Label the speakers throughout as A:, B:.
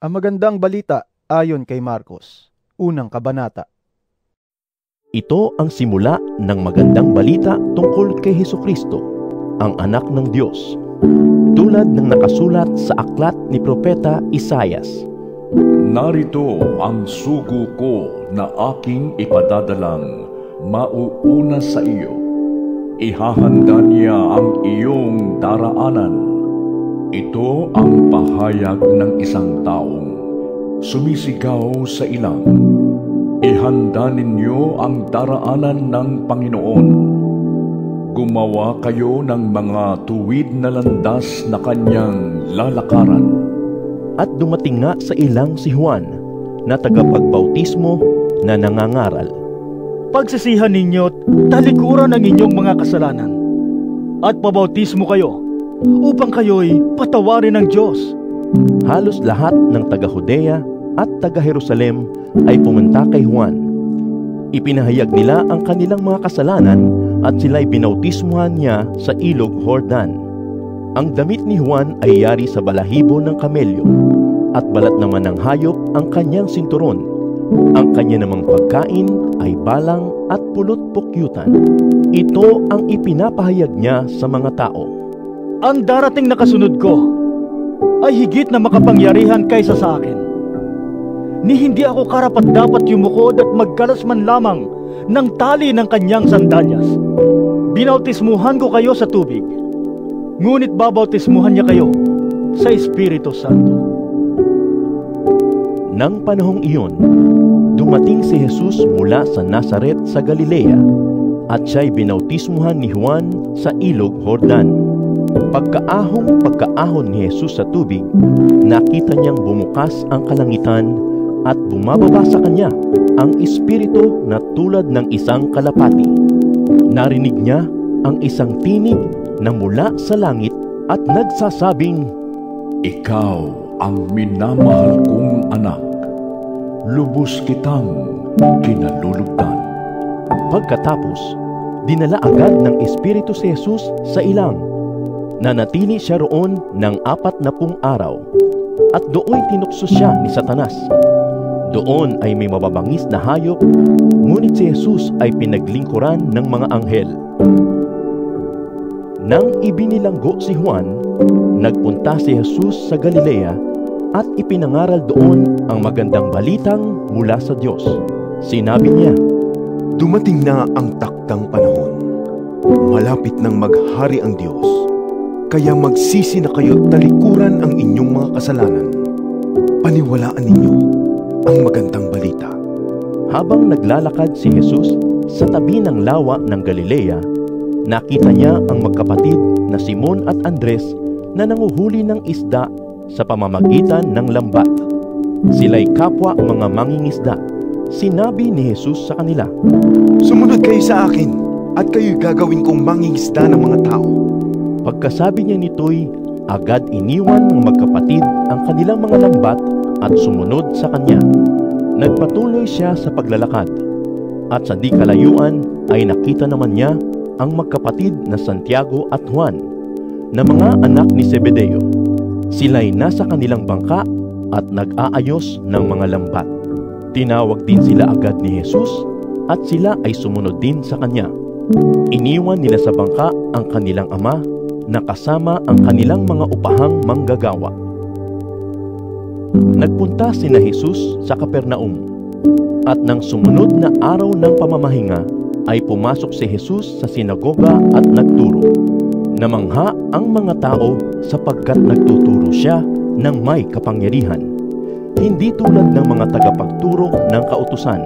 A: Ang magandang balita ayon kay Marcos, unang kabanata.
B: Ito ang simula ng magandang balita tungkol kay Heso Kristo, ang anak ng Diyos. Tulad ng nakasulat sa aklat ni Propeta Isayas.
C: Narito ang sugo ko na aking ipadadalang mauuna sa iyo. Ihahanda niya ang iyong daraanan. Ito ang pahayag ng isang taong sumisigaw sa ilang. Ihanda ninyo ang daraanan ng Panginoon. Gumawa kayo ng mga tuwid na landas na kanyang lalakaran.
B: At dumating nga sa ilang si Juan na tagapagbautismo na nangangaral.
D: Pagsisihan ninyo't talikuran ang inyong mga kasalanan at pabautismo kayo upang kayo'y patawarin ng Diyos.
B: Halos lahat ng taga-Judea at taga-Jerusalem ay pumunta kay Juan. Ipinahayag nila ang kanilang mga kasalanan at sila'y binautismuhan niya sa ilog Jordan. Ang damit ni Juan ay yari sa balahibo ng kamelyo at balat naman ng hayop ang kanyang sinturon. Ang kanya namang pagkain ay balang at pulot-pukyutan. Ito ang ipinapahayag niya sa mga tao.
D: Ang darating na kasunod ko ay higit na makapangyarihan kaysa sa akin. Ni hindi ako karapat dapat yumukod at magkalas man lamang ng tali ng kanyang sandalyas. Binautismuhan ko kayo sa tubig, ngunit babautismuhan niya kayo sa Espiritu Santo.
B: Nang panahong iyon, dumating si Jesus mula sa Nazaret sa Galilea at siya'y binautismuhan ni Juan sa ilog Jordan. Pagkaahong pagkaahon ni Jesus sa tubig, nakita niyang bumukas ang kalangitan at bumababa sa kanya ang Espiritu na tulad ng isang kalapati. Narinig niya ang isang tinig na mula sa langit at nagsasabing,
C: Ikaw ang minamahal kong anak. Lubos kitang kinalulugdan.
B: Pagkatapos, dinala agad ng Espiritu si Jesus sa ilang. Nanatili siya roon ng apat na pung araw at doon tinukso siya ni Satanas. Doon ay may mababangis na hayop, ngunit si Jesus ay pinaglingkuran ng mga anghel. Nang ibinilanggo si Juan, nagpunta si Jesus sa Galilea at ipinangaral doon ang magandang balitang mula sa Diyos. Sinabi niya,
E: Dumating na ang takdang panahon. Malapit nang maghari ang Diyos. Kaya magsisi na kayo talikuran ang inyong mga kasalanan. Paniwalaan ninyo ang magandang balita.
B: Habang naglalakad si Jesus sa tabi ng lawa ng Galilea, nakita niya ang magkapatid na Simon at Andres na nanguhuli ng isda sa pamamagitan ng lambat. Sila'y kapwa mga mangingisda. Sinabi ni Jesus sa kanila,
E: Sumunod kayo sa akin at kayo'y gagawin kong mangingisda ng mga tao.
B: Pagkasabi niya nito'y agad iniwan ng magkapatid ang kanilang mga lambat at sumunod sa kanya. Nagpatuloy siya sa paglalakad at sa di kalayuan ay nakita naman niya ang magkapatid na Santiago at Juan na mga anak ni Zebedeo. Sila'y nasa kanilang bangka at nag-aayos ng mga lambat. Tinawag din sila agad ni Jesus at sila ay sumunod din sa kanya. Iniwan nila sa bangka ang kanilang ama na kasama ang kanilang mga upahang manggagawa. Nagpunta si na Jesus sa Kapernaum at nang sumunod na araw ng pamamahinga ay pumasok si Jesus sa sinagoga at nagturo. Namangha ang mga tao sapagkat nagtuturo siya ng may kapangyarihan. Hindi tulad ng mga tagapagturo ng kautusan.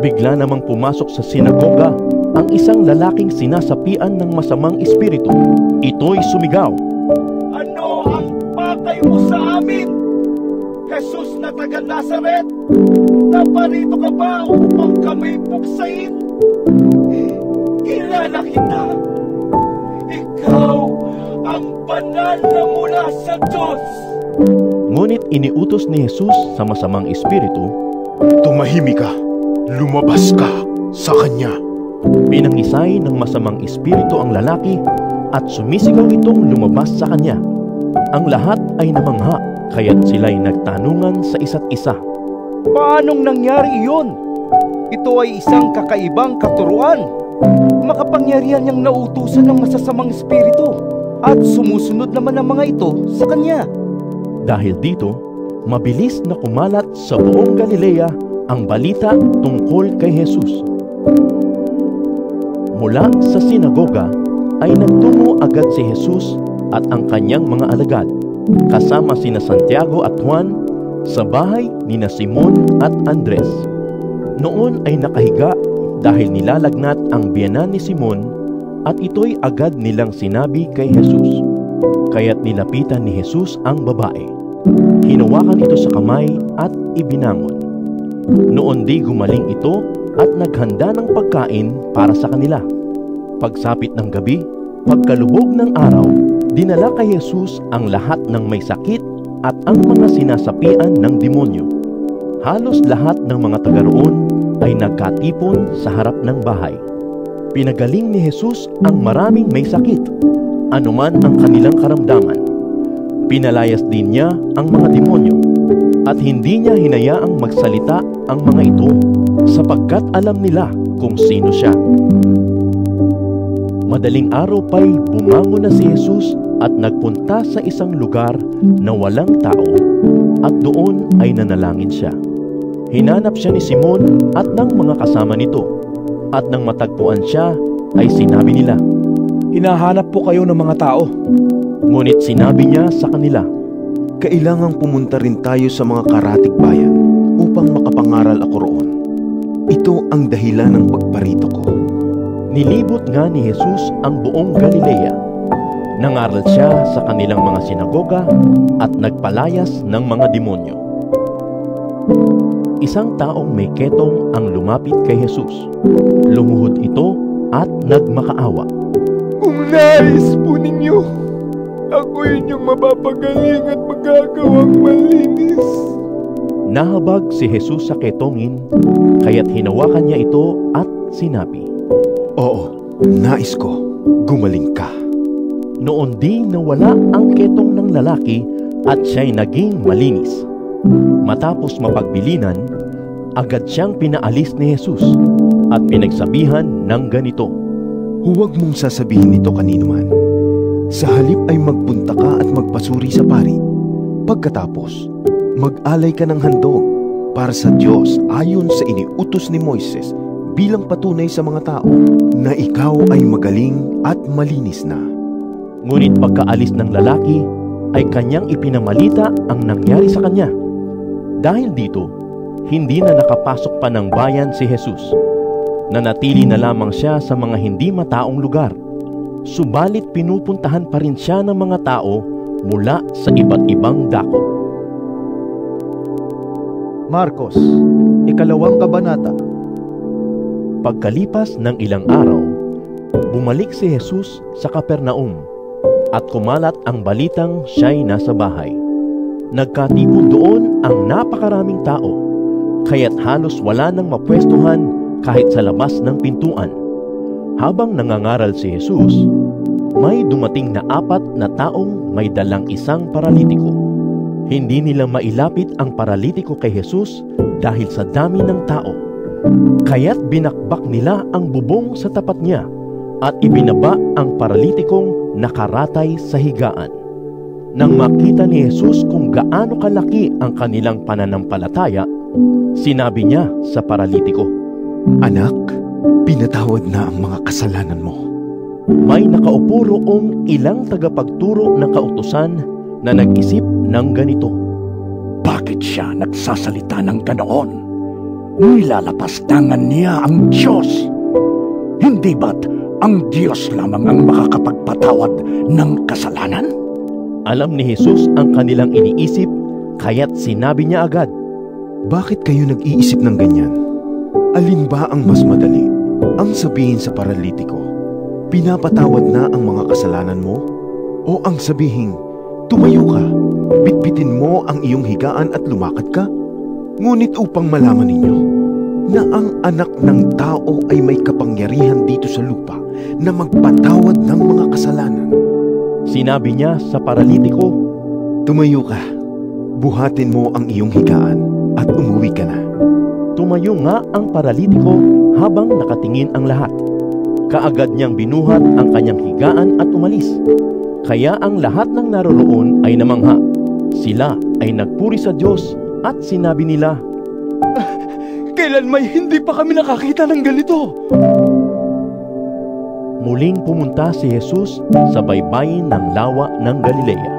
B: Bigla namang pumasok sa sinagoga ang isang lalaking sinasapian ng masamang espiritu. Ito'y sumigaw.
D: Ano ang pakay mo sa amin? Jesus na taga Nazaret, naparito ka ba upang kami puksain? Kilala kita. Ikaw ang banal na mula sa Diyos.
B: Ngunit iniutos ni Jesus sa masamang espiritu,
E: Tumahimik ka. Lumabas ka sa kanya.
B: Pinangisay ng masamang espiritu ang lalaki at sumisigaw itong lumabas sa kanya. Ang lahat ay namangha Kaya't sila'y nagtanungan sa isa't isa.
F: Paanong nangyari iyon? Ito ay isang kakaibang katuruan. Makapangyarihan niyang nautusan ng masasamang espiritu at sumusunod naman ang mga ito sa kanya.
B: Dahil dito, mabilis na kumalat sa buong Galilea ang balita tungkol kay Jesus. Mula sa sinagoga ay nagtungo agad si Jesus at ang kanyang mga alagad kasama sina Santiago at Juan sa bahay ni na Simon at Andres. Noon ay nakahiga dahil nilalagnat ang biyanan ni Simon at ito'y agad nilang sinabi kay Jesus. Kaya't nilapitan ni Jesus ang babae. Hinawakan ito sa kamay at ibinangon. Noon di gumaling ito at naghanda ng pagkain para sa kanila. Pagsapit ng gabi, pagkalubog ng araw, dinala kay Jesus ang lahat ng may sakit at ang mga sinasapian ng demonyo. Halos lahat ng mga taga roon ay nagkatipon sa harap ng bahay. Pinagaling ni Jesus ang maraming may sakit, anuman ang kanilang karamdaman. Pinalayas din niya ang mga demonyo at hindi niya hinayaang magsalita ang mga ito sapagkat alam nila kung sino siya. Madaling araw pa'y bumangon na si Jesus at nagpunta sa isang lugar na walang tao at doon ay nanalangin siya. Hinanap siya ni Simon at ng mga kasama nito at nang matagpuan siya ay sinabi nila,
F: Hinahanap po kayo ng mga tao.
B: Ngunit sinabi niya sa kanila,
E: Kailangang pumunta rin tayo sa mga karatig bayan upang makapangaral ako roon. Ito ang dahilan ng pagparito ko.
B: Nilibot nga ni Jesus ang buong Galilea. Nangaral siya sa kanilang mga sinagoga at nagpalayas ng mga demonyo. Isang taong may ketong ang lumapit kay Jesus. Lumuhod ito at nagmakaawa.
F: Kung nais po ninyo, ako inyong mapapagaling at magagawang malinis.
B: Nahabag si Jesus sa ketongin, kaya't hinawakan niya ito at sinabi,
E: Oo, nais ko. Gumaling ka.
B: Noon di nawala ang ketong ng lalaki at siya'y naging malinis. Matapos mapagbilinan, agad siyang pinaalis ni Jesus at pinagsabihan ng ganito,
E: Huwag mong sasabihin ito kanino man. Sa halip ay magpunta ka at magpasuri sa pari. Pagkatapos, mag-alay ka ng handog para sa Diyos ayon sa iniutos ni Moises bilang patunay sa mga tao na ikaw ay magaling at malinis na.
B: Ngunit pagkaalis ng lalaki, ay kanyang ipinamalita ang nangyari sa kanya. Dahil dito, hindi na nakapasok pa ng bayan si Jesus. Nanatili na lamang siya sa mga hindi mataong lugar. Subalit pinupuntahan pa rin siya ng mga tao mula sa iba't ibang dako.
A: Marcos, ikalawang kabanata.
B: Pagkalipas ng ilang araw, bumalik si Jesus sa Kapernaum at kumalat ang balitang siya'y nasa bahay. Nagkatipon doon ang napakaraming tao, kaya't halos wala nang mapwestuhan kahit sa labas ng pintuan. Habang nangangaral si Jesus, may dumating na apat na taong may dalang isang paralitiko. Hindi nila mailapit ang paralitiko kay Jesus dahil sa dami ng tao. Kaya't binakbak nila ang bubong sa tapat niya at ibinaba ang paralitikong nakaratay sa higaan. Nang makita ni Jesus kung gaano kalaki ang kanilang pananampalataya, sinabi niya sa paralitiko,
E: Anak, pinatawad na ang mga kasalanan mo.
B: May nakaupo roong ilang tagapagturo ng kautusan na nag-isip ng ganito.
C: Bakit siya nagsasalita ng ganoon? Nilalapastangan niya ang Diyos. Hindi ba't ang Diyos lamang ang makakapagpatawad ng kasalanan?
B: Alam ni Jesus ang kanilang iniisip, kaya't sinabi niya agad,
E: Bakit kayo nag-iisip ng ganyan? Alin ba ang mas madali? Ang sabihin sa paralitiko, pinapatawad na ang mga kasalanan mo? O ang sabihin, tumayo ka, bitbitin mo ang iyong higaan at lumakad ka? Ngunit upang malaman ninyo na ang anak ng tao ay may kapangyarihan dito sa lupa na magpatawad ng mga kasalanan.
B: Sinabi niya sa paralitiko,
E: Tumayo ka, buhatin mo ang iyong higaan at umuwi ka na.
B: Tumayo nga ang paralitiko habang nakatingin ang lahat. Kaagad niyang binuhat ang kanyang higaan at umalis. Kaya ang lahat ng naroroon ay namangha. Sila ay nagpuri sa Diyos at sinabi nila,
F: Kailan may hindi pa kami nakakita ng ganito?
B: Muling pumunta si Jesus sa baybayin ng lawa ng Galilea.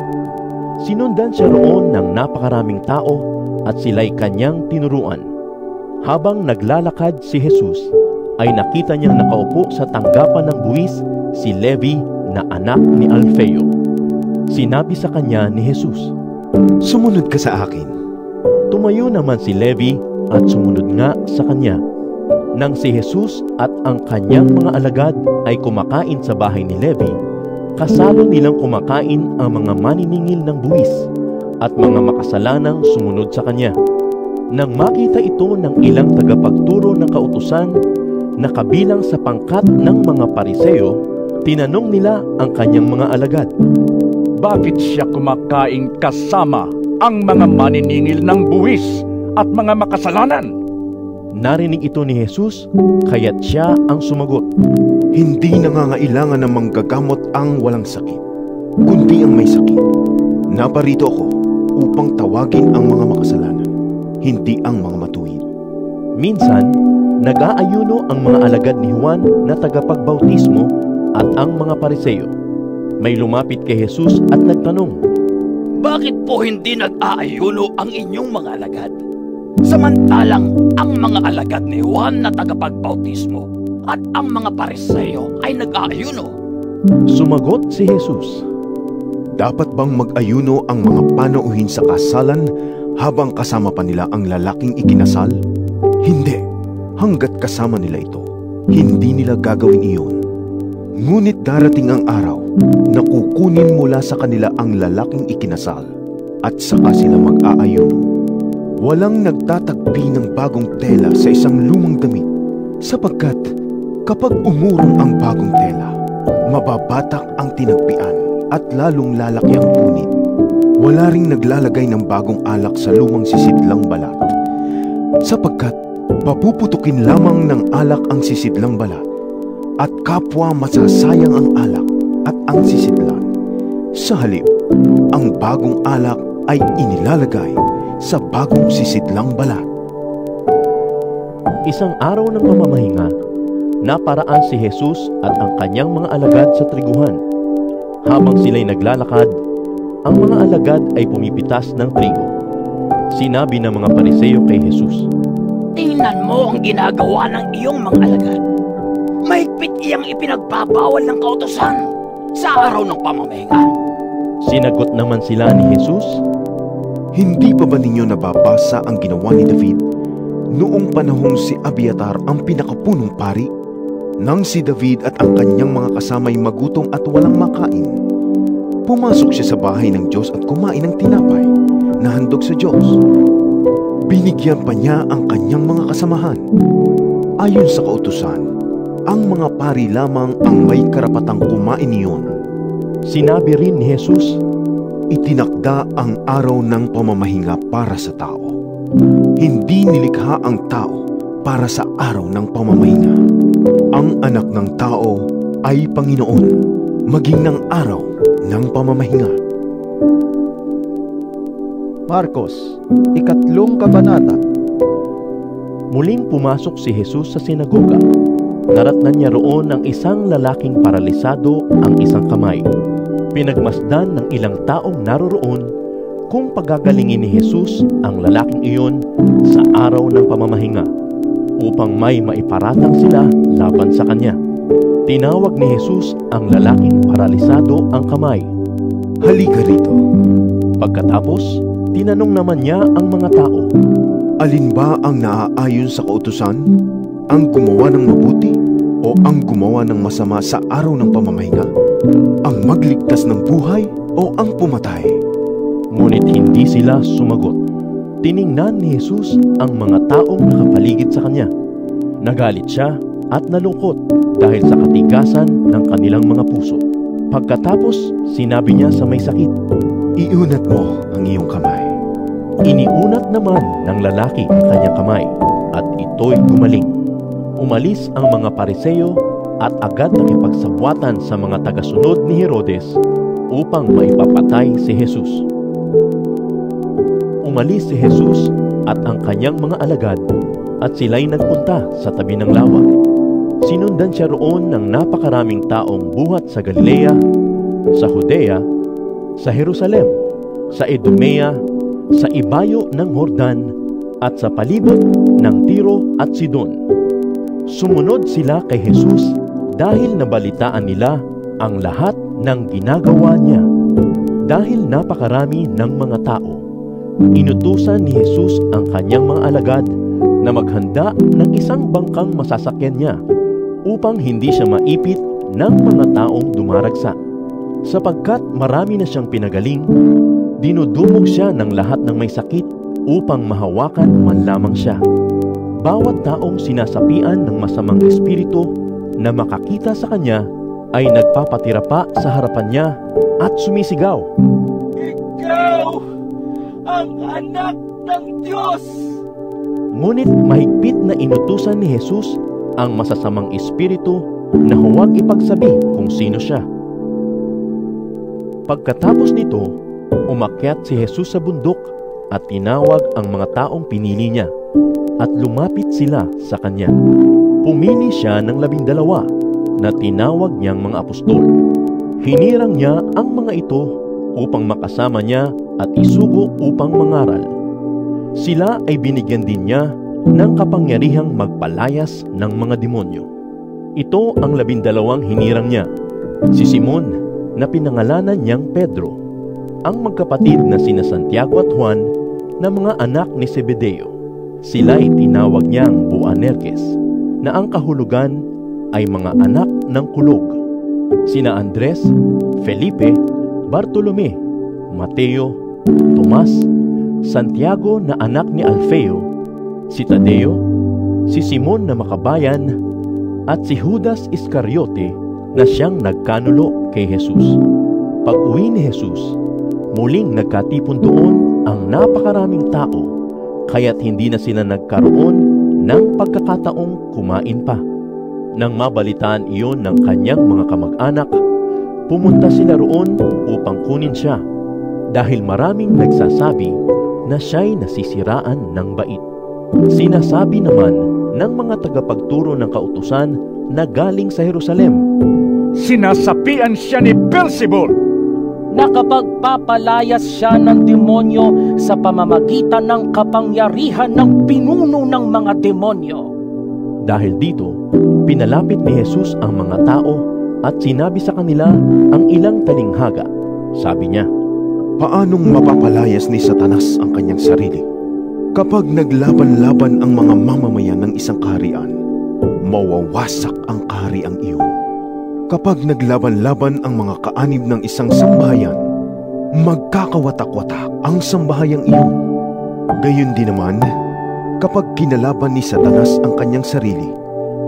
B: Sinundan siya roon ng napakaraming tao at sila'y kanyang tinuruan. Habang naglalakad si Jesus, ay nakita niyang nakaupo sa tanggapan ng buwis si Levi na anak ni Alfeo. Sinabi sa kanya ni Jesus,
E: Sumunod ka sa akin.
B: Tumayo naman si Levi at sumunod nga sa kanya. Nang si Jesus at ang kanyang mga alagad ay kumakain sa bahay ni Levi, kasalo nilang kumakain ang mga maniningil ng buwis at mga makasalanang sumunod sa kanya. Nang makita ito ng ilang tagapagturo ng kautusan na kabilang sa pangkat ng mga pariseo, tinanong nila ang kanyang mga alagad.
C: Bakit siya kumakain kasama ang mga maniningil ng buwis at mga makasalanan?
B: Narinig ito ni Jesus, kaya't siya ang sumagot.
E: Hindi nangangailangan ng manggagamot ang walang sakit, kundi ang may sakit. Naparito ako upang tawagin ang mga makasalanan, hindi ang mga matuwid.
B: Minsan, nag-aayuno ang mga alagad ni Juan na tagapagbautismo at ang mga pariseo. May lumapit kay Jesus at nagtanong,
G: Bakit po hindi nag-aayuno ang inyong mga alagad? Samantalang ang mga alagad ni Juan na tagapagbautismo at ang mga pariseo ay nag-aayuno.
B: Sumagot si Jesus,
E: Dapat bang mag-ayuno ang mga panauhin sa kasalan habang kasama pa nila ang lalaking ikinasal? Hindi. Hanggat kasama nila ito, hindi nila gagawin iyon. Ngunit darating ang araw na kukunin mula sa kanila ang lalaking ikinasal at saka sila mag-aayuno. Walang nagtatagpi ng bagong tela sa isang lumang damit sapagkat kapag umurong ang bagong tela, mababatak ang tinagpian at lalong lalaki ang punit. Wala ring naglalagay ng bagong alak sa lumang sisidlang balat. Sapagkat papuputukin lamang ng alak ang sisidlang balat at kapwa masasayang ang alak at ang sisidlan. Sa halip, ang bagong alak ay inilalagay sa bagong sisidlang balat.
B: isang araw ng pamamahinga, naparaan si Jesus at ang kanyang mga alagad sa triguhan. Habang sila'y naglalakad, ang mga alagad ay pumipitas ng trigo. Sinabi ng mga pariseo kay Jesus,
G: Tingnan mo ang ginagawa ng iyong mga alagad. Mahigpit iyang ipinagbabawal ng kautosan sa araw ng pamamahinga.
B: Sinagot naman sila ni Jesus,
E: Hindi pa ba ninyo nababasa ang ginawa ni David noong panahong si Abiatar ang pinakapunong pari? Nang si David at ang kanyang mga kasamay magutom at walang makain, pumasok siya sa bahay ng Diyos at kumain ng tinapay na handog sa Diyos. Binigyan pa niya ang kanyang mga kasamahan. Ayon sa kautusan, ang mga pari lamang ang may karapatang kumain niyon.
B: Sinabi rin ni Jesus,
E: Itinakda ang araw ng pamamahinga para sa tao. Hindi nilikha ang tao para sa araw ng pamamahinga. Ang anak ng tao ay Panginoon, maging ng araw ng pamamahinga.
A: Marcos, ikatlong kabanata.
B: Muling pumasok si Jesus sa sinagoga. Naratnan niya roon ang isang lalaking paralisado ang isang kamay. Pinagmasdan ng ilang taong naroroon kung pagagalingin ni Jesus ang lalaking iyon sa araw ng pamamahinga upang may maiparatang sila laban sa kanya. Tinawag ni Jesus ang lalaking paralisado ang kamay.
E: Halika rito.
B: Pagkatapos, tinanong naman niya ang mga tao.
E: Alin ba ang naaayon sa kautusan? Ang gumawa ng mabuti o ang gumawa ng masama sa araw ng pamamahinga? Ang magligtas ng buhay o ang pumatay?
B: Ngunit hindi sila sumagot. Tiningnan ni Jesus ang mga taong nakapaligid sa kanya. Nagalit siya at nalungkot dahil sa katigasan ng kanilang mga puso. Pagkatapos, sinabi niya sa may sakit,
E: Iunat mo ang iyong kamay.
B: Iniunat naman ng lalaki ang kanyang kamay at ito'y gumaling. Umalis ang mga pariseo at agad nakipagsabwatan sa mga tagasunod ni Herodes upang maipapatay si Jesus. Umalis si Jesus at ang kanyang mga alagad at sila'y nagpunta sa tabi ng lawa. Sinundan siya roon ng napakaraming taong buhat sa Galilea, sa Judea, sa Jerusalem, sa Idumea, sa ibayo ng Hordan, at sa palibot ng Tiro at Sidon. Sumunod sila kay Jesus dahil nabalitaan nila ang lahat ng ginagawa niya. Dahil napakarami ng mga tao, inutusan ni Jesus ang kanyang mga alagad na maghanda ng isang bangkang masasakyan niya upang hindi siya maipit ng mga taong dumaragsa. Sapagkat marami na siyang pinagaling, dinudumog siya ng lahat ng may sakit upang mahawakan man lamang siya. Bawat taong sinasapian ng masamang espiritu na makakita sa kanya ay nagpapatira pa sa harapan niya at sumisigaw.
G: Ikaw ang anak ng Diyos!
B: Ngunit mahigpit na inutusan ni Jesus ang masasamang espiritu na huwag ipagsabi kung sino siya. Pagkatapos nito, umakyat si Jesus sa bundok at tinawag ang mga taong pinili niya at lumapit sila sa kanya. Pumili siya ng labindalawa na tinawag niyang mga apostol. Hinirang niya ang mga ito upang makasama niya at isugo upang mangaral. Sila ay binigyan din niya ng kapangyarihang magpalayas ng mga demonyo. Ito ang labindalawang hinirang niya, si Simon na pinangalanan niyang Pedro, ang magkapatid na sina Santiago at Juan na mga anak ni Zebedeo. Sila ay tinawag niyang Boanerges, na ang kahulugan ay mga anak ng kulog. Sina Andres, Felipe, Bartolome, Mateo, Tomas, Santiago na anak ni Alfeo, si Tadeo, si Simon na makabayan, at si Judas Iscariote na siyang nagkanulo kay Jesus. Pag uwi ni Jesus, muling nagkatipon doon ang napakaraming tao, kaya't hindi na sila nagkaroon ng pagkakataong kumain pa. Nang mabalitaan iyon ng kanyang mga kamag-anak, pumunta sila roon upang kunin siya dahil maraming nagsasabi na siya'y nasisiraan ng bait. Sinasabi naman ng mga tagapagturo ng kautusan na galing sa Jerusalem.
C: Sinasapian siya ni Beelzebul!
H: Nakapagpapalayas siya ng demonyo sa pamamagitan ng kapangyarihan ng pinuno ng mga demonyo.
B: Dahil dito, pinalapit ni Jesus ang mga tao at sinabi sa kanila ang ilang talinghaga. Sabi niya,
E: Paanong mapapalayas ni Satanas ang kanyang sarili? Kapag naglaban-laban ang mga mamamayan ng isang kaharian, mawawasak ang kahariang iyon. Kapag naglaban-laban ang mga kaanib ng isang sambahayan, magkakawatak-watak ang sambahayang iyon. Gayon din naman, kapag kinalaban ni Satanas ang kanyang sarili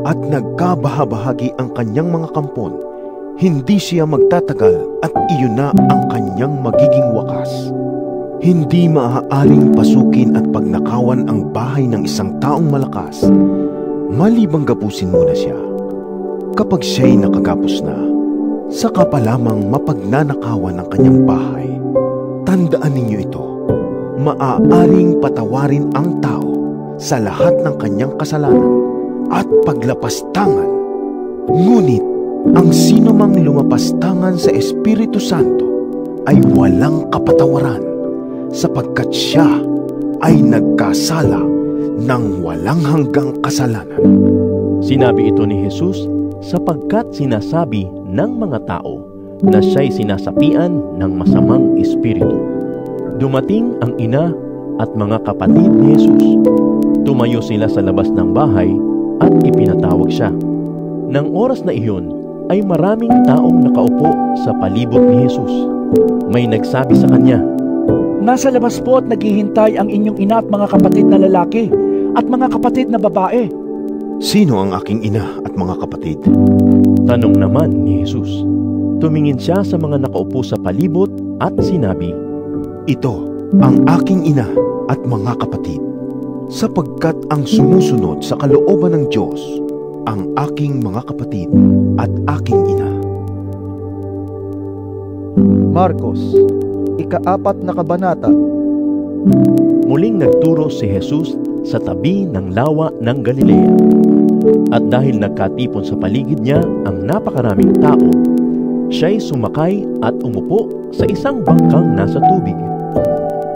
E: at nagkabahabahagi ang kanyang mga kampon, hindi siya magtatagal at iyon na ang kanyang magiging wakas. Hindi maaaring pasukin at pagnakawan ang bahay ng isang taong malakas, malibang gapusin muna siya. Kapag siya'y nakagapos na, saka pa lamang mapagnanakawan ang kanyang bahay. Tandaan ninyo ito, maaaring patawarin ang tao sa lahat ng kanyang kasalanan at paglapastangan. Ngunit ang sino mang lumapastangan sa Espiritu Santo ay walang kapatawaran sapagkat siya ay nagkasala ng walang hanggang kasalanan.
B: Sinabi ito ni Jesus sapagkat sinasabi ng mga tao na siya'y sinasapian ng masamang espiritu. Dumating ang ina at mga kapatid ni Jesus. Tumayo sila sa labas ng bahay at ipinatawag siya. Nang oras na iyon, ay maraming taong nakaupo sa palibot ni Jesus. May nagsabi sa kanya,
C: Nasa labas po at naghihintay ang inyong ina at mga kapatid na lalaki at mga kapatid na babae.
E: Sino ang aking ina at mga kapatid?
B: Tanong naman ni Jesus. Tumingin siya sa mga nakaupo sa palibot at sinabi,
E: Ito ang aking ina at mga kapatid, sapagkat ang sumusunod sa kalooban ng Diyos ang aking mga kapatid at aking ina.
A: Marcos, ikaapat na kabanata,
B: Muling nagturo si Jesus sa tabi ng lawa ng Galilea. At dahil nagkatipon sa paligid niya ang napakaraming tao, siya'y sumakay at umupo sa isang bangkang nasa tubig.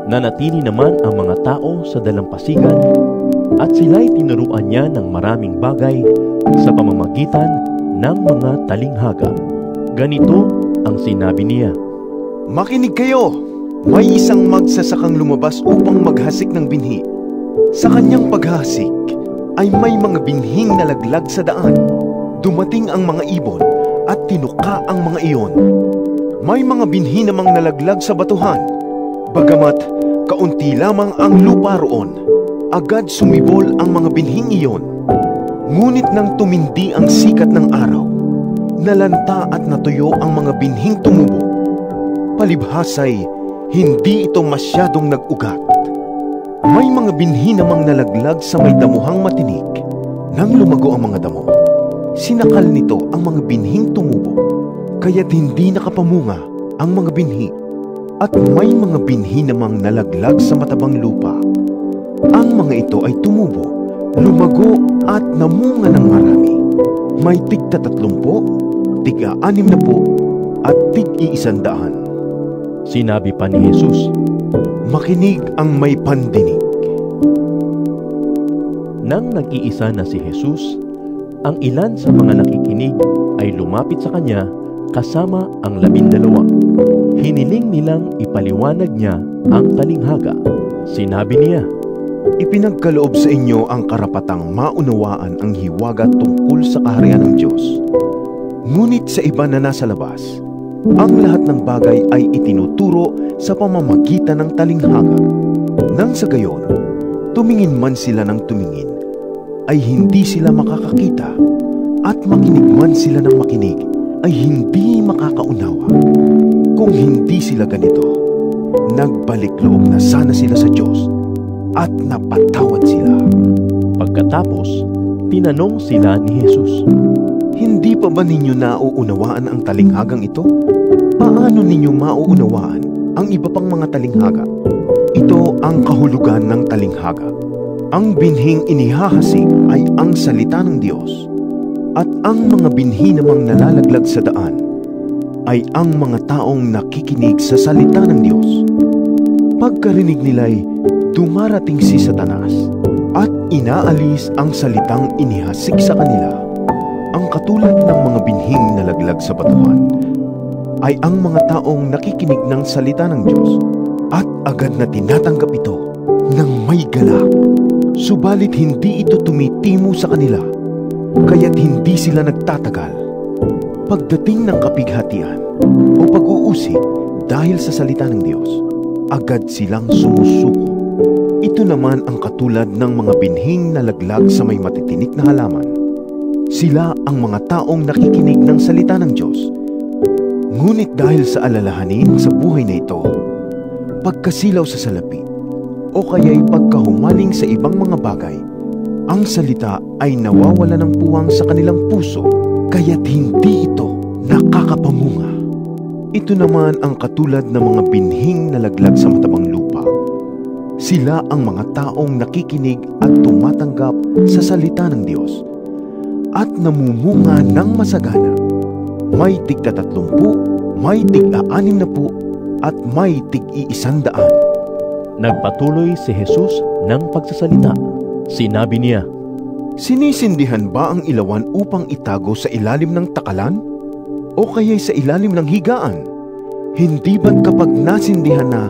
B: Nanatili naman ang mga tao sa dalampasigan at sila'y tinuruan niya ng maraming bagay sa pamamagitan ng mga talinghaga. Ganito ang sinabi niya.
E: Makinig kayo! May isang magsasakang lumabas upang maghasik ng binhi. Sa kanyang paghasik ay may mga binhing nalaglag sa daan. Dumating ang mga ibon at tinuka ang mga iyon. May mga binhi namang nalaglag sa batuhan. Bagamat kaunti lamang ang lupa roon, agad sumibol ang mga binhing iyon. Ngunit nang tumindi ang sikat ng araw, nalanta at natuyo ang mga binhing tumubo. Palibhasay, hindi ito masyadong nag-ugat. May mga binhi namang nalaglag sa may damuhang matinik. Nang lumago ang mga damo, sinakal nito ang mga binhing tumubo, kaya't hindi nakapamunga ang mga binhi. At may mga binhi namang nalaglag sa matabang lupa. Ang mga ito ay tumubo, lumago at namunga ng marami. May tigta tatlumpo, tiga anim na po, at tig iisandaan.
B: Sinabi pa ni Jesus,
E: Makinig ang may pandinig.
B: Nang nag-iisa na si Jesus, ang ilan sa mga nakikinig ay lumapit sa kanya kasama ang labindalawa. Hiniling nilang ipaliwanag niya ang talinghaga. Sinabi niya,
E: Ipinagkaloob sa inyo ang karapatang maunawaan ang hiwaga tungkol sa kaharian ng Diyos. Ngunit sa iba na nasa labas, ang lahat ng bagay ay itinuturo sa pamamagitan ng talinghaga. Nang sa gayon, tumingin man sila ng tumingin, ay hindi sila makakakita at makinig man sila ng makinig ay hindi makakaunawa. Kung hindi sila ganito, nagbalik loob na sana sila sa Diyos at napatawad sila.
B: pagkatapos, tinanong sila ni Jesus.
E: Hindi pa ba ninyo nauunawaan ang talinghagang ito? Paano ninyo mauunawaan ang iba pang mga talinghaga? Ito ang kahulugan ng talinghaga. Ang binhing inihahasik ay ang salita ng Diyos. At ang mga binhi namang nalalaglag sa daan ay ang mga taong nakikinig sa salita ng Diyos. Pagkarinig nila'y dumarating si Satanas at inaalis ang salitang inihasik sa kanila. Ang katulad ng mga binhing nalaglag sa batuhan ay ang mga taong nakikinig ng salita ng Diyos at agad na tinatanggap ito ng may galak. Subalit hindi ito tumitimo sa kanila, kaya't hindi sila nagtatagal. Pagdating ng kapighatian o pag-uusig dahil sa salita ng Diyos, agad silang sumusuko. Ito naman ang katulad ng mga binhing nalaglag sa may matitinik na halaman. Sila ang mga taong nakikinig ng salita ng Diyos. Ngunit dahil sa alalahanin sa buhay na ito, pagkasilaw sa salapi, o kaya'y pagkahumaling sa ibang mga bagay, ang salita ay nawawala ng puwang sa kanilang puso, kaya't hindi ito nakakapamunga. Ito naman ang katulad ng mga binhing nalaglag sa matabang lupa. Sila ang mga taong nakikinig at tumatanggap sa salita ng Diyos at namumunga ng masagana. May tigta tatlumpu, may tigla anim na po, at may tig-iisandaan.
B: Nagpatuloy si Jesus ng pagsasalita. Sinabi niya,
E: Sinisindihan ba ang ilawan upang itago sa ilalim ng takalan? O kaya'y sa ilalim ng higaan? Hindi ba't kapag nasindihan na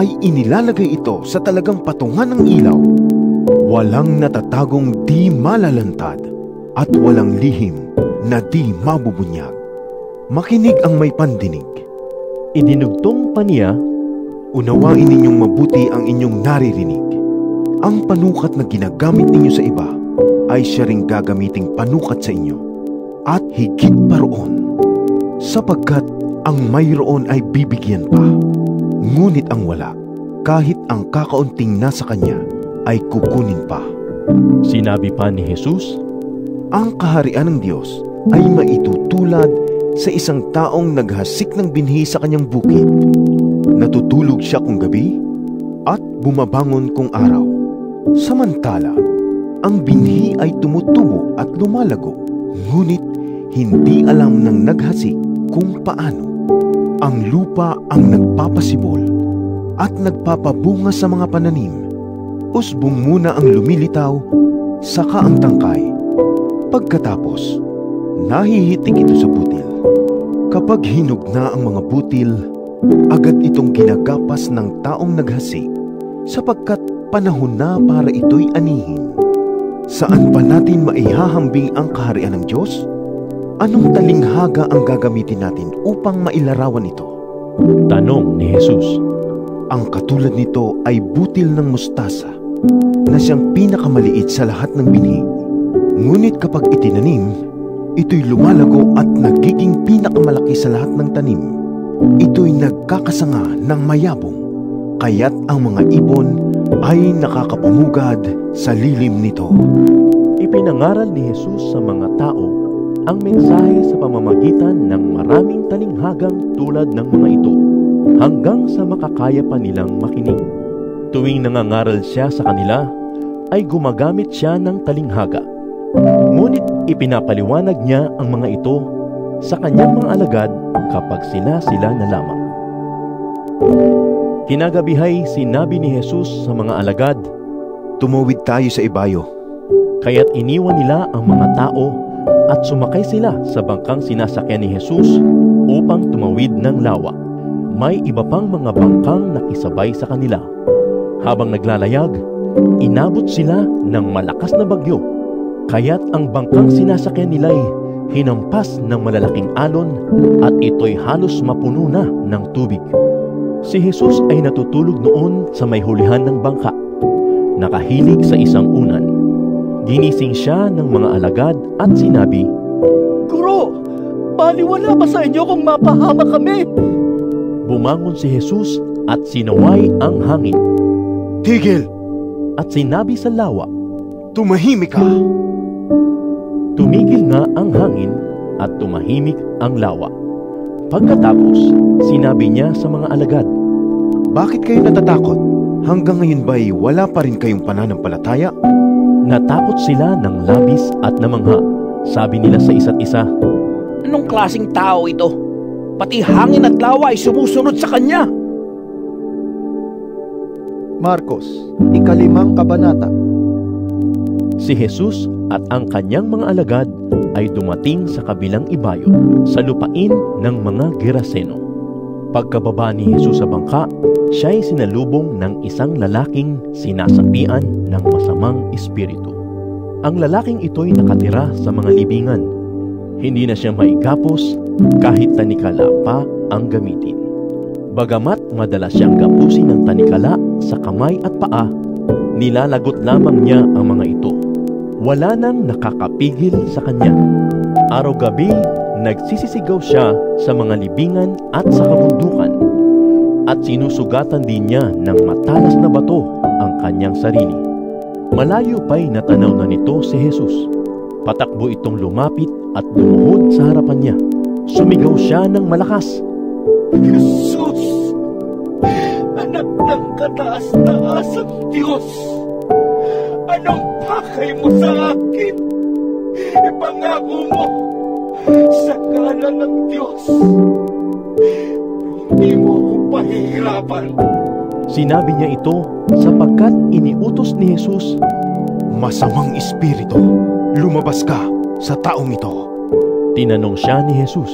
E: ay inilalagay ito sa talagang patungan ng ilaw? Walang natatagong di malalantad at walang lihim na di mabubunyag. Makinig ang may pandinig.
B: idinugtong pa niya,
E: Unawain ninyong mabuti ang inyong naririnig. Ang panukat na ginagamit ninyo sa iba ay siya ring gagamiting panukat sa inyo. At higit pa roon, sapagkat ang mayroon ay bibigyan pa, ngunit ang wala kahit ang kakaunting nasa kanya ay kukunin pa.
B: Sinabi pa ni Jesus,
E: Ang kaharian ng Diyos ay maitutulad sa isang taong naghasik ng binhi sa kanyang bukid. Natutulog siya kung gabi at bumabangon kung araw. Samantala, ang binhi ay tumutubo at lumalago, ngunit hindi alam ng naghasik kung paano. Ang lupa ang nagpapasibol at nagpapabunga sa mga pananim. Usbong muna ang lumilitaw, saka ang tangkay. Pagkatapos, nahihitik ito sa butil. Kapag hinog na ang mga butil, agad itong ginagapas ng taong naghasi sapagkat panahon na para ito'y anihin. Saan pa natin maihahambing ang kaharian ng Diyos? Anong talinghaga ang gagamitin natin upang mailarawan ito?
B: tanong ni Jesus.
E: Ang katulad nito ay butil ng mustasa na siyang pinakamaliit sa lahat ng binhi. Ngunit kapag itinanim, ito'y lumalago at nagiging pinakamalaki sa lahat ng tanim. Ito'y nagkakasanga ng mayabong, kaya't ang mga ibon ay nakakapumugad sa lilim nito.
B: Ipinangaral ni Jesus sa mga tao ang mensahe sa pamamagitan ng maraming talinghagang tulad ng mga ito hanggang sa makakaya pa nilang makinig. Tuwing nangangaral siya sa kanila, ay gumagamit siya ng talinghaga. Ngunit ipinapaliwanag niya ang mga ito sa kanyang mga alagad kapag sila sila na lamang. Kinagabihay sinabi ni Jesus sa mga alagad,
E: Tumawid tayo sa ibayo.
B: kaya't iniwan nila ang mga tao at sumakay sila sa bangkang sinasakyan ni Jesus upang tumawid ng lawa. May iba pang mga bangkang nakisabay sa kanila. Habang naglalayag, inabot sila ng malakas na bagyo. Kaya't ang bangkang sinasakyan nila'y hinampas ng malalaking alon at ito'y halos mapuno na ng tubig. Si Jesus ay natutulog noon sa may hulihan ng bangka. Nakahilig sa isang unan. Ginising siya ng mga alagad at sinabi,
D: Guro, baliwala ba sa inyo kung mapahama kami?
B: Bumangon si Jesus at sinaway ang hangin
E: Tigil!
B: at sinabi sa lawa,
E: Tumahimik ka!
B: Tumigil nga ang hangin at tumahimik ang lawa. Pagkatapos, sinabi niya sa mga alagad,
E: Bakit kayo natatakot? Hanggang ngayon ba'y wala pa rin kayong pananampalataya?
B: natakot sila ng labis at namangha. Sabi nila sa isa't isa,
G: Anong klasing tao ito? Pati hangin at lawa ay sumusunod sa kanya.
A: Marcos, ikalimang kabanata.
B: Si Jesus at ang kanyang mga alagad ay dumating sa kabilang ibayo sa lupain ng mga Geraseno. Pagkababa ni Jesus sa bangka, siya'y sinalubong ng isang lalaking sinasapian ng masamang espiritu. Ang lalaking ito'y nakatira sa mga libingan. Hindi na siya maigapos kahit tanikala pa ang gamitin. Bagamat madalas siyang gapusin ng tanikala sa kamay at paa, nilalagot lamang niya ang mga ito. Wala nang nakakapigil sa kanya. Araw-gabi, nagsisisigaw siya sa mga libingan at sa kabundukan. At sinusugatan din niya ng matalas na bato ang kanyang sarili. Malayo pa'y natanaw na nito si Jesus. Patakbo itong lumapit at lumuhod sa harapan niya. Sumigaw siya ng malakas.
F: Jesus! Anak ng kataas-taasang Diyos! Anong pakay mo sa akin? Ipangako mo sa kanan ng Diyos. Hindi mo ako pahihirapan.
B: Sinabi niya ito sapagkat iniutos ni Jesus
E: Masamang espiritu, lumabas ka sa taong ito.
B: Tinanong siya ni Jesus,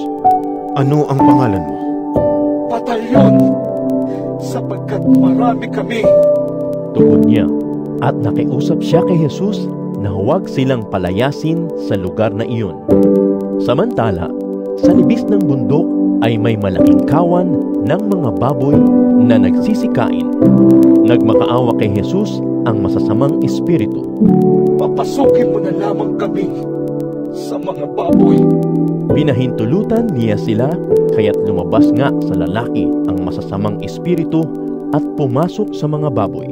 E: Ano ang pangalan mo?
F: Batalyon! Sapagkat marami kami.
B: tugon niya. At nakiusap siya kay Jesus na huwag silang palayasin sa lugar na iyon. Samantala, sa libis ng bundok ay may malaking kawan ng mga baboy na nagsisikain. Nagmakaawa kay Jesus ang masasamang espiritu.
F: Papasukin mo na lamang kami sa mga baboy.
B: Pinahintulutan niya sila kaya't lumabas nga sa lalaki ang masasamang espiritu at pumasok sa mga baboy.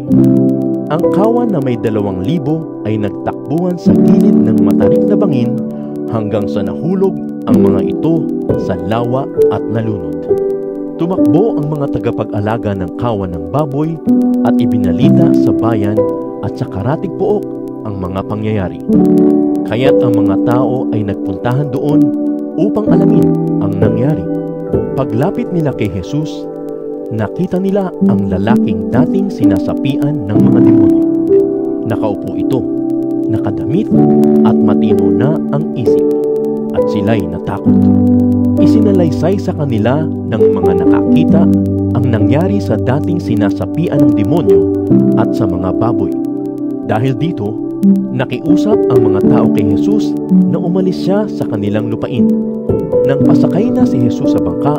B: Ang kawan na may dalawang libo ay nagtakbuhan sa gilid ng matarik na bangin hanggang sa nahulog ang mga ito sa lawa at nalunod. Tumakbo ang mga tagapag-alaga ng kawan ng baboy at ibinalita sa bayan at sa karatig pook ang mga pangyayari. Kaya't ang mga tao ay nagpuntahan doon upang alamin ang nangyari. Paglapit nila kay Jesus, nakita nila ang lalaking dating sinasapian ng mga demonyo. Nakaupo ito, nakadamit at matino na ang isip at sila'y natakot. Isinalaysay sa kanila ng mga nakakita ang nangyari sa dating sinasapian ng demonyo at sa mga baboy. Dahil dito, nakiusap ang mga tao kay Jesus na umalis siya sa kanilang lupain. Nang pasakay na si Jesus sa bangka,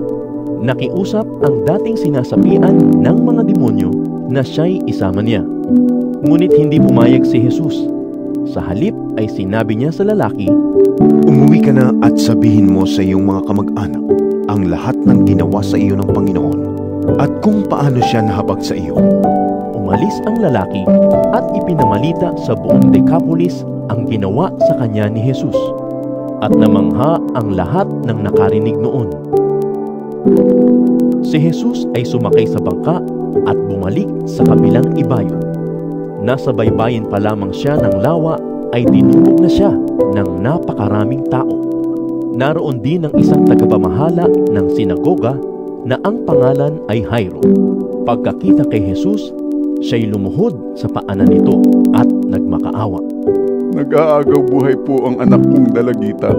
B: nakiusap ang dating sinasapian ng mga demonyo na siya'y isama niya. Ngunit hindi pumayag si Jesus. Sa halip ay sinabi niya sa lalaki,
E: Umuwi ka na at sabihin mo sa iyong mga kamag-anak ang lahat ng ginawa sa iyo ng Panginoon at kung paano siya nahabag sa iyo.
B: Umalis ang lalaki at ipinamalita sa buong Decapolis ang ginawa sa kanya ni Jesus. At namangha ang lahat ng nakarinig noon. Si Jesus ay sumakay sa bangka at bumalik sa kabilang ibayo. Nasa baybayin pa lamang siya ng lawa ay dinubog na siya ng napakaraming tao. Naroon din ang isang tagapamahala ng sinagoga na ang pangalan ay Jairo. Pagkakita kay Jesus, siya'y lumuhod sa paanan nito at nagmakaawa.
I: Nag-aagaw buhay po ang anak kong dalagita.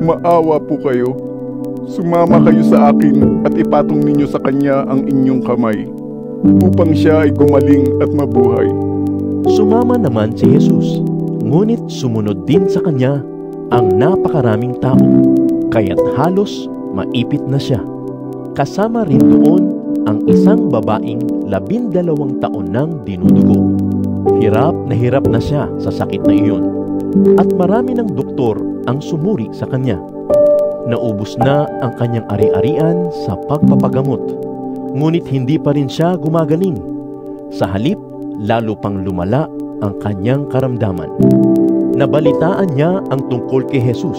I: Maawa po kayo. Sumama kayo sa akin at ipatong ninyo sa kanya ang inyong kamay upang siya ay gumaling at mabuhay.
B: Sumama naman si Jesus, ngunit sumunod din sa kanya ang napakaraming tao, kaya't halos maipit na siya. Kasama rin doon ang isang babaeng labindalawang taon nang dinudugo. Hirap na hirap na siya sa sakit na iyon at marami ng doktor ang sumuri sa kanya. Naubos na ang kanyang ari-arian sa pagpapagamot, ngunit hindi pa rin siya gumagaling. Sa halip, lalo pang lumala ang kanyang karamdaman. Nabalitaan niya ang tungkol kay Jesus,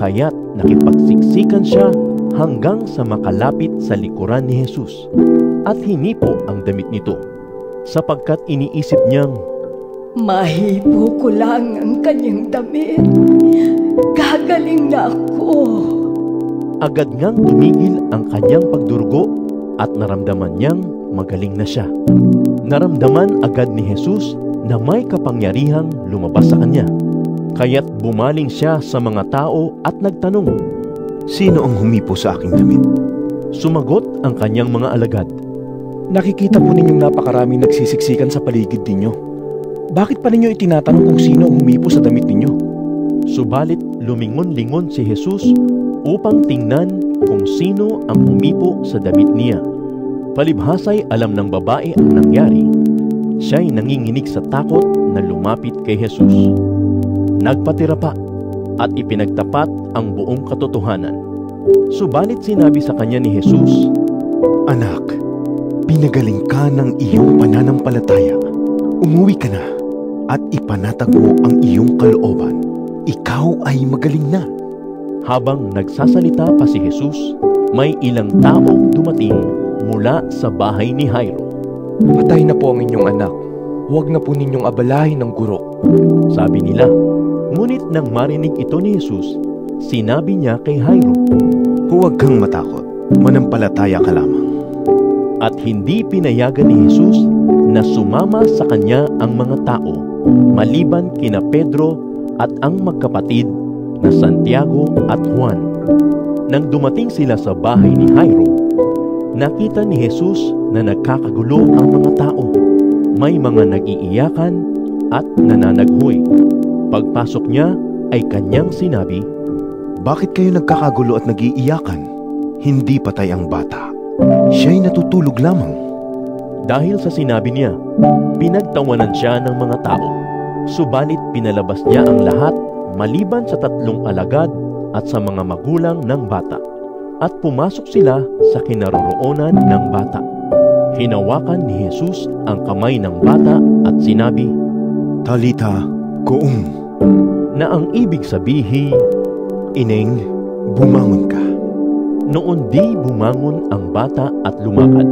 B: kaya't nakipagsiksikan siya hanggang sa makalapit sa likuran ni Jesus at hinipo ang damit nito sapagkat iniisip niyang
J: Mahipo ko lang ang kanyang damit. Gagaling na ako.
B: agad ngang tumigil ang kanyang pagdurugo at naramdaman niyang magaling na siya. Naramdaman agad ni Jesus na may kapangyarihang lumabas sa kanya. Kaya't bumaling siya sa mga tao at nagtanong.
E: Sino ang humipo sa aking damit?
B: Sumagot ang kanyang mga alagad.
K: Nakikita po ninyong napakaraming nagsisiksikan sa paligid ninyo. Bakit pa ninyo itinatanong kung sino ang humipo sa damit ninyo?
B: Subalit lumingon-lingon si Jesus upang tingnan kung sino ang humipo sa damit niya. Palibhasay alam ng babae ang nangyari. Siya'y nanginginig sa takot na lumapit kay Jesus. Nagpatira pa at ipinagtapat ang buong katotohanan. Subalit sinabi sa kanya ni Jesus,
E: Anak, pinagaling ka ng iyong pananampalataya. Umuwi ka na at ipanatag mo ang iyong kalooban. Ikaw ay magaling na.
B: Habang nagsasalita pa si Jesus, may ilang taong dumating mula sa bahay ni Jairo.
K: Patay na po ang inyong anak. Huwag na po ninyong abalahin ng guro.
B: Sabi nila, ngunit nang marinig ito ni Jesus, sinabi niya kay Jairo,
E: Huwag kang matakot. Manampalataya ka lamang.
B: at hindi pinayagan ni Jesus na sumama sa kanya ang mga tao maliban kina Pedro at ang magkapatid na Santiago at Juan. Nang dumating sila sa bahay ni Jairo, nakita ni Jesus na nagkakagulo ang mga tao. May mga nag-iiyakan at nananaghoy. Pagpasok niya ay kanyang sinabi,
E: Bakit kayo nagkakagulo at nag-iiyakan? Hindi patay ang bata. Siya'y natutulog lamang.
B: Dahil sa sinabi niya, pinagtawanan siya ng mga tao. Subalit pinalabas niya ang lahat maliban sa tatlong alagad at sa mga magulang ng bata. At pumasok sila sa kinaroroonan ng bata. Hinawakan ni Jesus ang kamay ng bata at sinabi,
E: Talita, koum.
B: na ang ibig sabihin,
E: Ineng, bumangon ka.
B: noon di bumangon ang bata at lumakad,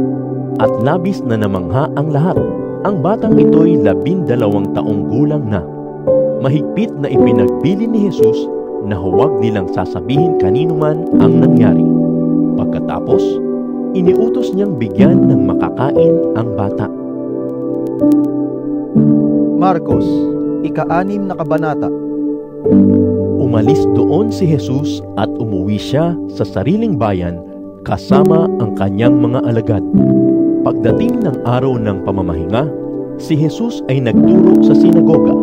B: at labis na namangha ang lahat. Ang batang ito'y labindalawang taong gulang na. Mahigpit na ipinagbili ni Jesus na huwag nilang sasabihin kanino man ang nangyari. Pagkatapos, iniutos niyang bigyan ng makakain ang bata.
A: Marcos, ika-anim na kabanata.
B: Umalis doon si Jesus at umuwi siya sa sariling bayan kasama ang kanyang mga alagad. Pagdating ng araw ng pamamahinga, si Jesus ay nagturo sa sinagoga.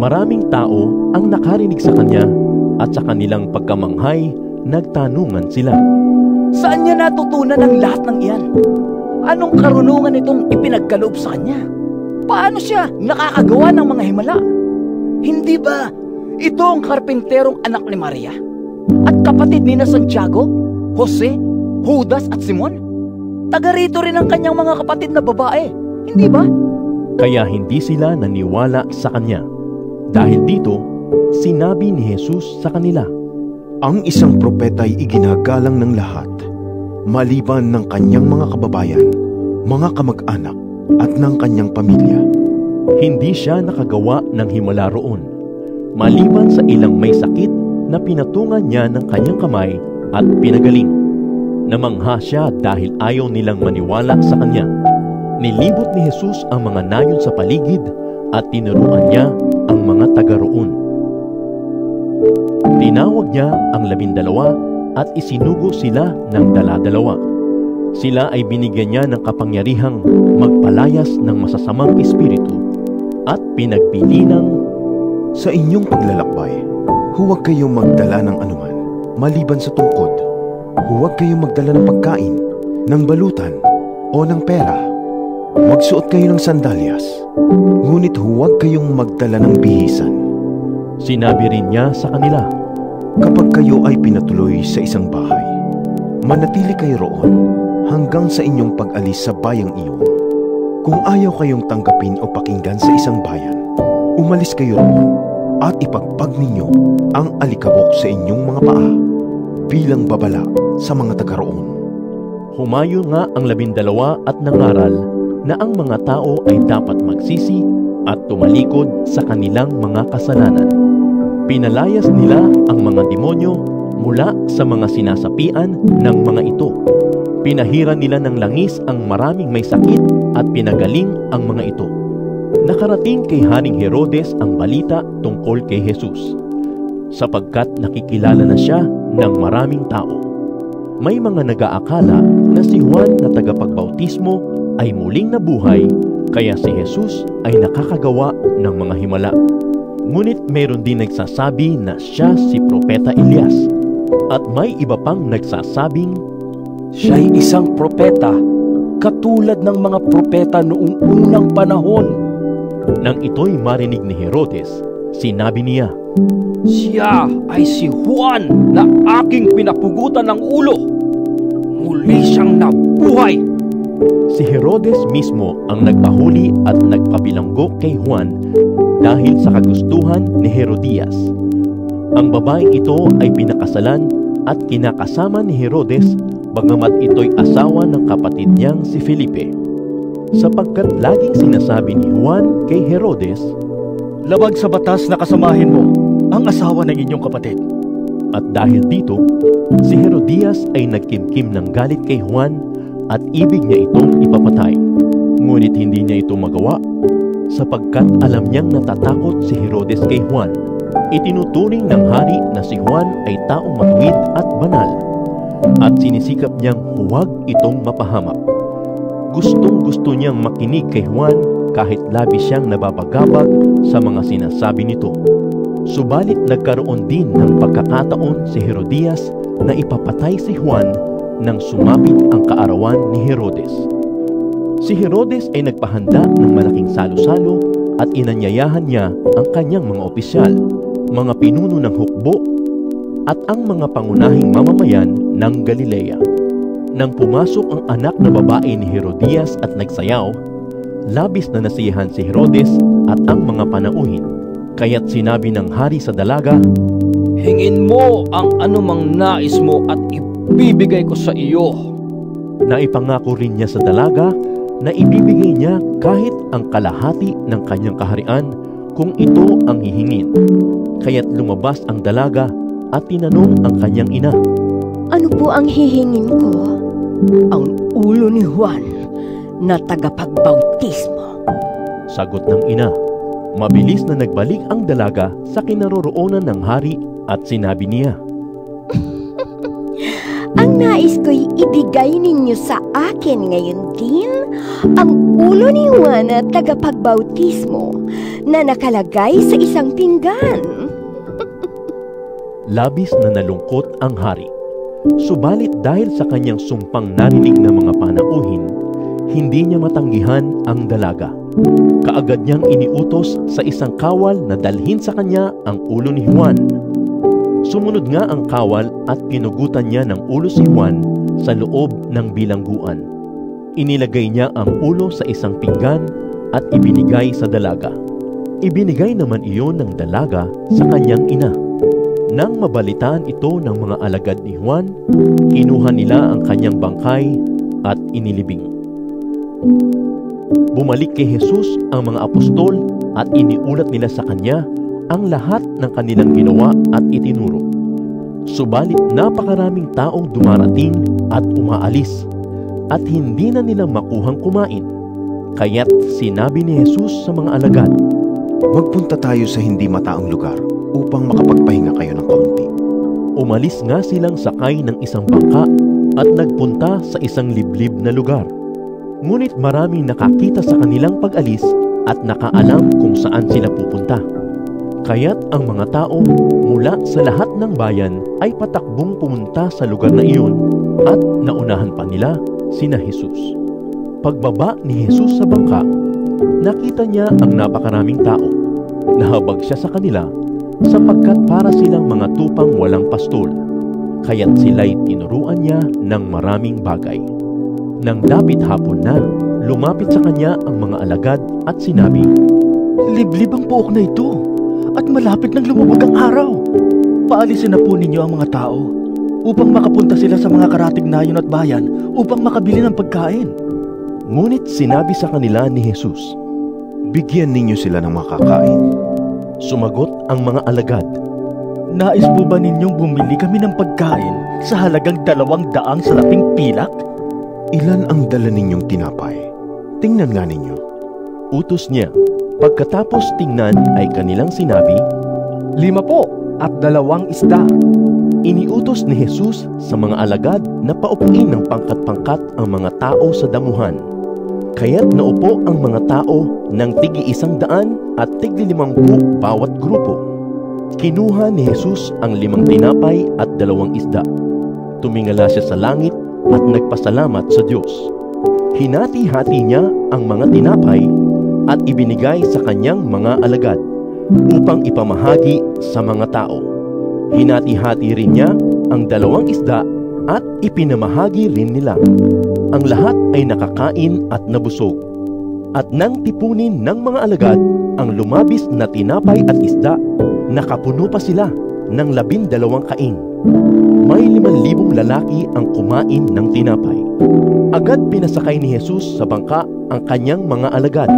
B: Maraming tao ang nakarinig sa kanya at sa kanilang pagkamanghay, nagtanungan sila.
G: Saan niya natutunan ang lahat ng iyan? Anong karunungan itong ipinagkaloob sa kanya? Paano siya nakakagawa ng mga himala? Hindi ba ito ang karpenterong anak ni Maria? At kapatid ni na Santiago, Jose, Judas at Simon? Taga rito rin ang kanyang mga kapatid na babae, hindi ba?
B: Kaya hindi sila naniwala sa kanya. Dahil dito, sinabi ni Jesus sa kanila,
E: Ang isang propeta ay iginagalang ng lahat, maliban ng kanyang mga kababayan, mga kamag-anak, at ng kanyang pamilya.
B: Hindi siya nakagawa ng himala roon. Maliban sa ilang may sakit na pinatungan niya ng kanyang kamay at pinagaling. Namangha siya dahil ayaw nilang maniwala sa kanya. Nilibot ni Jesus ang mga nayon sa paligid at tinuruan niya ang mga taga roon. Tinawag niya ang labindalawa at isinugo sila ng daladalawa. Sila ay binigyan niya ng kapangyarihang magpalayas ng masasamang espiritu at pinagpili ng
E: Sa inyong paglalakbay, huwag kayong magdala ng anuman, maliban sa tungkod. Huwag kayong magdala ng pagkain, ng balutan, o ng pera. Magsuot kayo ng sandalyas, ngunit huwag kayong magdala ng bihisan.
B: Sinabi rin niya sa kanila,
E: Kapag kayo ay pinatuloy sa isang bahay, manatili kayo roon hanggang sa inyong pag-alis sa bayang iyon. Kung ayaw kayong tanggapin o pakinggan sa isang bayan, umalis kayo roon at ipagpag ninyo ang alikabok sa inyong mga paa bilang babala sa mga taga roon.
B: Humayo nga ang labindalawa at nangaral na ang mga tao ay dapat magsisi at tumalikod sa kanilang mga kasalanan. Pinalayas nila ang mga demonyo mula sa mga sinasapian ng mga ito. Pinahira nila ng langis ang maraming may sakit at pinagaling ang mga ito. Nakarating kay Haring Herodes ang balita tungkol kay Jesus sapagkat nakikilala na siya ng maraming tao. May mga nag-aakala na si Juan na tagapagbautismo ay muling nabuhay kaya si Jesus ay nakakagawa ng mga himala. Ngunit mayroon din nagsasabi na siya si Propeta Elias at may iba pang nagsasabing
H: Siya'y isang propeta, katulad ng mga propeta noong unang panahon.
B: Nang ito'y marinig ni Herodes, sinabi niya,
H: Siya ay si Juan na aking pinapugutan ng ulo. Muli siyang nabuhay.
B: Si Herodes mismo ang nagpahuli at nagpabilanggo kay Juan dahil sa kagustuhan ni Herodias. Ang babaeng ito ay pinakasalan at kinakasama ni Herodes bagamat ito'y asawa ng kapatid niyang si Felipe. Sapagkat laging sinasabi ni Juan kay Herodes,
D: Labag sa batas na kasamahin mo ang asawa ng inyong kapatid.
B: At dahil dito, si Herodias ay nagkimkim ng galit kay Juan at ibig niya itong ipapatay. Ngunit hindi niya ito magawa sapagkat alam niyang natatakot si Herodes kay Juan. Itinuturing ng hari na si Juan ay taong matuwid at banal at sinisikap niyang huwag itong mapahamak. Gustong gusto niyang makinig kay Juan kahit labis siyang nababagabag sa mga sinasabi nito. Subalit nagkaroon din ng pagkakataon si Herodias na ipapatay si Juan nang sumapit ang kaarawan ni Herodes. Si Herodes ay nagpahanda ng malaking salo-salo at inanyayahan niya ang kanyang mga opisyal, mga pinuno ng hukbo at ang mga pangunahing mamamayan ng Galilea. Nang pumasok ang anak na babae ni Herodias at nagsayaw, labis na nasiyahan si Herodes at ang mga panauhin. Kaya't sinabi ng hari sa dalaga,
H: Hingin mo ang anumang nais mo at ibibigay ko sa iyo.
B: Naipangako rin niya sa dalaga na ibibigay niya kahit ang kalahati ng kanyang kaharian kung ito ang hihingin. Kaya't lumabas ang dalaga at tinanong ang kanyang ina.
J: Ano po ang hihingin ko? Ang ulo ni Juan na tagapagbautismo.
B: Sagot ng ina. Mabilis na nagbalik ang dalaga sa kinaroroonan ng hari at sinabi niya,
J: Ang nais ko'y ibigay ninyo sa akin ngayon din ang ulo ni Juan na tagapagbautismo na nakalagay sa isang pinggan.
B: Labis na nalungkot ang hari. Subalit dahil sa kanyang sumpang narinig ng mga panauhin, hindi niya matanggihan ang dalaga. Kaagad niyang iniutos sa isang kawal na dalhin sa kanya ang ulo ni Juan. Sumunod nga ang kawal at pinugutan niya ng ulo si Juan sa loob ng bilangguan. Inilagay niya ang ulo sa isang pinggan at ibinigay sa dalaga. Ibinigay naman iyon ng dalaga sa kanyang ina. Nang mabalitaan ito ng mga alagad ni Juan, kinuha nila ang kanyang bangkay at inilibing. Bumalik kay Jesus ang mga apostol at iniulat nila sa kanya ang lahat ng kanilang ginawa at itinuro. Subalit napakaraming taong dumarating at umaalis at hindi na nila makuhang kumain. Kaya't sinabi ni Jesus sa mga alagad,
E: Magpunta tayo sa hindi mataang lugar upang makapagpahinga kayo ng kaunti.
B: Umalis nga silang sakay ng isang bangka at nagpunta sa isang liblib na lugar. Ngunit maraming nakakita sa kanilang pag-alis at nakaalam kung saan sila pupunta. Kaya't ang mga tao mula sa lahat ng bayan ay patakbong pumunta sa lugar na iyon at naunahan pa nila sina Jesus. Pagbaba ni Jesus sa bangka, nakita niya ang napakaraming tao. Nahabag siya sa kanila sapagkat para silang mga tupang walang pastol. Kaya't sila'y tinuruan niya ng maraming bagay. Nang dapit hapon na, lumapit sa kanya ang mga alagad at sinabi,
D: Liblib ang puok na ito at malapit nang lumubog ang araw. Paalisin na po ninyo ang mga tao upang makapunta sila sa mga karatignayon at bayan upang makabili ng pagkain.
B: Ngunit sinabi sa kanila ni Jesus,
E: Bigyan ninyo sila ng makakain.
B: Sumagot ang mga alagad,
D: Nais po ba ninyong bumili kami ng pagkain sa halagang dalawang daang salaping pilak?
E: Ilan ang dala ninyong tinapay? Tingnan nga ninyo.
B: Utos niya. Pagkatapos tingnan ay kanilang sinabi,
F: Lima po at dalawang isda.
B: Iniutos ni Jesus sa mga alagad na paupuin ng pangkat-pangkat ang mga tao sa damuhan. Kaya't naupo ang mga tao ng tigi isang daan at tigli limangpu bawat grupo. Kinuha ni Jesus ang limang tinapay at dalawang isda. Tumingala siya sa langit at nagpasalamat sa Diyos. Hinati-hati niya ang mga tinapay at ibinigay sa kanyang mga alagad upang ipamahagi sa mga tao. Hinati-hati rin niya ang dalawang isda at ipinamahagi rin nila. Ang lahat ay nakakain at nabusog. At nang tipunin ng mga alagad ang lumabis na tinapay at isda, nakapuno pa sila ng labindalawang kain. May limang libong lalaki ang kumain ng tinapay. Agad pinasakay ni Jesus sa bangka ang kanyang mga alagad.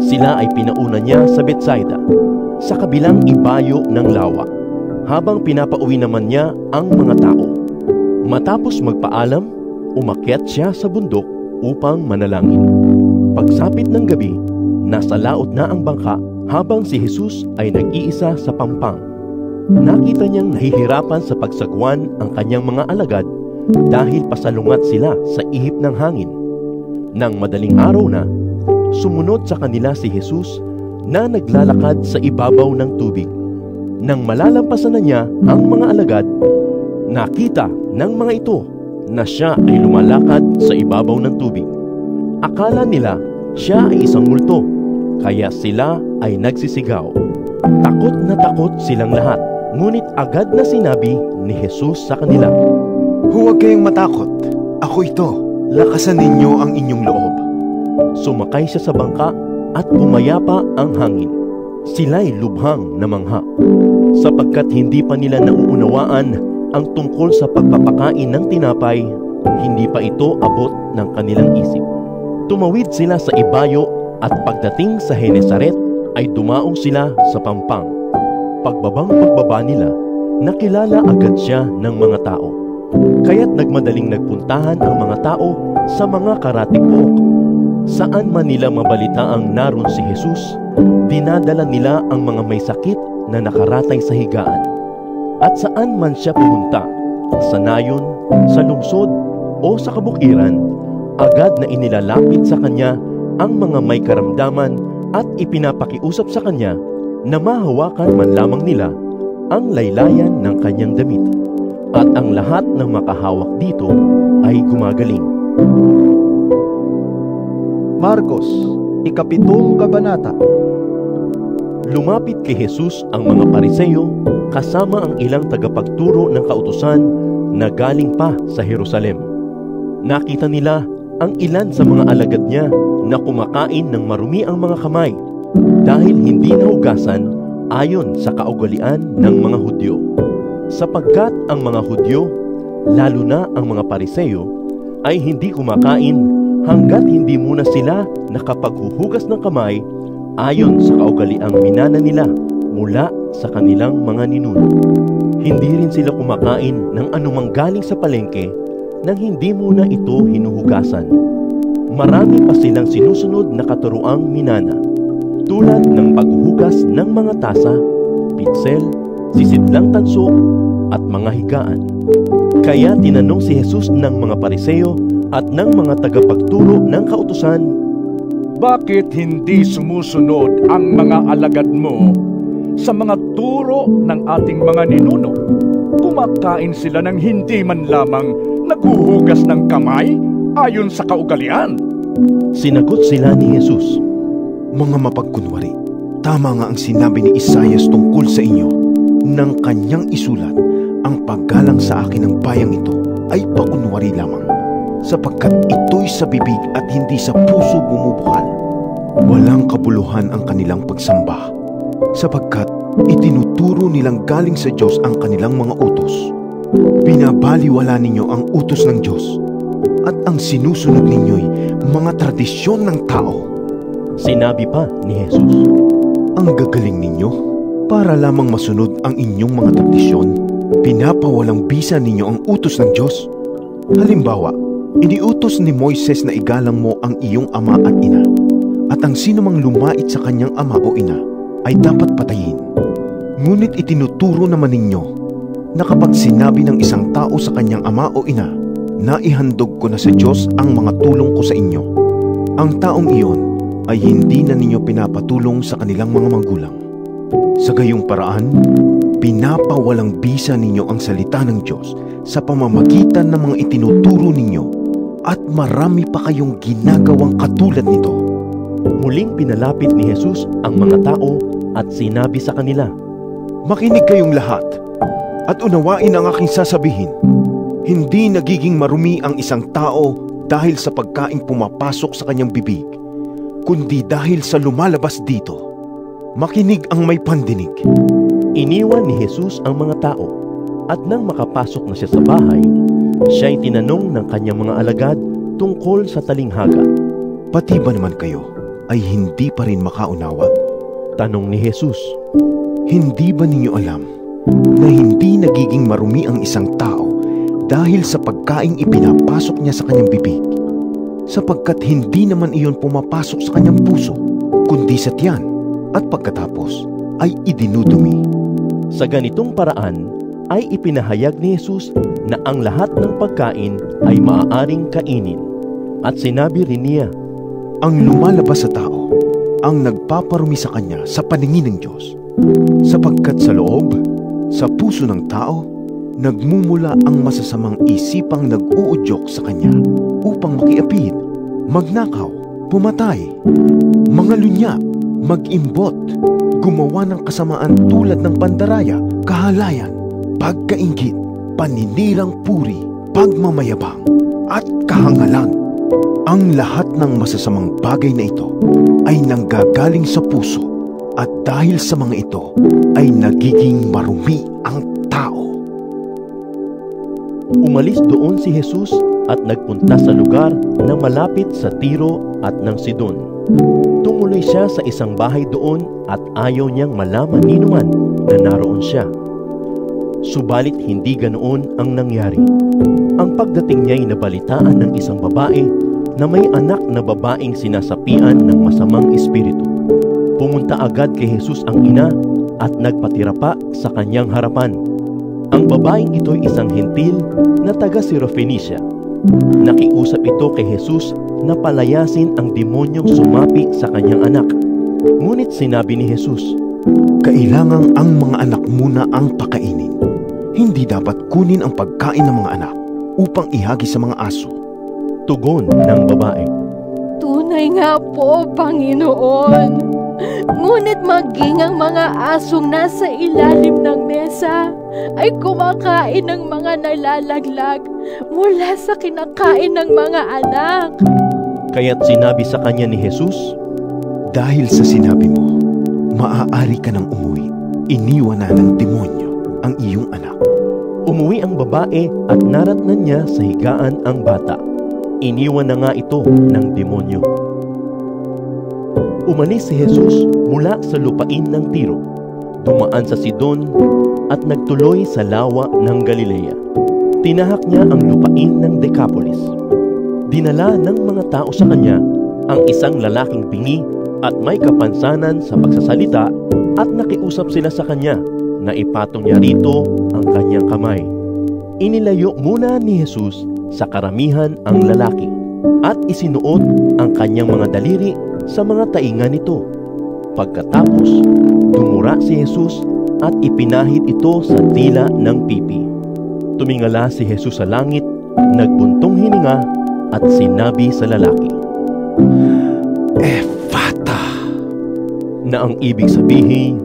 B: Sila ay pinauna niya sa Bethsaida, sa kabilang ibayo ng lawa, habang pinapauwi naman niya ang mga tao. Matapos magpaalam, umakyat siya sa bundok upang manalangin. Pagsapit ng gabi, nasa laot na ang bangka habang si Jesus ay nag-iisa sa pampang. Nakita niyang nahihirapan sa pagsagwan ang kanyang mga alagad dahil pasalungat sila sa ihip ng hangin. Nang madaling araw na, sumunod sa kanila si Jesus na naglalakad sa ibabaw ng tubig. Nang malalampasan na niya ang mga alagad, nakita ng mga ito na siya ay lumalakad sa ibabaw ng tubig. Akala nila siya ay isang multo, kaya sila ay nagsisigaw. Takot na takot silang lahat, ngunit agad na sinabi ni Jesus sa kanila,
E: Huwag kayong matakot. Ako ito. Lakasan ninyo ang inyong loob.
B: Sumakay siya sa bangka at pumayapa ang hangin. Sila'y lubhang na mangha. Sapagkat hindi pa nila nauunawaan ang tungkol sa pagpapakain ng tinapay, hindi pa ito abot ng kanilang isip. Tumawid sila sa ibayo at pagdating sa Henesaret ay dumaong sila sa pampang. Pagbabang pagbaba nila, nakilala agad siya ng mga tao. Kaya't nagmadaling nagpuntahan ang mga tao sa mga karatikok. Saan man nila mabalita ang naroon si Jesus, dinadala nila ang mga may sakit na nakaratay sa higaan. At saan man siya pumunta, sa nayon, sa lungsod, o sa kabukiran, agad na inilalapit sa kanya ang mga may karamdaman at ipinapakiusap sa kanya na mahawakan man lamang nila ang laylayan ng kanyang damit. At ang lahat ng makahawak dito ay gumagaling.
A: Marcos, ikapitong kabanata.
B: Lumapit kay Jesus ang mga pariseyo kasama ang ilang tagapagturo ng kautusan na galing pa sa Jerusalem. Nakita nila ang ilan sa mga alagad niya na kumakain ng marumi ang mga kamay dahil hindi nahugasan ayon sa kaugalian ng mga Hudyo. Sapagkat ang mga Hudyo, lalo na ang mga pariseyo, ay hindi kumakain hanggat hindi muna sila nakapaghuhugas ng kamay ayon sa kaugaliang minana nila mula sa kanilang mga ninuno. Hindi rin sila kumakain ng anumang galing sa palengke nang hindi muna ito hinuhugasan. Marami pa silang sinusunod na katuruang minana, tulad ng paghuhugas ng mga tasa, pitsel, sisidlang tanso, at mga higaan. Kaya tinanong si Jesus ng mga pariseyo at ng mga tagapagturo ng kautusan,
C: Bakit hindi sumusunod ang mga alagad mo sa mga turo ng ating mga ninuno? Kumakain sila ng hindi man lamang naghuhugas ng kamay ayon sa kaugalian.
B: Sinagot sila ni Jesus,
E: Mga mapagkunwari, tama nga ang sinabi ni Isayas tungkol sa inyo nang kanyang isulat, ang paggalang sa akin ng bayang ito ay pakunwari lamang, sapagkat ito'y sa bibig at hindi sa puso bumubukal. Walang kabuluhan ang kanilang pagsamba, sapagkat itinuturo nilang galing sa Diyos ang kanilang mga utos. Binabaliwala ninyo ang utos ng Diyos, at ang sinusunod ninyo'y mga tradisyon ng tao.
B: Sinabi pa ni Jesus,
E: Ang gagaling ninyo, para lamang masunod ang inyong mga tradisyon, pinapawalang bisa ninyo ang utos ng Diyos. Halimbawa, iniutos ni Moises na igalang mo ang iyong ama at ina, at ang sino mang lumait sa kanyang ama o ina ay dapat patayin. Ngunit itinuturo naman ninyo na kapag sinabi ng isang tao sa kanyang ama o ina, na ihandog ko na sa Diyos ang mga tulong ko sa inyo, ang taong iyon ay hindi na ninyo pinapatulong sa kanilang mga magulang. Sa gayong paraan, pinapawalang bisa ninyo ang salita ng Diyos sa pamamagitan ng mga itinuturo ninyo at marami pa kayong ginagawang katulad nito.
B: Muling pinalapit ni Jesus ang mga tao at sinabi sa kanila,
E: Makinig kayong lahat at unawain ang aking sasabihin. Hindi nagiging marumi ang isang tao dahil sa pagkaing pumapasok sa kanyang bibig, kundi dahil sa lumalabas dito. Makinig ang may pandinig.
B: Iniwan ni Jesus ang mga tao at nang makapasok na siya sa bahay, siya'y tinanong ng kanyang mga alagad tungkol sa talinghaga.
E: Pati ba naman kayo ay hindi pa rin makaunawa?
B: Tanong ni Jesus,
E: Hindi ba ninyo alam na hindi nagiging marumi ang isang tao dahil sa pagkaing ipinapasok niya sa kanyang bibig? Sapagkat hindi naman iyon pumapasok sa kanyang puso, kundi sa tiyan, at pagkatapos ay idinudumi.
B: Sa ganitong paraan ay ipinahayag ni Jesus na ang lahat ng pagkain ay maaaring kainin. At sinabi rin niya,
E: Ang lumalabas sa tao, ang nagpaparumi sa kanya sa paningin ng Diyos. Sapagkat sa loob, sa puso ng tao, nagmumula ang masasamang isipang nag-uudyok sa kanya upang makiapid, magnakaw, pumatay, mangalunya, mag-imbot, gumawa ng kasamaan tulad ng pandaraya, kahalayan, pagkaingit, paninirang puri, pagmamayabang, at kahangalan. Ang lahat ng masasamang bagay na ito ay nanggagaling sa puso at dahil sa mga ito ay nagiging marumi ang tao.
B: Umalis doon si Jesus at nagpunta sa lugar na malapit sa Tiro at ng Sidon. Tumuloy siya sa isang bahay doon at ayaw niyang malaman ni naman na naroon siya. Subalit hindi ganoon ang nangyari. Ang pagdating niya'y nabalitaan ng isang babae na may anak na babaeng sinasapian ng masamang espiritu. Pumunta agad kay Jesus ang ina at nagpatira pa sa kanyang harapan. Ang babaeng ito'y isang hentil na taga Sirofenicia. Nakiusap ito kay Jesus na palayasin ang demonyong sumapi sa kanyang anak. Ngunit sinabi ni Jesus,
E: Kailangang ang mga anak muna ang pakainin. Hindi dapat kunin ang pagkain ng mga anak upang ihagi sa mga aso.
B: Tugon ng babae.
L: Tunay nga po, Panginoon. Ngunit maging ang mga asong nasa ilalim ng mesa ay kumakain ng mga nalalaglag mula sa kinakain ng mga anak.
B: Kaya't sinabi sa kanya ni Jesus,
E: Dahil sa sinabi mo, maaari ka nang umuwi. Iniwan na ng demonyo ang iyong anak.
B: Umuwi ang babae at naratnan niya sa higaan ang bata. Iniwan na nga ito ng demonyo. Umalis si Jesus mula sa lupain ng Tiro, dumaan sa Sidon at nagtuloy sa lawa ng Galilea. Tinahak niya ang lupain ng Decapolis. Dinala ng mga tao sa kanya ang isang lalaking bingi at may kapansanan sa pagsasalita at nakiusap sila sa kanya na ipatong niya rito ang kanyang kamay. Inilayo muna ni Jesus sa karamihan ang lalaki at isinuot ang kanyang mga daliri sa mga tainga nito. Pagkatapos, dumura si Jesus at ipinahid ito sa dila ng pipi. Tumingala si Jesus sa langit, nagbuntong hininga at sinabi sa lalaki,
E: Efata!
B: Na ang ibig sabihin,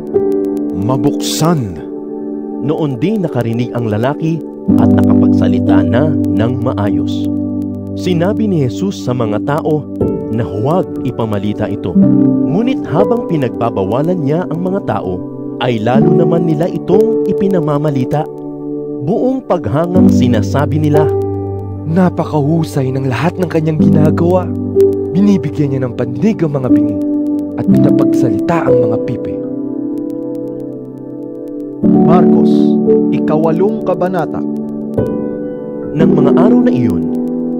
E: Mabuksan!
B: Noon din nakarinig ang lalaki at nakapagsalita na ng maayos. Sinabi ni Jesus sa mga tao na huwag ipamalita ito. Ngunit habang pinagbabawalan niya ang mga tao, ay lalo naman nila itong ipinamamalita. Buong paghangang sinasabi nila,
F: Napakahusay ng lahat ng kanyang ginagawa. Binibigyan niya ng pandinig ang mga bingi at pinapagsalita ang mga pipi.
A: Marcos, ikawalong kabanata.
B: Nang mga araw na iyon,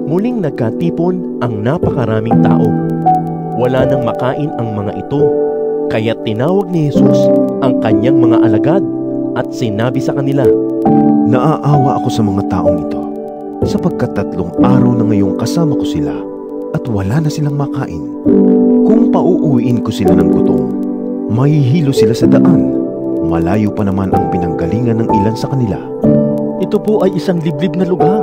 B: muling nagkatipon ang napakaraming tao. Wala nang makain ang mga ito, kaya tinawag ni Jesus ang kanyang mga alagad at sinabi sa kanila,
E: Naaawa ako sa mga taong ito, sapagkat tatlong araw na ngayong kasama ko sila at wala na silang makain. Kung pauuwiin ko sila ng gutom, mahihilo sila sa daan. Malayo pa naman ang pinanggalingan ng ilan sa kanila.
D: Ito po ay isang liblib na lugar.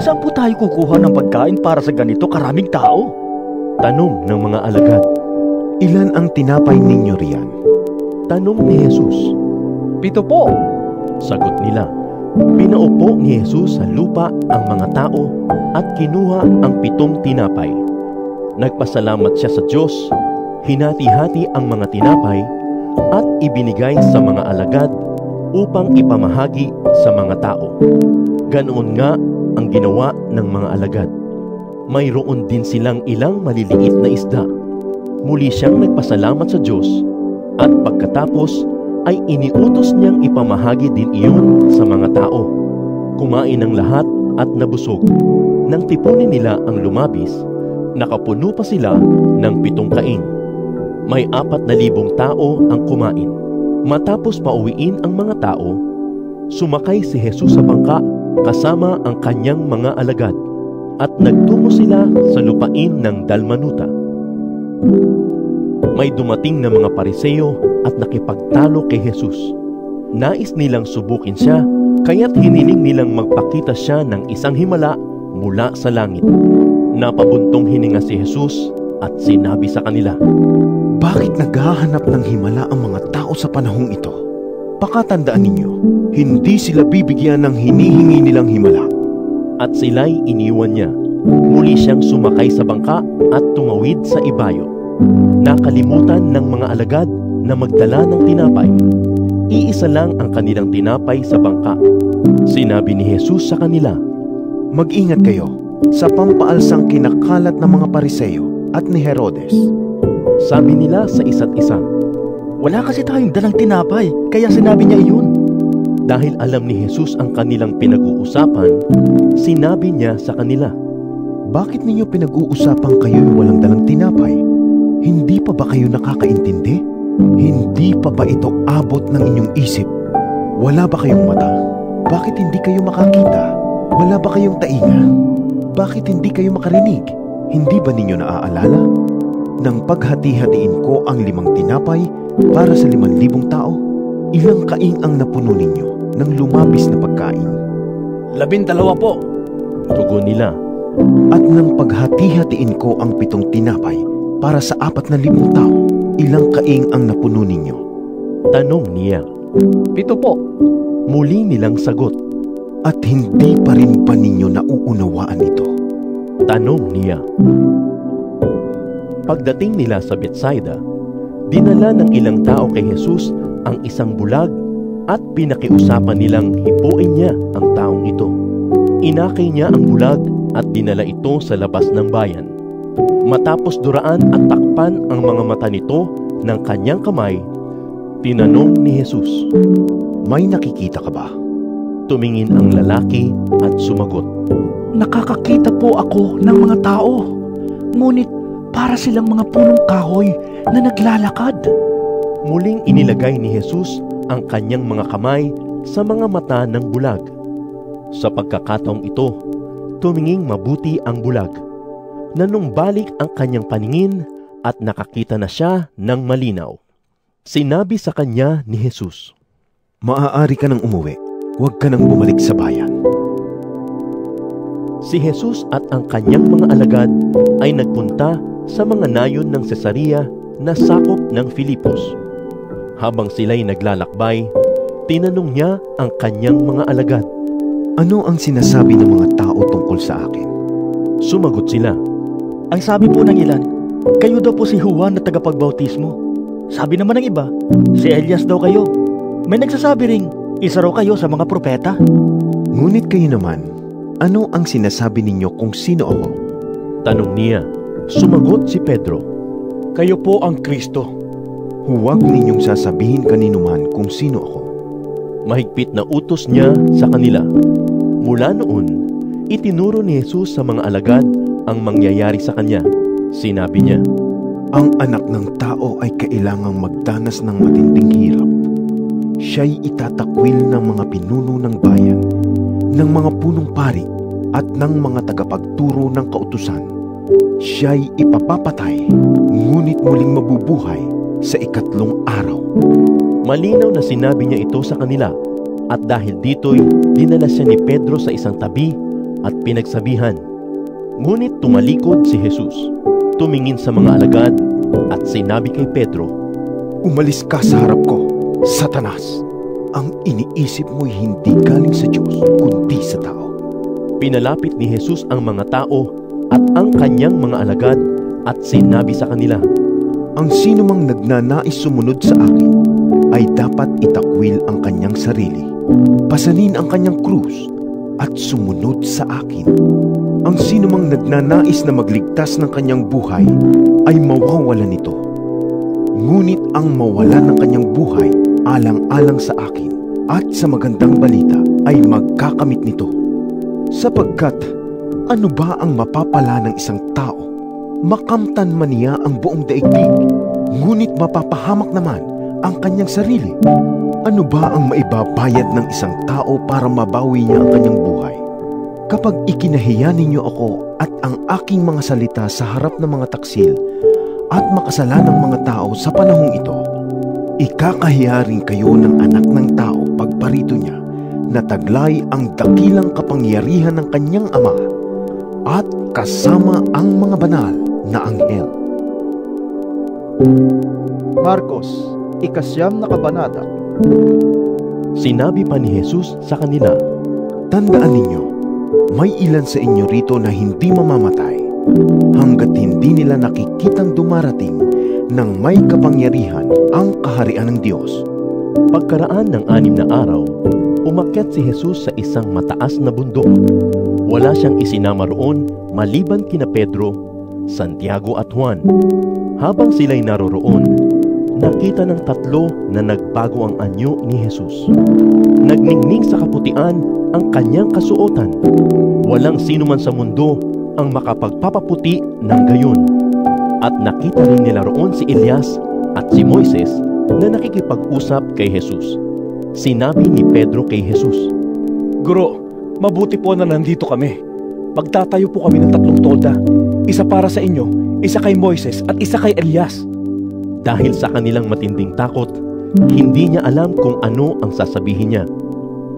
D: Saan po tayo kukuha ng pagkain para sa ganito karaming tao?
B: Tanong ng mga alagad.
E: Ilan ang tinapay ninyo riyan?
B: Tanong ni Jesus.
F: Pito po.
B: Sagot nila. Pinaupo ni Jesus sa lupa ang mga tao at kinuha ang pitong tinapay. Nagpasalamat siya sa Diyos, hinati-hati ang mga tinapay at ibinigay sa mga alagad upang ipamahagi sa mga tao. Ganoon nga ang ginawa ng mga alagad. Mayroon din silang ilang maliliit na isda. Muli siyang nagpasalamat sa Diyos at pagkatapos ay iniutos niyang ipamahagi din iyon sa mga tao. Kumain ng lahat at nabusog. Nang tipunin nila ang lumabis, nakapuno pa sila ng pitong kaing. May apat na libong tao ang kumain. Matapos pauwiin ang mga tao, sumakay si Jesus sa bangka kasama ang kanyang mga alagad at nagtungo sila sa lupain ng Dalmanuta. May dumating na mga pariseo at nakipagtalo kay Jesus. Nais nilang subukin siya, kaya't hiniling nilang magpakita siya ng isang himala mula sa langit. Napabuntong hininga si Jesus at sinabi sa kanila,
E: Bakit naghahanap ng himala ang mga tao sa panahong ito? Pakatandaan ninyo, hindi sila bibigyan ng hinihingi nilang himala.
B: at sila'y iniwan niya. Muli siyang sumakay sa bangka at tumawid sa ibayo. Nakalimutan ng mga alagad na magdala ng tinapay. Iisa lang ang kanilang tinapay sa bangka. Sinabi ni Jesus sa kanila,
E: Mag-ingat kayo sa pampaalsang kinakalat ng mga pariseyo at ni Herodes.
B: Sabi nila sa isa't isa,
D: Wala kasi tayong dalang tinapay, kaya sinabi niya iyon.
B: Dahil alam ni Jesus ang kanilang pinag-uusapan, sinabi niya sa kanila,
E: Bakit ninyo pinag-uusapan kayo'y walang dalang tinapay? Hindi pa ba kayo nakakaintindi? Hindi pa ba ito abot ng inyong isip? Wala ba kayong mata? Bakit hindi kayo makakita? Wala ba kayong tainga? Bakit hindi kayo makarinig? Hindi ba ninyo naaalala? Nang paghati-hatiin ko ang limang tinapay para sa limang libong tao, ilang kaing ang napuno ninyo ng lumabis na pagkain?
H: Labindalawa po.
B: Tugon nila,
E: At nang paghati-hatiin ko ang pitong tinapay para sa apat na libong tao, ilang kaing ang napuno ninyo?
B: tanong niya.
F: Pito po.
B: Muli nilang sagot,
E: At hindi pa rin ba ninyo nauunawaan ito?
B: tanong niya. Pagdating nila sa Bethsaida, dinala ng ilang tao kay Jesus ang isang bulag at pinakiusapan nilang hipuin niya ang taong ito. Inakay niya ang bulag at dinala ito sa labas ng bayan. Matapos duraan at takpan ang mga mata nito ng kanyang kamay, tinanong ni Jesus.
E: May nakikita ka ba?
B: Tumingin ang lalaki at sumagot.
K: Nakakakita po ako ng mga tao. Ngunit para silang mga punong kahoy na naglalakad.
B: Muling inilagay ni Jesus ang kanyang mga kamay sa mga mata ng bulag. Sa pagkakataong ito, tuminging mabuti ang bulag. Nanumbalik ang kanyang paningin at nakakita na siya ng malinaw. Sinabi sa kanya ni Jesus,
E: Maaari ka nang umuwi. Huwag ka nang bumalik sa bayan.
B: Si Jesus at ang kanyang mga alagad ay nagpunta sa mga nayon ng Cesarea na sakop ng Filipos. Habang sila'y naglalakbay, tinanong niya ang kanyang mga alagad.
E: Ano ang sinasabi ng mga tao tungkol sa akin?
B: Sumagot sila,
D: Ang sabi po ng ilan, kayo daw po si Juan na tagapagbautismo. Sabi naman ng iba, si Elias daw kayo. May nagsasabi ring, isa raw kayo sa mga propeta.
E: Ngunit kayo naman, ano ang sinasabi ninyo kung sino ako?
B: Tanong niya. Sumagot si Pedro.
K: Kayo po ang Kristo.
E: Huwag ninyong sasabihin kaninuman kung sino ako.
B: Mahigpit na utos niya sa kanila. Mula noon, itinuro ni Jesus sa mga alagad ang mangyayari sa kanya. Sinabi niya,
E: Ang anak ng tao ay kailangang magdanas ng matinding hirap. Siya'y itatakwil ng mga pinuno ng bayan, ng mga punong pari, at ng mga tagapagturo ng kautusan. Siya'y ipapapatay, ngunit muling mabubuhay sa ikatlong araw.
B: Malinaw na sinabi niya ito sa kanila at dahil dito'y dinala siya ni Pedro sa isang tabi at pinagsabihan. Ngunit tumalikod si Jesus, tumingin sa mga alagad at sinabi kay Pedro,
E: Umalis ka sa harap ko, Satanas! Ang iniisip mo'y hindi galing sa Diyos, kundi sa tao.
B: Pinalapit ni Jesus ang mga tao at ang kanyang mga alagad at sinabi sa kanila,
E: Ang sino mang nagnanais sumunod sa akin ay dapat itakwil ang kanyang sarili, pasanin ang kanyang krus, at sumunod sa akin. Ang sino mang nagnanais na magligtas ng kanyang buhay ay mawawala nito. Ngunit ang mawala ng kanyang buhay alang-alang sa akin at sa magandang balita ay magkakamit nito. Sapagkat ano ba ang mapapala ng isang tao? Makamtan man niya ang buong daigdig, ngunit mapapahamak naman ang kanyang sarili. Ano ba ang maibabayad ng isang tao para mabawi niya ang kanyang buhay? Kapag ikinahiya ninyo ako at ang aking mga salita sa harap ng mga taksil at makasalanang mga tao sa panahong ito, ikakahiya rin kayo ng anak ng tao pagparito niya na taglay ang dakilang kapangyarihan ng kanyang ama at kasama ang mga banal na anghel.
A: Marcos, ikasyam na kabanata.
B: Sinabi pa ni Jesus sa kanila,
E: Tandaan ninyo, may ilan sa inyo rito na hindi mamamatay hanggat hindi nila nakikitang dumarating ng may kapangyarihan ang kaharian ng Diyos.
B: Pagkaraan ng anim na araw, umakyat si Jesus sa isang mataas na bundok. Wala siyang isinama roon maliban kina Pedro, Santiago at Juan. Habang sila'y naroroon, nakita ng tatlo na nagbago ang anyo ni Jesus. Nagningning sa kaputian ang kanyang kasuotan. Walang sino man sa mundo ang makapagpapaputi ng gayon. At nakita rin nila roon si Elias at si Moises na nakikipag-usap kay Jesus. Sinabi ni Pedro kay Jesus,
K: Guro, mabuti po na nandito kami. Magtatayo po kami ng tatlong tolda. Isa para sa inyo, isa kay Moises at isa kay Elias.
B: Dahil sa kanilang matinding takot, hindi niya alam kung ano ang sasabihin niya.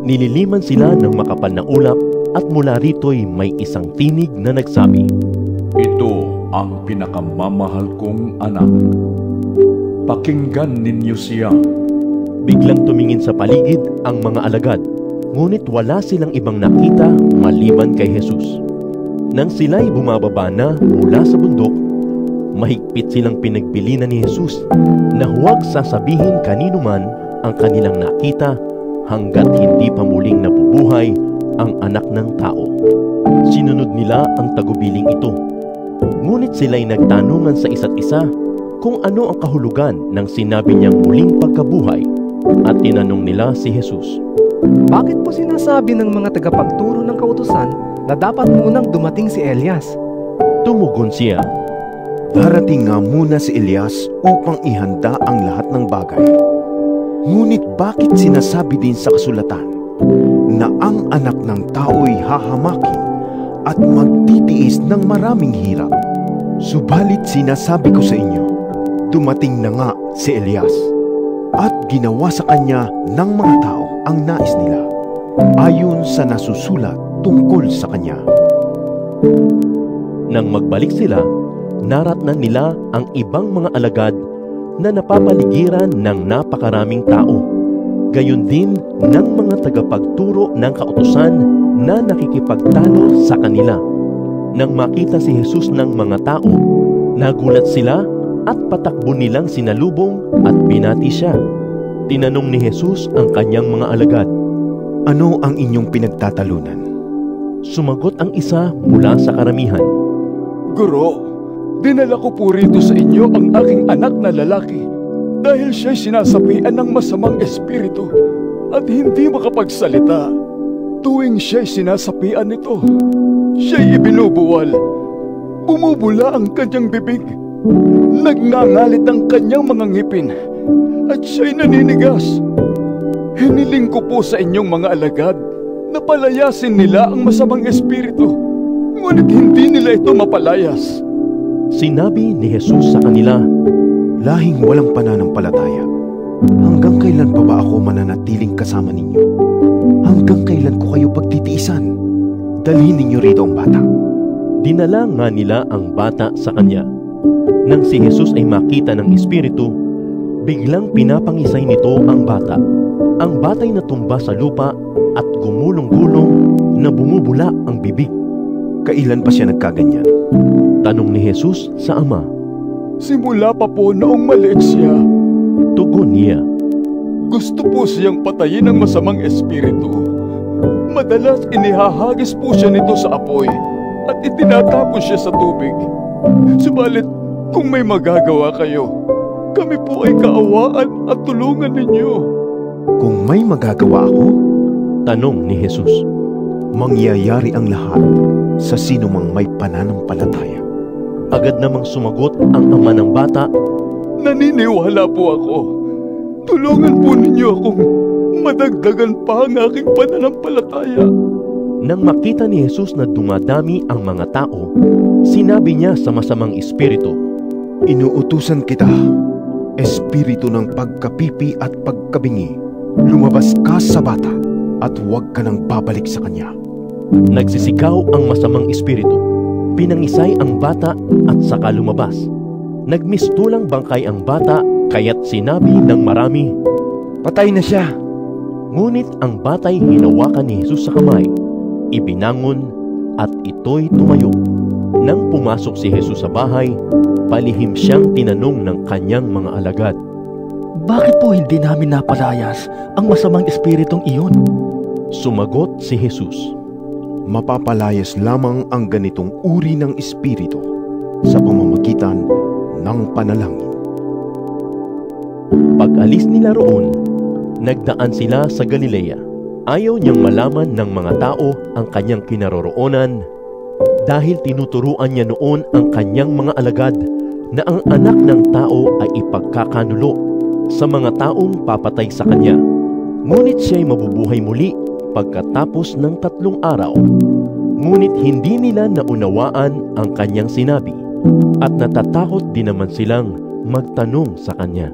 B: Nililiman sila ng makapal na ulap at mula rito'y may isang tinig na nagsabi,
C: Ito ang pinakamamahal kong anak. Pakinggan ninyo siya.
B: Biglang tumingin sa paligid ang mga alagad, ngunit wala silang ibang nakita maliban kay Jesus. Nang sila'y bumababa na mula sa bundok, mahigpit silang pinagbilinan ni Jesus na huwag sasabihin kanino man ang kanilang nakita hanggat hindi pa muling nabubuhay ang anak ng tao. Sinunod nila ang tagubiling ito. Ngunit sila'y nagtanungan sa isa't isa kung ano ang kahulugan ng sinabi niyang muling pagkabuhay at tinanong nila si Jesus.
M: Bakit po sinasabi ng mga tagapagturo ng kautusan na dapat munang dumating si Elias?
B: Tumugon siya,
E: Darating nga muna si Elias upang ihanda ang lahat ng bagay. Ngunit bakit sinasabi din sa kasulatan na ang anak ng tao'y hahamakin at magtitiis ng maraming hirap? Subalit sinasabi ko sa inyo, dumating na nga si Elias at ginawa sa kanya ng mga tao ang nais nila ayon sa nasusulat tungkol sa kanya.
B: Nang magbalik sila, naratnan nila ang ibang mga alagad na napapaligiran ng napakaraming tao. Gayon din ng mga tagapagturo ng kautusan na nakikipagtalo sa kanila. Nang makita si Jesus ng mga tao, nagulat sila at patakbo nilang sinalubong at binati siya. Tinanong ni Jesus ang kanyang mga alagad,
E: Ano ang inyong pinagtatalunan?
B: Sumagot ang isa mula sa karamihan.
C: Guro, dinala ko po rito sa inyo ang aking anak na lalaki dahil siya'y sinasapian ng masamang espiritu at hindi makapagsalita. Tuwing siya'y sinasapian nito, siya'y ibinubuwal. Bumubula ang kanyang bibig. Nagngangalit ang kanyang mga ngipin at siya'y naninigas. Hiniling ko po sa inyong mga alagad na palayasin nila ang masamang espiritu, ngunit hindi nila ito mapalayas.
B: Sinabi ni Jesus sa kanila,
E: Lahing walang pananampalataya. Hanggang kailan pa ba ako mananatiling kasama ninyo? Hanggang kailan ko kayo pagtitiisan? Dalhin ninyo rito ang bata.
B: Dinala nga nila ang bata sa kanya. Nang si Jesus ay makita ng Espiritu, biglang pinapangisay nito ang bata. Ang batay natumba sa lupa at gumulong-gulong na bumubula ang bibig.
E: Kailan pa siya nagkaganyan?
B: Tanong ni Jesus sa ama.
C: Simula pa po noong maliit siya.
B: Tugon niya.
C: Gusto po siyang patayin ng masamang espiritu. Madalas inihahagis po siya nito sa apoy at itinatapon siya sa tubig. Subalit, kung may magagawa kayo, kami po ay kaawaan at tulungan ninyo.
E: Kung may magagawa ako,
B: Tanong ni Jesus.
E: mangyayari ang lahat sa sinumang may pananampalataya.
B: Agad namang sumagot ang ama ng bata,
C: Naniniwala po ako. Tulungan po ninyo akong madagdagan pa ang aking pananampalataya.
B: Nang makita ni Jesus na dumadami ang mga tao, sinabi niya sa masamang espiritu,
E: Inuutusan kita, espiritu ng pagkapipi at pagkabingi, lumabas ka sa bata at huwag ka nang babalik sa kanya.
B: Nagsisigaw ang masamang espiritu. Pinangisay ang bata at saka lumabas. Nagmistulang bangkay ang bata kaya't sinabi ng marami,
M: Patay na siya.
B: Ngunit ang batay hinawakan ni Jesus sa kamay. Ibinangon at ito'y tumayo. Nang pumasok si Jesus sa bahay, palihim siyang tinanong ng kanyang mga alagad.
D: Bakit po hindi namin napalayas ang masamang espiritong iyon?
B: Sumagot si Jesus.
E: Mapapalayas lamang ang ganitong uri ng espiritu sa pamamagitan ng panalangin.
B: Pag-alis nila roon, nagdaan sila sa Galilea. Ayaw niyang malaman ng mga tao ang kanyang kinaroroonan dahil tinuturuan niya noon ang kanyang mga alagad na ang anak ng tao ay ipagkakanulo sa mga taong papatay sa kanya. Ngunit siya'y mabubuhay muli pagkatapos ng tatlong araw. Ngunit hindi nila naunawaan ang kanyang sinabi at natatakot din naman silang magtanong sa kanya.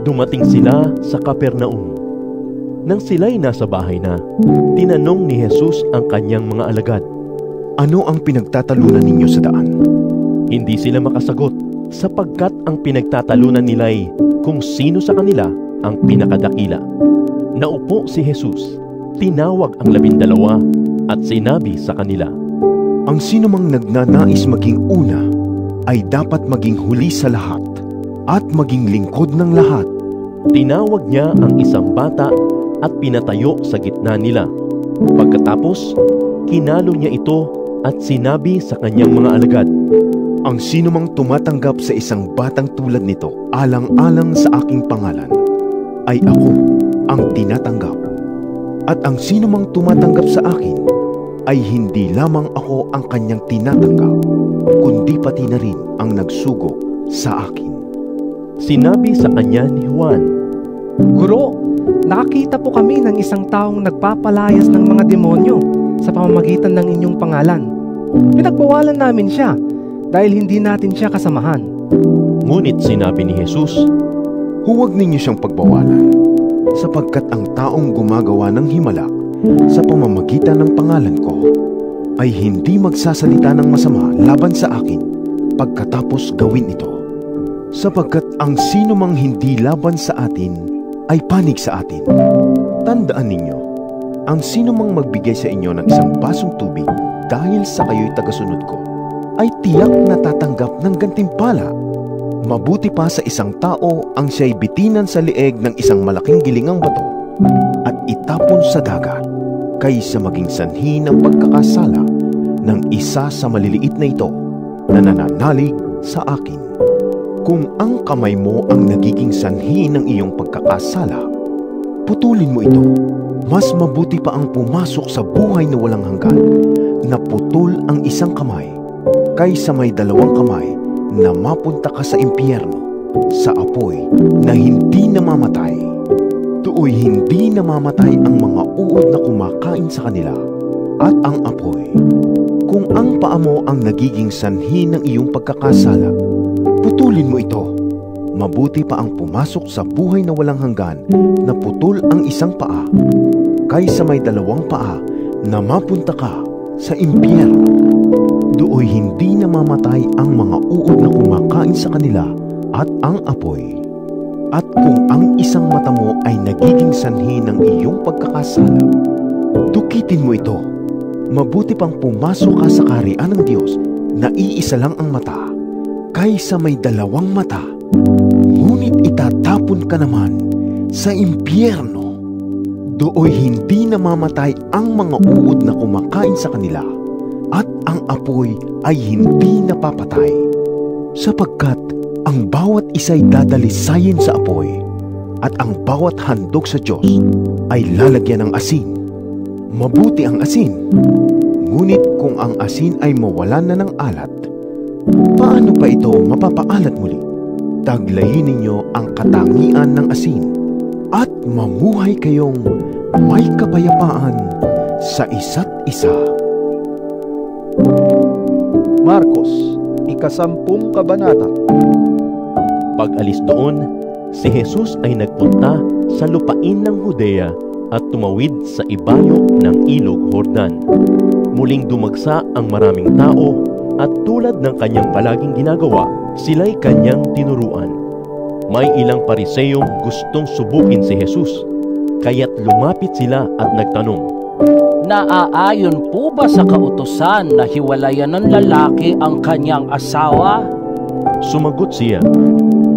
B: Dumating sila sa Kapernaum. Nang sila'y nasa bahay na, tinanong ni Jesus ang kanyang mga alagad.
E: Ano ang pinagtatalunan ninyo sa daan?
B: Hindi sila makasagot sapagkat ang pinagtatalunan nila'y kung sino sa kanila ang pinakadakila. Naupo si Jesus, tinawag ang labindalawa at sinabi sa kanila,
E: Ang sinumang nagnanais maging una ay dapat maging huli sa lahat at maging lingkod ng lahat.
B: Tinawag niya ang isang bata at pinatayo sa gitna nila. Pagkatapos, kinalo niya ito at sinabi sa kanyang mga alagad,
E: Ang sinumang tumatanggap sa isang batang tulad nito alang-alang sa aking pangalan, ay ako ang tinatanggap. At ang sinumang tumatanggap sa akin, ay hindi lamang ako ang kanyang tinatanggap, kundi pati na rin ang nagsugo sa akin.
B: Sinabi sa kanya ni Juan,
M: Guro, nakakita po kami ng isang taong nagpapalayas ng mga demonyo sa pamamagitan ng inyong pangalan. Pinagbawalan namin siya dahil hindi natin siya kasamahan.
B: Ngunit sinabi ni Jesus,
E: Huwag ninyo siyang pagbawalan, sapagkat ang taong gumagawa ng himala sa pamamagitan ng pangalan ko ay hindi magsasalita ng masama laban sa akin pagkatapos gawin ito. Sapagkat ang sino mang hindi laban sa atin ay panig sa atin. Tandaan ninyo, ang sino mang magbigay sa inyo ng isang basong tubig dahil sa kayo'y tagasunod ko, ay tiyak na tatanggap ng gantimpala. Mabuti pa sa isang tao ang siya'y bitinan sa lieg ng isang malaking gilingang bato at itapon sa dagat kaysa maging sanhi ng pagkakasala ng isa sa maliliit na ito na nananalig sa akin. Kung ang kamay mo ang nagiging sanhi ng iyong pagkakasala, putulin mo ito. Mas mabuti pa ang pumasok sa buhay na walang hanggan na putol ang isang kamay kaysa may dalawang kamay na mapunta ka sa impyerno sa apoy na hindi namamatay. Tuoy hindi namamatay ang mga uod na kumakain sa kanila at ang apoy. Kung ang paa mo ang nagiging sanhi ng iyong pagkakasala, putulin mo ito. Mabuti pa ang pumasok sa buhay na walang hanggan na putol ang isang paa kaysa may dalawang paa na mapunta ka sa impyerno. Dooy hindi namamatay ang mga uod na kumakain sa kanila at ang apoy. At kung ang isang mata mo ay nagiging sanhi ng iyong pagkakasala, tukitin mo ito. Mabuti pang pumasok ka sa kaharian ng Diyos na iisa lang ang mata, kaysa may dalawang mata, ngunit itatapon ka naman sa impyerno. Dooy hindi namamatay ang mga uod na kumakain sa kanila, ang apoy ay hindi napapatay, sapagkat ang bawat isa'y dadalisayin sa apoy, at ang bawat handog sa Diyos ay lalagyan ng asin. Mabuti ang asin, ngunit kung ang asin ay mawalan na ng alat, paano pa ito mapapaalat muli? Taglayin ninyo ang katangian ng asin at mamuhay kayong may kapayapaan sa isa't isa.
A: Marcos, ikasampung kabanata.
B: Pag-alis doon, si Jesus ay nagpunta sa lupain ng Judea at tumawid sa ibayo ng ilog Hordan. Muling dumagsa ang maraming tao at tulad ng kanyang palaging ginagawa, sila'y kanyang tinuruan. May ilang pariseyong gustong subukin si Jesus, kaya't lumapit sila at nagtanong,
H: Naaayon po ba sa kautusan na hiwalayan ng lalaki ang kanyang asawa?
B: Sumagot siya.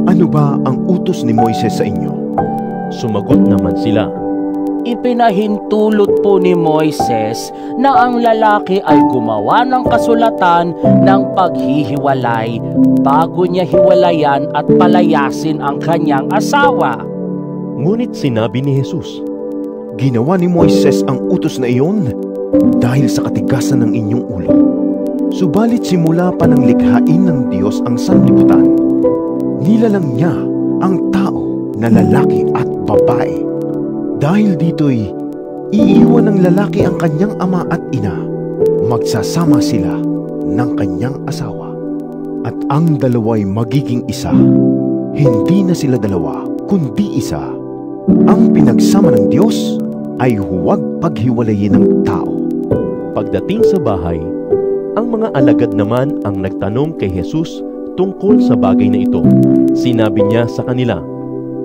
E: Ano ba ang utos ni Moises sa inyo?
B: Sumagot naman sila.
H: Ipinahintulot po ni Moises na ang lalaki ay gumawa ng kasulatan ng paghihiwalay bago niya hiwalayan at palayasin ang kanyang asawa.
B: Ngunit sinabi ni Jesus,
E: Ginawa ni Moises ang utos na iyon dahil sa katigasan ng inyong ulo. Subalit simula pa ng likhain ng Diyos ang sanlibutan, nilalang niya ang tao na lalaki at babae. Dahil dito'y iiwan ng lalaki ang kanyang ama at ina, magsasama sila ng kanyang asawa. At ang dalawa'y magiging isa. Hindi na sila dalawa, kundi isa. Ang pinagsama ng Diyos ay huwag paghiwalayin ng tao.
B: Pagdating sa bahay, ang mga alagad naman ang nagtanong kay Jesus tungkol sa bagay na ito. Sinabi niya sa kanila,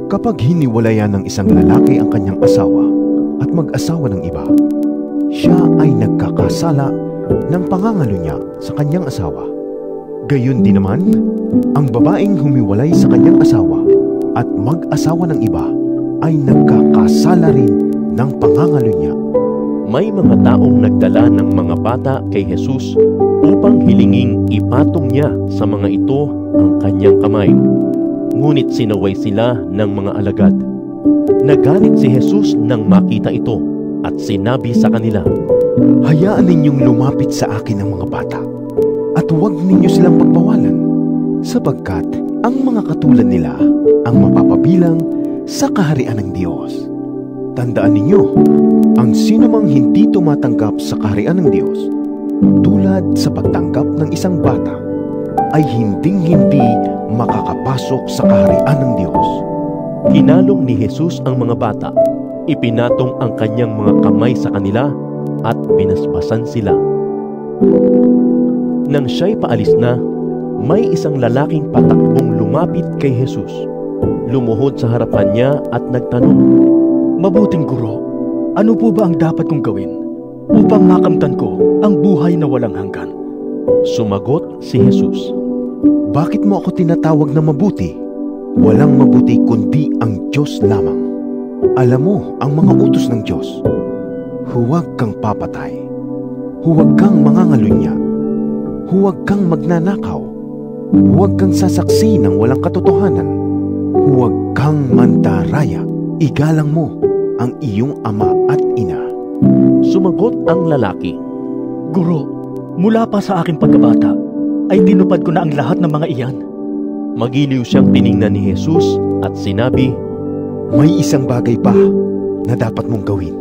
E: Kapag hiniwalayan ng isang lalaki ang kanyang asawa at mag-asawa ng iba, siya ay nagkakasala ng pangangalo niya sa kanyang asawa. Gayun din naman, ang babaeng humiwalay sa kanyang asawa at mag-asawa ng iba ay nagkakasala rin ng pangangalo niya.
B: May mga taong nagdala ng mga bata kay Jesus upang hilinging ipatong niya sa mga ito ang kanyang kamay ngunit sinaway sila ng mga alagad. Nagalit si Jesus nang makita ito at sinabi sa kanila,
E: Hayaan ninyong lumapit sa akin ang mga bata at huwag ninyo silang pagbawalan sapagkat ang mga katulad nila ang mapapabilang sa kaharian ng Diyos. Tandaan ninyo, ang sinumang hindi tumatanggap sa kaharian ng Diyos tulad sa pagtanggap ng isang bata ay hinding-hindi makakapasok sa kaharian ng Diyos.
B: Hinalong ni Jesus ang mga bata, ipinatong ang kanyang mga kamay sa kanila at binasbasan sila. Nang siya'y paalis na, may isang lalaking patakbong lumapit kay Jesus. Lumuhod sa harapan niya at nagtanong,
D: Mabuting guro, ano po ba ang dapat kong gawin upang makamtan ko ang buhay na walang hanggan?
B: Sumagot si Jesus,
E: Bakit mo ako tinatawag na mabuti? Walang mabuti kundi ang Diyos lamang. Alam mo ang mga utos ng Diyos. Huwag kang papatay. Huwag kang mangangalunya. Huwag kang magnanakaw. Huwag kang sasaksi ng walang katotohanan. Huwag kang mandaraya. Igalang mo ang iyong ama at ina.
B: Sumagot ang lalaki,
D: Guro, mula pa sa aking pagkabata, ay tinupad ko na ang lahat ng mga iyan.
B: Magiliw siyang tiningnan ni Jesus at sinabi,
E: May isang bagay pa na dapat mong gawin.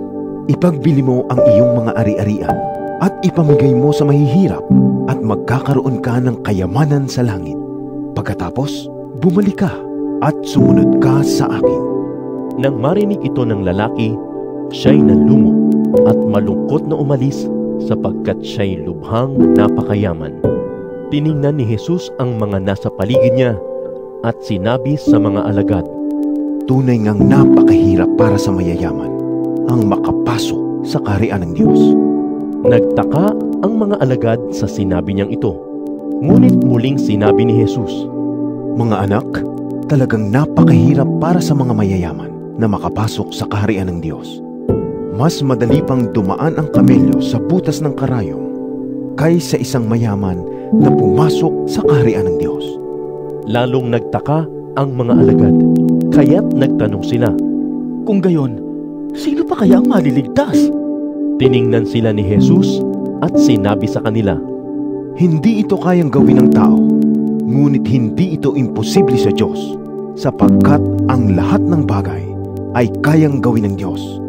E: Ipagbili mo ang iyong mga ari-arian at ipamigay mo sa mahihirap at magkakaroon ka ng kayamanan sa langit. Pagkatapos, bumalik ka at sumunod ka sa akin.
B: Nang marinig ito ng lalaki, siya'y nalumo at malungkot na umalis sapagkat siya'y lubhang napakayaman. Tiningnan ni Jesus ang mga nasa paligid niya at sinabi sa mga alagad,
E: Tunay ngang napakahirap para sa mayayaman ang makapasok sa kaharian ng Diyos.
B: Nagtaka ang mga alagad sa sinabi niyang ito. Ngunit muling sinabi ni Jesus,
E: Mga anak, talagang napakahirap para sa mga mayayaman na makapasok sa kaharian ng Diyos. Mas madali pang dumaan ang kamelyo sa butas ng karayong kaysa isang mayaman na pumasok sa kaharian ng Diyos.
B: Lalong nagtaka ang mga alagad, kaya't nagtanong sila.
D: Kung gayon, sino pa kaya ang maliligtas?
B: Tiningnan sila ni Jesus at sinabi sa kanila,
E: Hindi ito kayang gawin ng tao, ngunit hindi ito imposible sa Diyos, sapagkat ang lahat ng bagay ay kayang gawin ng Diyos.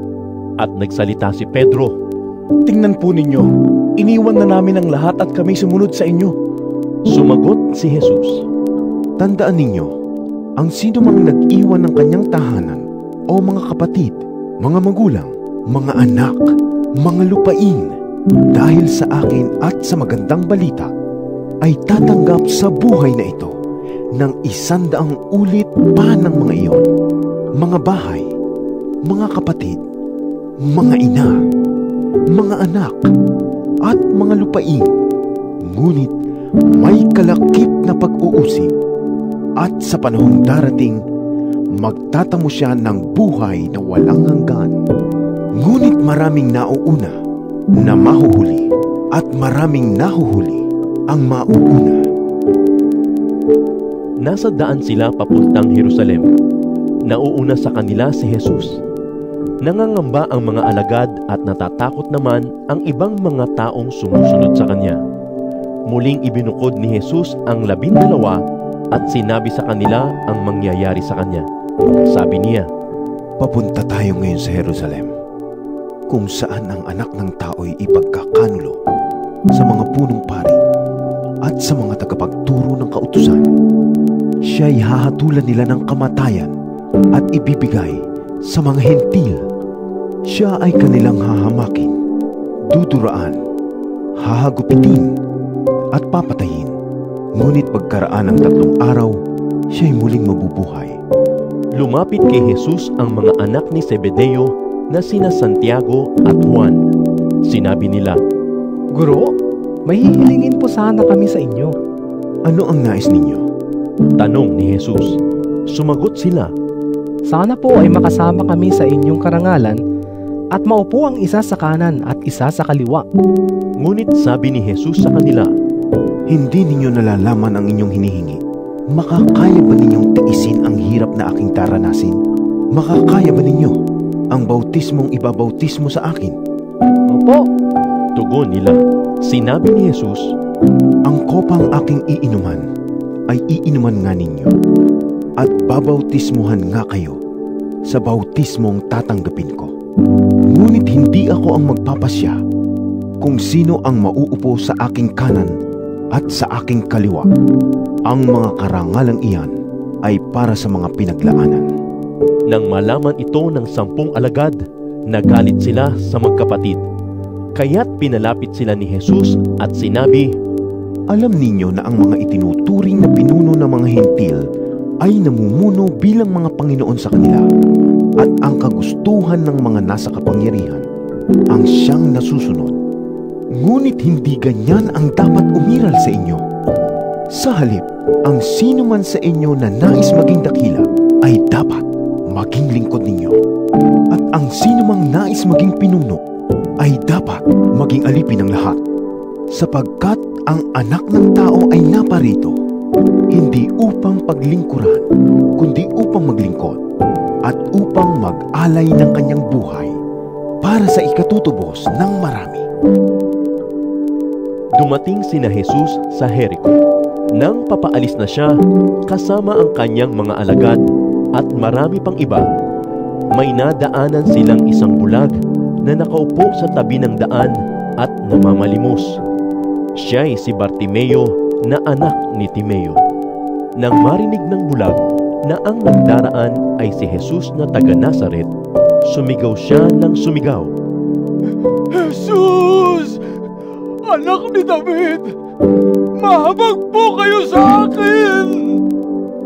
B: At nagsalita si Pedro,
K: Tingnan po ninyo, iniwan na namin ang lahat at kami sumunod sa inyo.
B: Sumagot si Jesus,
E: Tandaan ninyo, ang sino mang nag-iwan ng kanyang tahanan o mga kapatid, mga magulang, mga anak, mga lupain, dahil sa akin at sa magandang balita, ay tatanggap sa buhay na ito ng isandaang ulit pa ng mga iyon, mga bahay, mga kapatid, mga ina, mga anak, at mga lupain. Ngunit may kalakip na pag-uusig at sa panahong darating, magtatamo siya ng buhay na walang hanggan. Ngunit maraming nauuna na mahuhuli at maraming nahuhuli ang mauuna.
B: Nasa daan sila papuntang Jerusalem. Nauuna sa kanila si Jesus. Nangangamba ang mga alagad at natatakot naman ang ibang mga taong sumusunod sa kanya. Muling ibinukod ni Jesus ang labindalawa at sinabi sa kanila ang mangyayari sa kanya. Sabi niya,
E: Papunta tayo ngayon sa Jerusalem, kung saan ang anak ng tao'y ipagkakanulo sa mga punong pari at sa mga tagapagturo ng kautusan. Siya'y hahatulan nila ng kamatayan at ibibigay sa mga hentil. Siya ay kanilang hahamakin, duduraan, hahagupitin, at papatayin. Ngunit pagkaraan ng tatlong araw, siya'y muling mabubuhay.
B: Lumapit kay Jesus ang mga anak ni Zebedeo na sina Santiago at Juan. Sinabi nila,
M: Guro, may hihilingin po sana kami sa inyo.
E: Ano ang nais ninyo?
B: Tanong ni Jesus. Sumagot sila,
M: Sana po ay makasama kami sa inyong karangalan at maupo ang isa sa kanan at isa sa kaliwa.
B: Ngunit sabi ni Jesus sa kanila,
E: Hindi ninyo nalalaman ang inyong hinihingi. Makakaya ba ninyong tiisin ang hirap na aking taranasin? Makakaya ba ninyo ang bautismong ibabautismo sa akin?
M: Opo.
B: Tugon nila. Sinabi ni Jesus,
E: Ang kopang aking iinuman ay iinuman nga ninyo at babautismuhan nga kayo sa bautismong tatanggapin ko. Ngunit hindi ako ang magpapasya kung sino ang mauupo sa aking kanan at sa aking kaliwa. Ang mga karangalang iyan ay para sa mga pinaglaanan.
B: Nang malaman ito ng sampung alagad, nagalit sila sa magkapatid. Kaya't pinalapit sila ni Jesus at sinabi,
E: Alam ninyo na ang mga itinuturing na pinuno ng mga hentil ay namumuno bilang mga Panginoon sa kanila at ang kagustuhan ng mga nasa kapangyarihan ang siyang nasusunod. Ngunit hindi ganyan ang dapat umiral sa inyo. Sa halip, ang sino man sa inyo na nais maging dakila ay dapat maging lingkod ninyo. At ang sino mang nais maging pinuno ay dapat maging alipin ng lahat. Sapagkat ang anak ng tao ay naparito, hindi upang paglingkuran, kundi upang maglingkod at upang mag-alay ng kanyang buhay para sa ikatutubos ng marami.
B: Dumating sina Jesus sa Jericho. Nang papaalis na siya, kasama ang kanyang mga alagad at marami pang iba, may nadaanan silang isang bulag na nakaupo sa tabi ng daan at namamalimos. Siya'y si Bartimeo na anak ni Timeo. Nang marinig ng bulag na ang nagdaraan ay si Jesus na taga Nazaret, sumigaw siya ng sumigaw.
C: Jesus! Anak ni David! Mahabag po kayo sa akin!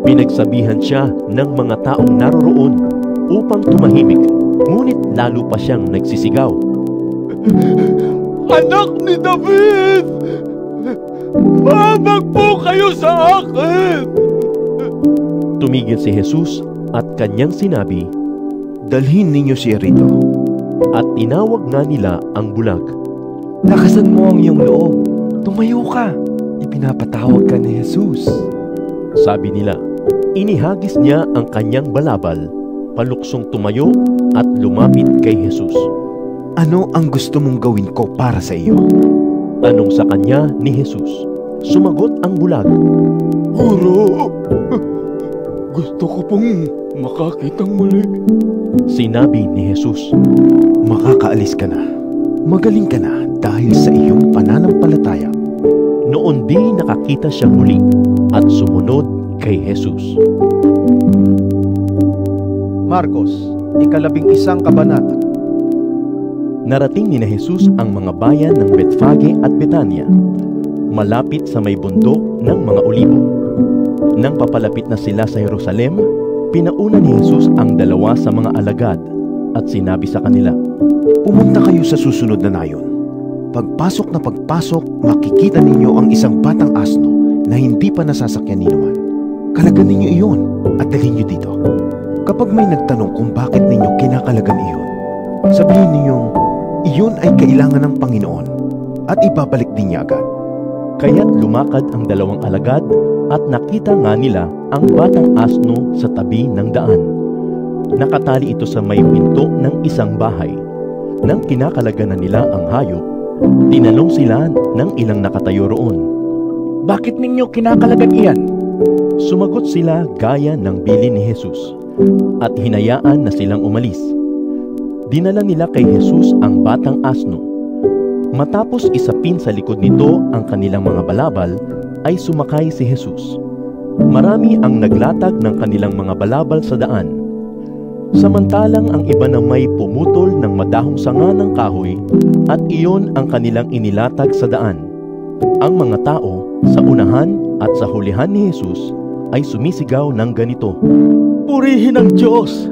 B: Pinagsabihan siya ng mga taong naroroon upang tumahimik, ngunit lalo pa siyang nagsisigaw.
C: Anak ni David! Mahabag po kayo sa akin!
B: Tumigil si Jesus at kanyang sinabi,
E: Dalhin ninyo siya rito.
B: At tinawag nga nila ang bulag.
N: Lakasan mo ang iyong loob. Tumayo ka. Ipinapatawag ka ni Jesus.
B: Sabi nila, inihagis niya ang kanyang balabal, paluksong tumayo at lumapit kay Jesus.
E: Ano ang gusto mong gawin ko para sa iyo?
B: Tanong sa kanya ni Jesus. Sumagot ang bulag.
C: Guro, gusto ko pong makakitang muli.
B: Sinabi ni Jesus,
E: Makakaalis ka na. Magaling ka na dahil sa iyong pananampalataya.
B: Noon di nakakita siya muli at sumunod kay Jesus.
A: Marcos, ikalabing isang kabanata.
B: Narating ni na Jesus ang mga bayan ng Betfage at Betania, malapit sa may bundok ng mga olibo. Nang papalapit na sila sa Jerusalem, pinauna ni Jesus ang dalawa sa mga alagad at sinabi sa kanila,
E: Pumunta kayo sa susunod na nayon. Pagpasok na pagpasok, makikita ninyo ang isang batang asno na hindi pa nasasakyan ni naman. Kalagan ninyo iyon at dalhin nyo dito. Kapag may nagtanong kung bakit ninyo kinakalagan iyon, sabihin ninyong iyon ay kailangan ng Panginoon at ibabalik din niya agad.
B: Kaya't lumakad ang dalawang alagad at nakita nga nila ang batang asno sa tabi ng daan. Nakatali ito sa may pinto ng isang bahay. Nang kinakalaganan nila ang hayop, tinanong sila ng ilang nakatayo roon.
C: Bakit ninyo kinakalagan iyan?
B: Sumagot sila gaya ng bili ni Jesus at hinayaan na silang umalis. Dinala nila kay Jesus ang batang asno. Matapos isapin sa likod nito ang kanilang mga balabal, ay sumakay si Jesus. Marami ang naglatag ng kanilang mga balabal sa daan. Samantalang ang iba na may pumutol ng madahong sanga ng kahoy at iyon ang kanilang inilatag sa daan. Ang mga tao sa unahan at sa hulihan ni Jesus ay sumisigaw ng ganito.
D: Purihin ang Diyos!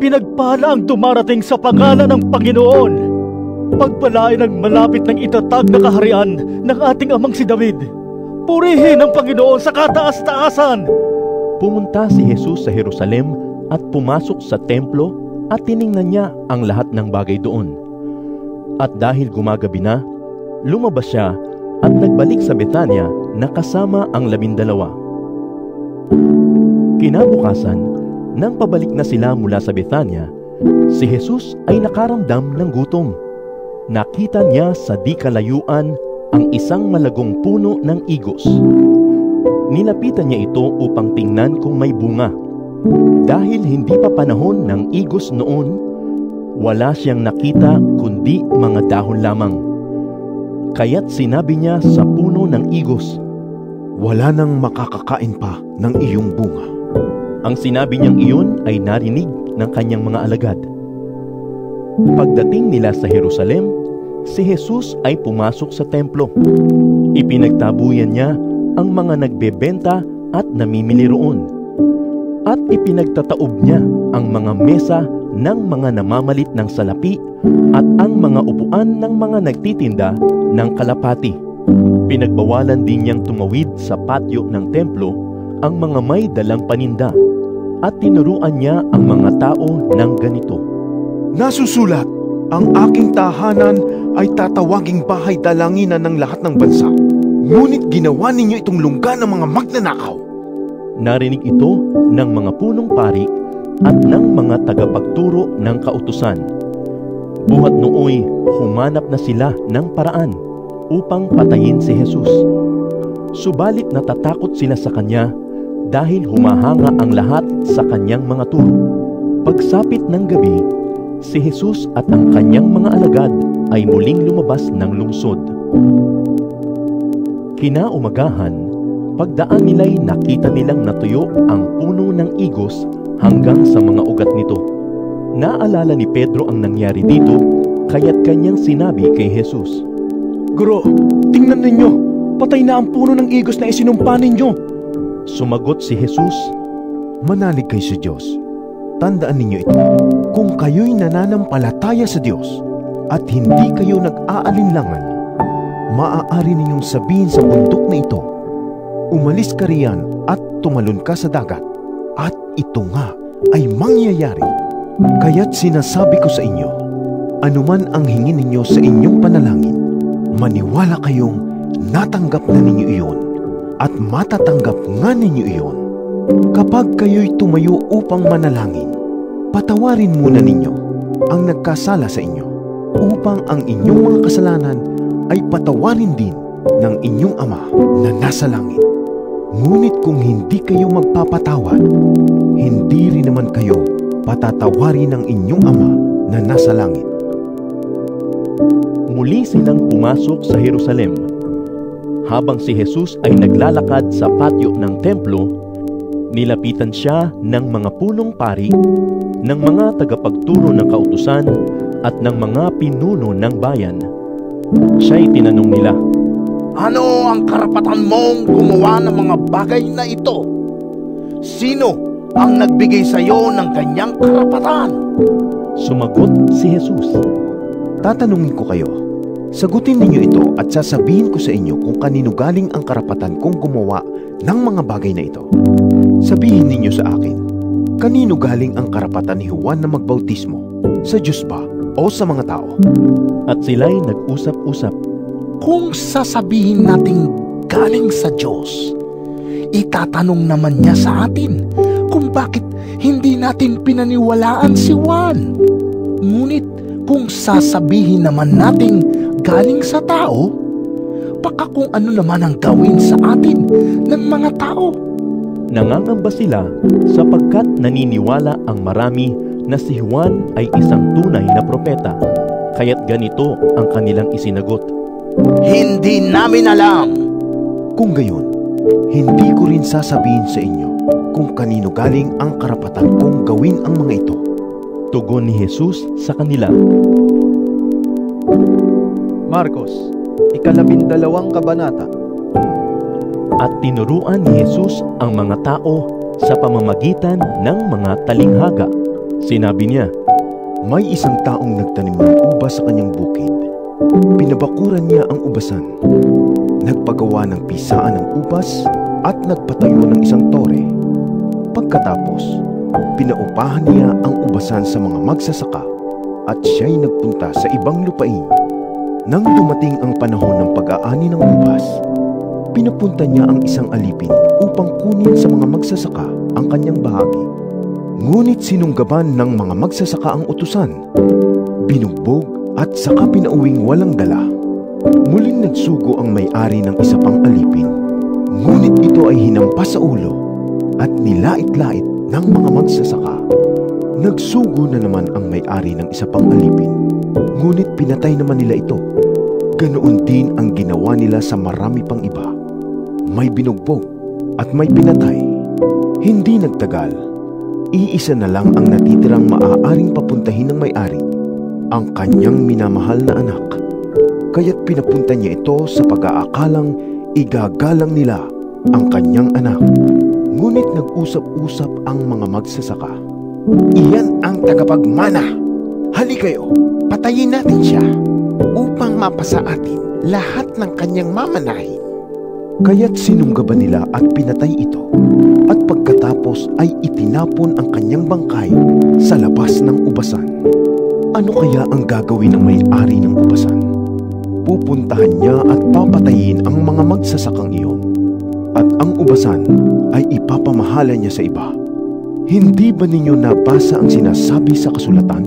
D: Pinagpala ang dumarating sa pangalan ng Panginoon! Pagpalain ang malapit ng itatag na kaharian ng ating amang si David! Purihin ang Panginoon sa kataas-taasan!
B: Pumunta si Jesus sa Jerusalem at pumasok sa templo at tiningnan niya ang lahat ng bagay doon. At dahil gumagabi na, lumabas siya at nagbalik sa Betania na kasama ang labindalawa. Kinabukasan, nang pabalik na sila mula sa Betania, si Jesus ay nakaramdam ng gutom. Nakita niya sa di kalayuan ang isang malagong puno ng igos. Nilapitan niya ito upang tingnan kung may bunga. Dahil hindi pa panahon ng igos noon, wala siyang nakita kundi mga dahon lamang. Kaya't sinabi niya sa puno ng igos,
E: Wala nang makakakain pa ng iyong bunga.
B: Ang sinabi niyang iyon ay narinig ng kanyang mga alagad. Pagdating nila sa Jerusalem, si Jesus ay pumasok sa templo. Ipinagtabuyan niya ang mga nagbebenta at namimili roon. At ipinagtataob niya ang mga mesa ng mga namamalit ng salapi at ang mga upuan ng mga nagtitinda ng kalapati. Pinagbawalan din niyang tumawid sa patio ng templo ang mga may dalang paninda at tinuruan niya ang mga tao ng ganito.
E: Nasusulat, ang aking tahanan ay tatawaging bahay dalanginan ng lahat ng bansa. Ngunit ginawa ninyo itong lungga ng mga magnanakaw.
B: Narinig ito ng mga punong pari at ng mga tagapagturo ng kautusan. Buhat nooy humanap na sila ng paraan upang patayin si Jesus. Subalit natatakot sila sa kanya dahil humahanga ang lahat sa kanyang mga turo. Pagsapit ng gabi, si Jesus at ang kanyang mga alagad ay muling lumabas ng lungsod. Kinaumagahan, pagdaan nila'y nakita nilang natuyo ang puno ng igos hanggang sa mga ugat nito. Naalala ni Pedro ang nangyari dito, kaya't kanyang sinabi kay Jesus,
K: Guro, tingnan ninyo, patay na ang puno ng igos na isinumpa ninyo.
B: Sumagot si Jesus,
E: Manalig kayo sa Diyos. Tandaan ninyo ito, kung kayo'y nananampalataya sa Diyos at hindi kayo nag-aalinlangan, maaari ninyong sabihin sa bundok na ito, umalis ka riyan at tumalon ka sa dagat, at ito nga ay mangyayari. Kaya't sinasabi ko sa inyo, anuman ang hingin ninyo sa inyong panalangin, maniwala kayong natanggap na ninyo iyon at matatanggap nga ninyo iyon. Kapag kayo'y tumayo upang manalangin, patawarin muna ninyo ang nagkasala sa inyo upang ang inyong mga kasalanan ay patawarin din ng inyong Ama na nasa langit. Ngunit kung hindi kayo magpapatawad, hindi rin naman kayo patatawarin ng inyong Ama na nasa langit.
B: Muli silang pumasok sa Jerusalem. Habang si Jesus ay naglalakad sa patio ng templo, nilapitan siya ng mga punong pari, ng mga tagapagturo ng kautusan at ng mga pinuno ng bayan. Siya'y tinanong nila,
O: Ano ang karapatan mong gumawa ng mga bagay na ito? Sino ang nagbigay sa iyo ng kanyang karapatan?
B: Sumagot si Jesus,
E: Tatanungin ko kayo, sagutin ninyo ito at sasabihin ko sa inyo kung kanino galing ang karapatan kong gumawa ng mga bagay na ito. Sabihin ninyo sa akin, kanino galing ang karapatan ni Juan na magbautismo? Sa Diyos ba o sa mga tao?
B: At sila'y nag-usap-usap.
O: Kung sasabihin nating galing sa Diyos, itatanong naman niya sa atin kung bakit hindi natin pinaniwalaan si Juan. Ngunit kung sasabihin naman nating galing sa tao, baka kung ano naman ang gawin sa atin ng mga tao.
B: Nangangamba sila sapagkat naniniwala ang marami na si Juan ay isang tunay na propeta. Kaya't ganito ang kanilang isinagot.
O: Hindi namin alam.
E: Kung gayon, hindi ko rin sasabihin sa inyo kung kanino galing ang karapatan kong gawin ang mga ito.
B: Tugon ni Jesus sa kanila.
A: Marcos, ikalabindalawang kabanata.
B: At tinuruan ni Jesus ang mga tao sa pamamagitan ng mga talinghaga. Sinabi niya,
E: May isang taong nagtanim ng ubas sa kanyang bukid. Pinabakuran niya ang ubasan. Nagpagawa ng pisaan ng ubas at nagpatayo ng isang tore. Pagkatapos, pinaupahan niya ang ubasan sa mga magsasaka at siya'y nagpunta sa ibang lupain. Nang dumating ang panahon ng pag-aani ng ubas, pinapunta niya ang isang alipin upang kunin sa mga magsasaka ang kanyang bahagi. Ngunit sinunggaban ng mga magsasaka ang utusan, binugbog at saka pinauwing walang dala. Muling nagsugo ang may-ari ng isa pang alipin, ngunit ito ay hinampas sa ulo at nilait-lait ng mga magsasaka. Nagsugo na naman ang may-ari ng isa pang alipin, ngunit pinatay naman nila ito. Ganoon din ang ginawa nila sa marami pang iba. May binugbog at may pinatay. Hindi nagtagal, iisa na lang ang natitirang maaaring papuntahin ng may-ari, ang kanyang minamahal na anak. Kaya't pinapunta niya ito sa pag-aakalang igagalang nila ang kanyang anak. Ngunit nag-usap-usap ang mga magsasaka. Iyan ang tagapagmana. Hali kayo, patayin natin siya upang mapasa atin lahat ng kanyang mamanahin. Kaya't sinunggaban nila at pinatay ito. At pagkatapos ay itinapon ang kanyang bangkay sa labas ng ubasan. Ano kaya ang gagawin ng may-ari ng ubasan? Pupuntahan niya at papatayin ang mga magsasakang iyon. At ang ubasan ay ipapamahala niya sa iba. Hindi ba ninyo nabasa ang sinasabi sa kasulatan?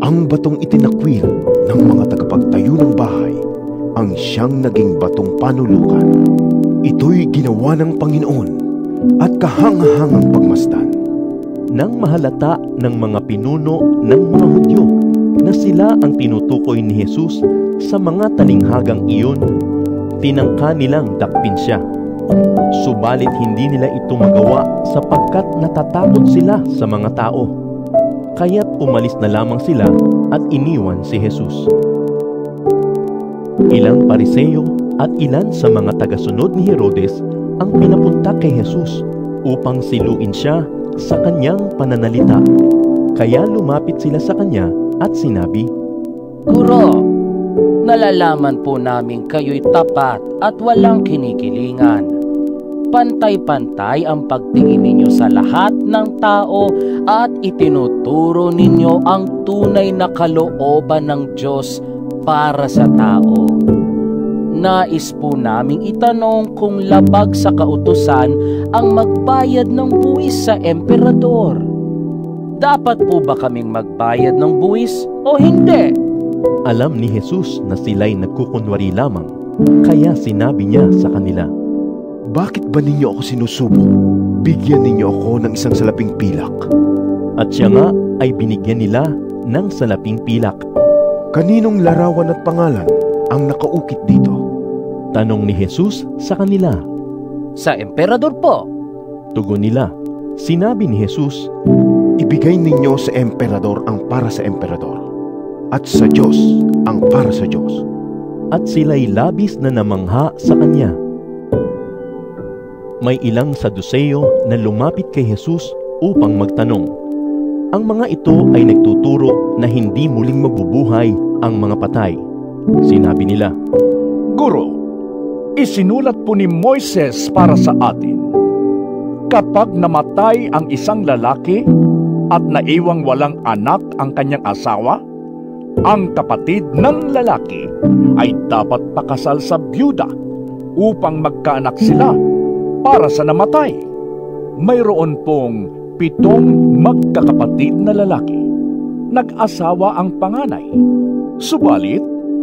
E: Ang batong itinakwil ng mga tagapagtayo ng bahay ang siyang naging batong panulukan. Ito'y ginawa ng Panginoon at kahangahangang pagmasdan.
B: Nang mahalata ng mga pinuno ng mga Hudyo na sila ang tinutukoy ni Jesus sa mga talinghagang iyon, tinangka nilang dakpin siya. Subalit hindi nila ito magawa sapagkat natatakot sila sa mga tao. Kaya't umalis na lamang sila at iniwan si Jesus. Ilang pariseyo at ilan sa mga tagasunod ni Herodes ang pinapunta kay Jesus upang siluin siya sa kanyang pananalita. Kaya lumapit sila sa kanya at sinabi,
H: Guro, nalalaman po namin kayo'y tapat at walang kinikilingan. Pantay-pantay ang pagtingin ninyo sa lahat ng tao at itinuturo ninyo ang tunay na kalooban ng Diyos para sa tao. Nais po naming itanong kung labag sa kautusan ang magbayad ng buwis sa emperador. Dapat po ba kaming magbayad ng buwis o hindi?
B: Alam ni Jesus na sila'y nagkukunwari lamang, kaya sinabi niya sa kanila,
E: Bakit ba ninyo ako sinusubok? Bigyan ninyo ako ng isang salaping pilak.
B: At siya nga ay binigyan nila ng salaping pilak.
E: Kaninong larawan at pangalan ang nakaukit dito?
B: Tanong ni Jesus sa kanila.
H: Sa emperador po.
B: Tugon nila. Sinabi ni Jesus,
E: Ibigay ninyo sa emperador ang para sa emperador at sa Diyos ang para sa Diyos.
B: At sila'y labis na namangha sa kanya. May ilang saduseyo na lumapit kay Jesus upang magtanong, Ang mga ito ay nagtuturo na hindi muling mabubuhay ang mga patay. Sinabi nila,
C: Guro, isinulat po ni Moises para sa atin. Kapag namatay ang isang lalaki at naiwang walang anak ang kanyang asawa, ang kapatid ng lalaki ay dapat pakasal sa byuda upang magkaanak sila para sa namatay. Mayroon pong pitong magkakapatid na lalaki. Nag-asawa ang panganay. Subalit,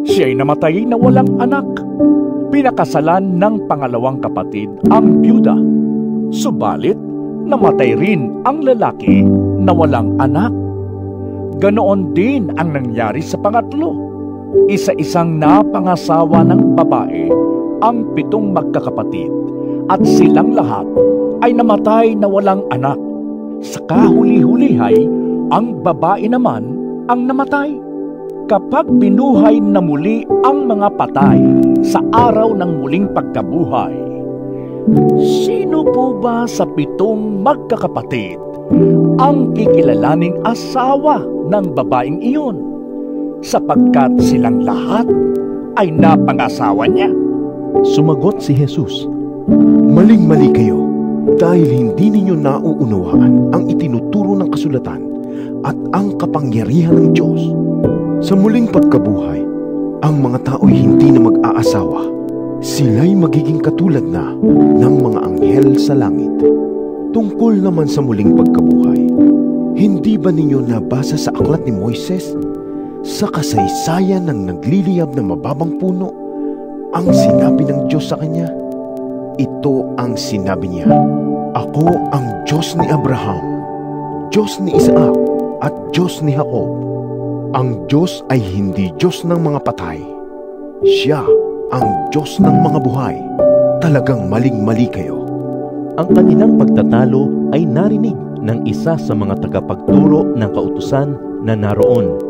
C: siya'y namatay na walang anak. Pinakasalan ng pangalawang kapatid ang byuda. Subalit, namatay rin ang lalaki na walang anak. Ganoon din ang nangyari sa pangatlo. Isa-isang napangasawa ng babae ang pitong magkakapatid at silang lahat ay namatay na walang anak. Sa kahuli-hulihay, ang babae naman ang namatay. Kapag binuhay na muli ang mga patay sa araw ng muling pagkabuhay, sino po ba sa pitong magkakapatid ang kikilalaning asawa ng babaeng iyon? Sapagkat silang lahat ay napangasawa niya.
B: Sumagot si Jesus,
E: Maling-mali kayo dahil hindi ninyo nauunawaan ang itinuturo ng kasulatan at ang kapangyarihan ng Diyos. Sa muling pagkabuhay, ang mga tao'y hindi na mag-aasawa. Sila'y magiging katulad na ng mga anghel sa langit. Tungkol naman sa muling pagkabuhay, hindi ba ninyo nabasa sa aklat ni Moises sa kasaysayan ng nagliliyab na mababang puno ang sinabi ng Diyos sa kanya? Ito ang sinabi niya, Ako ang Diyos ni Abraham, Diyos ni Isaac, at Diyos ni Jacob. Ang Diyos ay hindi Diyos ng mga patay. Siya ang Diyos ng mga buhay. Talagang maling-mali kayo.
B: Ang kanilang pagtatalo ay narinig ng isa sa mga tagapagturo ng kautusan na naroon.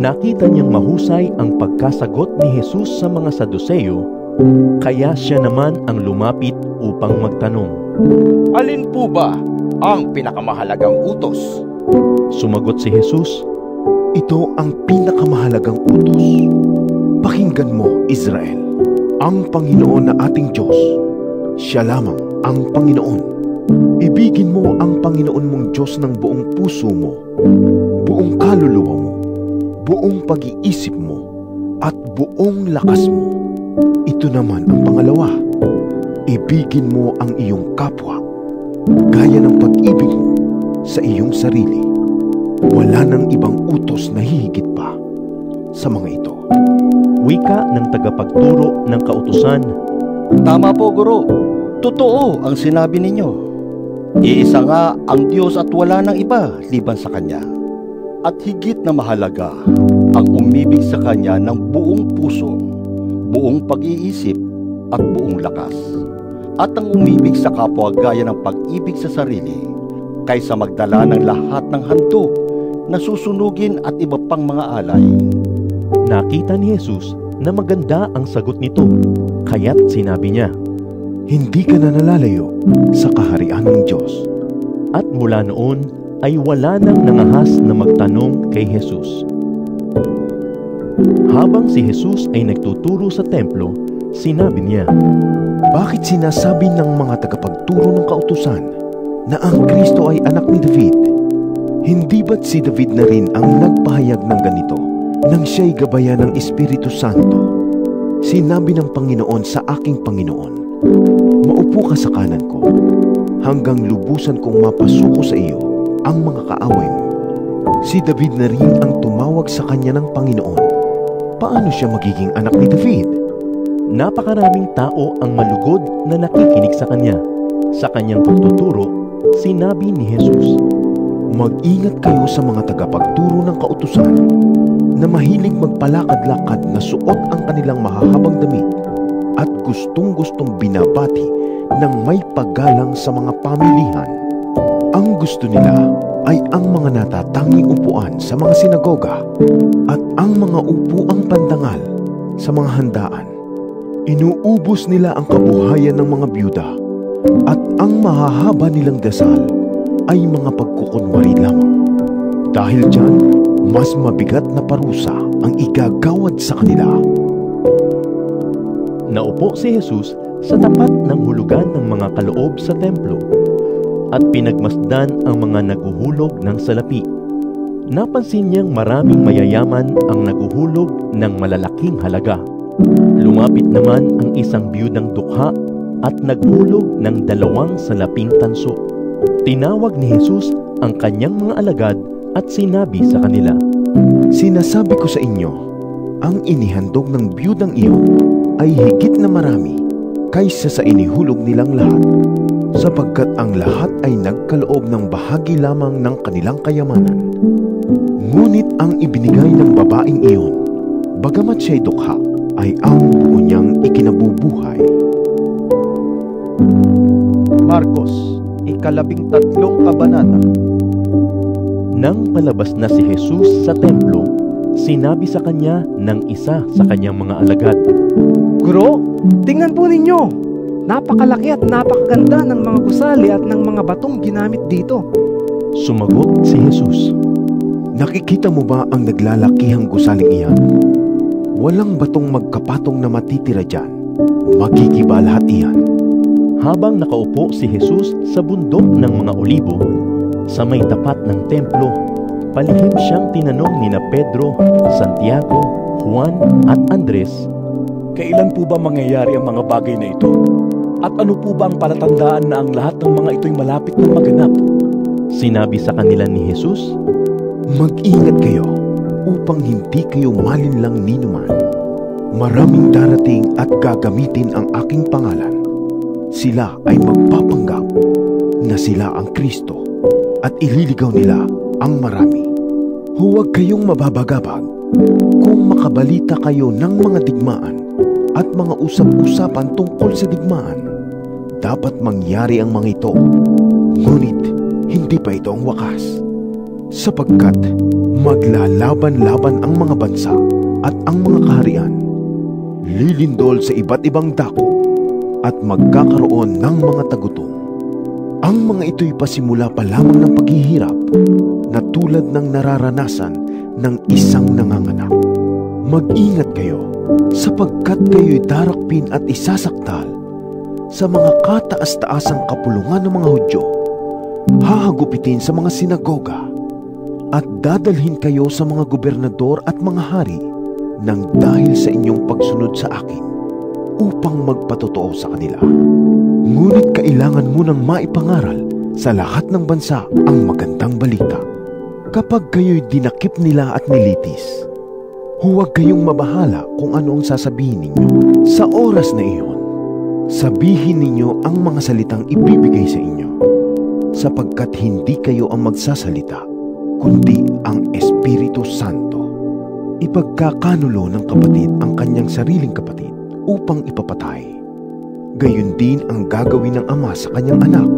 B: Nakita niyang mahusay ang pagkasagot ni Jesus sa mga Saduseyo kaya siya naman ang lumapit upang magtanong.
F: Alin po ba ang pinakamahalagang utos?
B: Sumagot si Jesus,
E: Ito ang pinakamahalagang utos. Pakinggan mo, Israel. Ang Panginoon na ating Diyos, siya lamang ang Panginoon. Ibigin mo ang Panginoon mong Diyos ng buong puso mo, buong kaluluwa mo, buong pag-iisip mo, at buong lakas mo. Ito naman ang pangalawa. Ibigin mo ang iyong kapwa, gaya ng pag-ibig mo sa iyong sarili. Wala nang ibang utos na hihigit pa sa mga ito.
B: Wika ng tagapagturo ng kautusan.
P: Tama po, Guro. Totoo ang sinabi ninyo. Iisa nga ang Diyos at wala nang iba liban sa Kanya. At higit na mahalaga ang umibig sa Kanya ng buong puso, buong pag-iisip at buong lakas. At ang umibig sa kapwa gaya ng pag-ibig sa sarili kaysa magdala ng lahat ng handog na susunugin at iba pang mga alay.
B: Nakita ni Jesus na maganda ang sagot nito, kaya't sinabi niya,
E: Hindi ka na nalalayo sa kaharian ng Diyos.
B: At mula noon ay wala nang nangahas na magtanong kay Jesus. Habang si Jesus ay nagtuturo sa templo, sinabi niya,
E: Bakit sinasabi ng mga tagapagturo ng kautusan na ang Kristo ay anak ni David? Hindi ba't si David na rin ang nagpahayag ng ganito nang siya'y gabayan ng Espiritu Santo? Sinabi ng Panginoon sa aking Panginoon, Maupo ka sa kanan ko, hanggang lubusan kong mapasuko sa iyo ang mga kaaway mo. Si David na rin ang tumawag sa kanya ng Panginoon. Paano siya magiging anak ni David?
B: Napakaraming tao ang malugod na nakikinig sa kanya. Sa kanyang pagtuturo, sinabi ni Jesus,
E: Mag-ingat kayo sa mga tagapagturo ng kautusan na mahilig magpalakad-lakad na suot ang kanilang mahahabang damit at gustong-gustong binabati ng may paggalang sa mga pamilihan. Ang gusto nila ay ang mga natatanging upuan sa mga sinagoga at ang mga upuang pandangal sa mga handaan. Inuubos nila ang kabuhayan ng mga byuda at ang mahahaba nilang dasal ay mga pagkukunwari lamang. Dahil dyan, mas mabigat na parusa ang igagawad sa kanila.
B: Naupo si Jesus sa tapat ng hulugan ng mga kaloob sa templo at pinagmasdan ang mga naguhulog ng salapi. Napansin niyang maraming mayayaman ang naguhulog ng malalaking halaga. Lumapit naman ang isang biyudang dukha at naghulog ng dalawang salaping tanso. Tinawag ni Jesus ang kanyang mga alagad at sinabi sa kanila,
E: Sinasabi ko sa inyo, ang inihandog ng biyudang iyon ay higit na marami kaysa sa inihulog nilang lahat, sapagkat ang lahat ay nagkaloob ng bahagi lamang ng kanilang kayamanan. Ngunit ang ibinigay ng babaeng iyon, bagamat siya'y dukha, ay ang buo niyang ikinabubuhay.
A: Marcos, ikalabing tatlong kabanata.
B: Nang palabas na si Jesus sa templo, sinabi sa kanya ng isa sa kanyang mga alagad,
M: Guro, tingnan po ninyo. Napakalaki at napakaganda ng mga gusali at ng mga batong ginamit dito.
B: Sumagot si Jesus,
E: Nakikita mo ba ang naglalakihang gusaling iyan? Walang batong magkapatong na matitira dyan. Magigiba lahat iyan.
B: Habang nakaupo si Jesus sa bundok ng mga olibo, sa may tapat ng templo, palihim siyang tinanong ni na Pedro, Santiago, Juan at Andres,
K: Kailan po ba mangyayari ang mga bagay na ito? At ano po ba ang palatandaan na ang lahat ng mga ito'y malapit na maganap?
B: Sinabi sa kanila ni Jesus,
E: Mag-ingat kayo upang hindi kayo malinlang ninuman. Maraming darating at gagamitin ang aking pangalan. Sila ay magpapanggap na sila ang Kristo at ililigaw nila ang marami. Huwag kayong mababagabag kung makabalita kayo ng mga digmaan at mga usap-usapan tungkol sa digmaan. Dapat mangyari ang mga ito, ngunit hindi pa ito ang wakas. Sapagkat maglalaban-laban ang mga bansa at ang mga kaharian, lilindol sa iba't ibang dako at magkakaroon ng mga tagutom. Ang mga ito'y pasimula pa lamang ng paghihirap na tulad ng nararanasan ng isang nanganganak. Mag-ingat kayo sapagkat kayo'y darakpin at isasaktal sa mga kataas-taasang kapulungan ng mga Hudyo. Hahagupitin sa mga sinagoga at dadalhin kayo sa mga gobernador at mga hari nang dahil sa inyong pagsunod sa akin upang magpatotoo sa kanila. Ngunit kailangan mo nang maipangaral sa lahat ng bansa ang magandang balita. Kapag kayo'y dinakip nila at nilitis, huwag kayong mabahala kung ano ang sasabihin ninyo. Sa oras na iyon, sabihin ninyo ang mga salitang ibibigay sa inyo, sapagkat hindi kayo ang magsasalita, kundi ang Espiritu Santo. Ipagkakanulo ng kapatid ang kanyang sariling kapatid upang ipapatay. Gayun din ang gagawin ng ama sa kanyang anak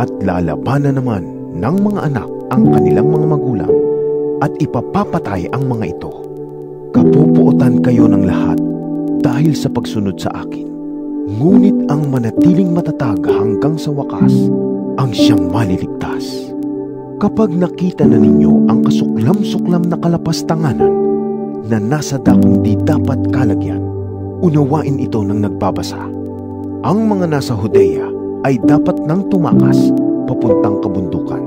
E: at lalabanan naman ng mga anak ang kanilang mga magulang at ipapapatay ang mga ito. Kapupuotan kayo ng lahat dahil sa pagsunod sa akin. Ngunit ang manatiling matatag hanggang sa wakas ang siyang maliligtas. Kapag nakita na ninyo ang kasuklam-suklam na kalapastanganan na nasa dakong di dapat kalagyan, unawain ito ng nagbabasa. Ang mga nasa Hodea ay dapat nang tumakas papuntang kabundukan.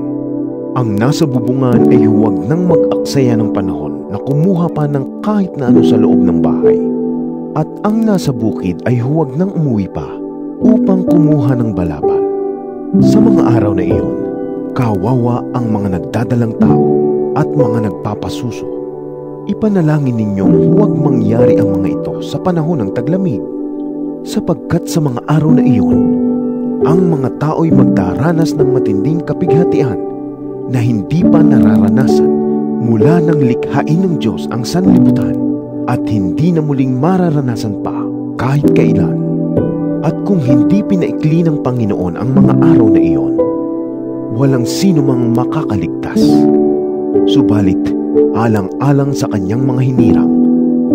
E: Ang nasa bubungan ay huwag nang mag-aksaya ng panahon na kumuha pa ng kahit na ano sa loob ng bahay. At ang nasa bukid ay huwag nang umuwi pa upang kumuha ng balabal. Sa mga araw na iyon, kawawa ang mga nagdadalang tao at mga nagpapasuso. Ipanalangin ninyong huwag mangyari ang mga ito sa panahon ng taglamig, sapagkat sa mga araw na iyon, ang mga tao'y magdaranas ng matinding kapighatian na hindi pa nararanasan mula ng likhain ng Diyos ang sanlibutan at hindi na muling mararanasan pa kahit kailan. At kung hindi pinaikli ng Panginoon ang mga araw na iyon, walang sino mang makakaligtas. Subalit, alang-alang sa kanyang mga hinirang,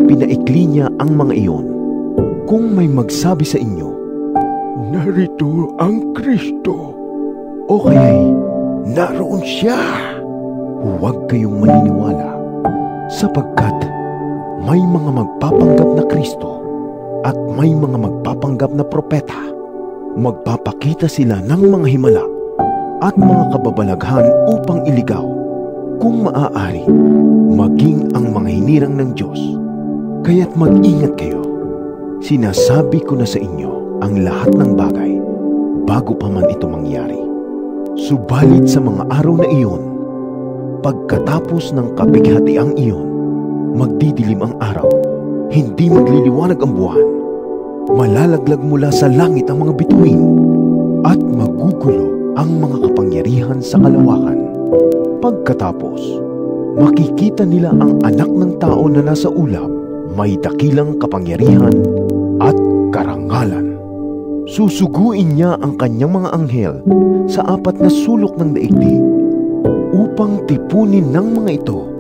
E: pinaikli niya ang mga iyon. Kung may magsabi sa inyo, Narito ang Kristo, o kaya'y naroon siya. huwag kayong maniniwala sapagkat may mga magpapanggap na Kristo at may mga magpapanggap na propeta. Magpapakita sila ng mga himala at mga kababalaghan upang iligaw kung maaari maging ang mga hinirang ng Diyos. Kaya't mag-ingat kayo. Sinasabi ko na sa inyo ang lahat ng bagay bago pa man ito mangyari. Subalit sa mga araw na iyon, pagkatapos ng kapighatiang iyon, magdidilim ang araw, hindi magliliwanag ang buwan, malalaglag mula sa langit ang mga bituin, at magugulo ang mga kapangyarihan sa kalawakan. Pagkatapos, makikita nila ang anak ng tao na nasa ulap, may dakilang kapangyarihan at karangalan. Susuguin niya ang kanyang mga anghel sa apat na sulok ng daigdig upang tipunin ng mga ito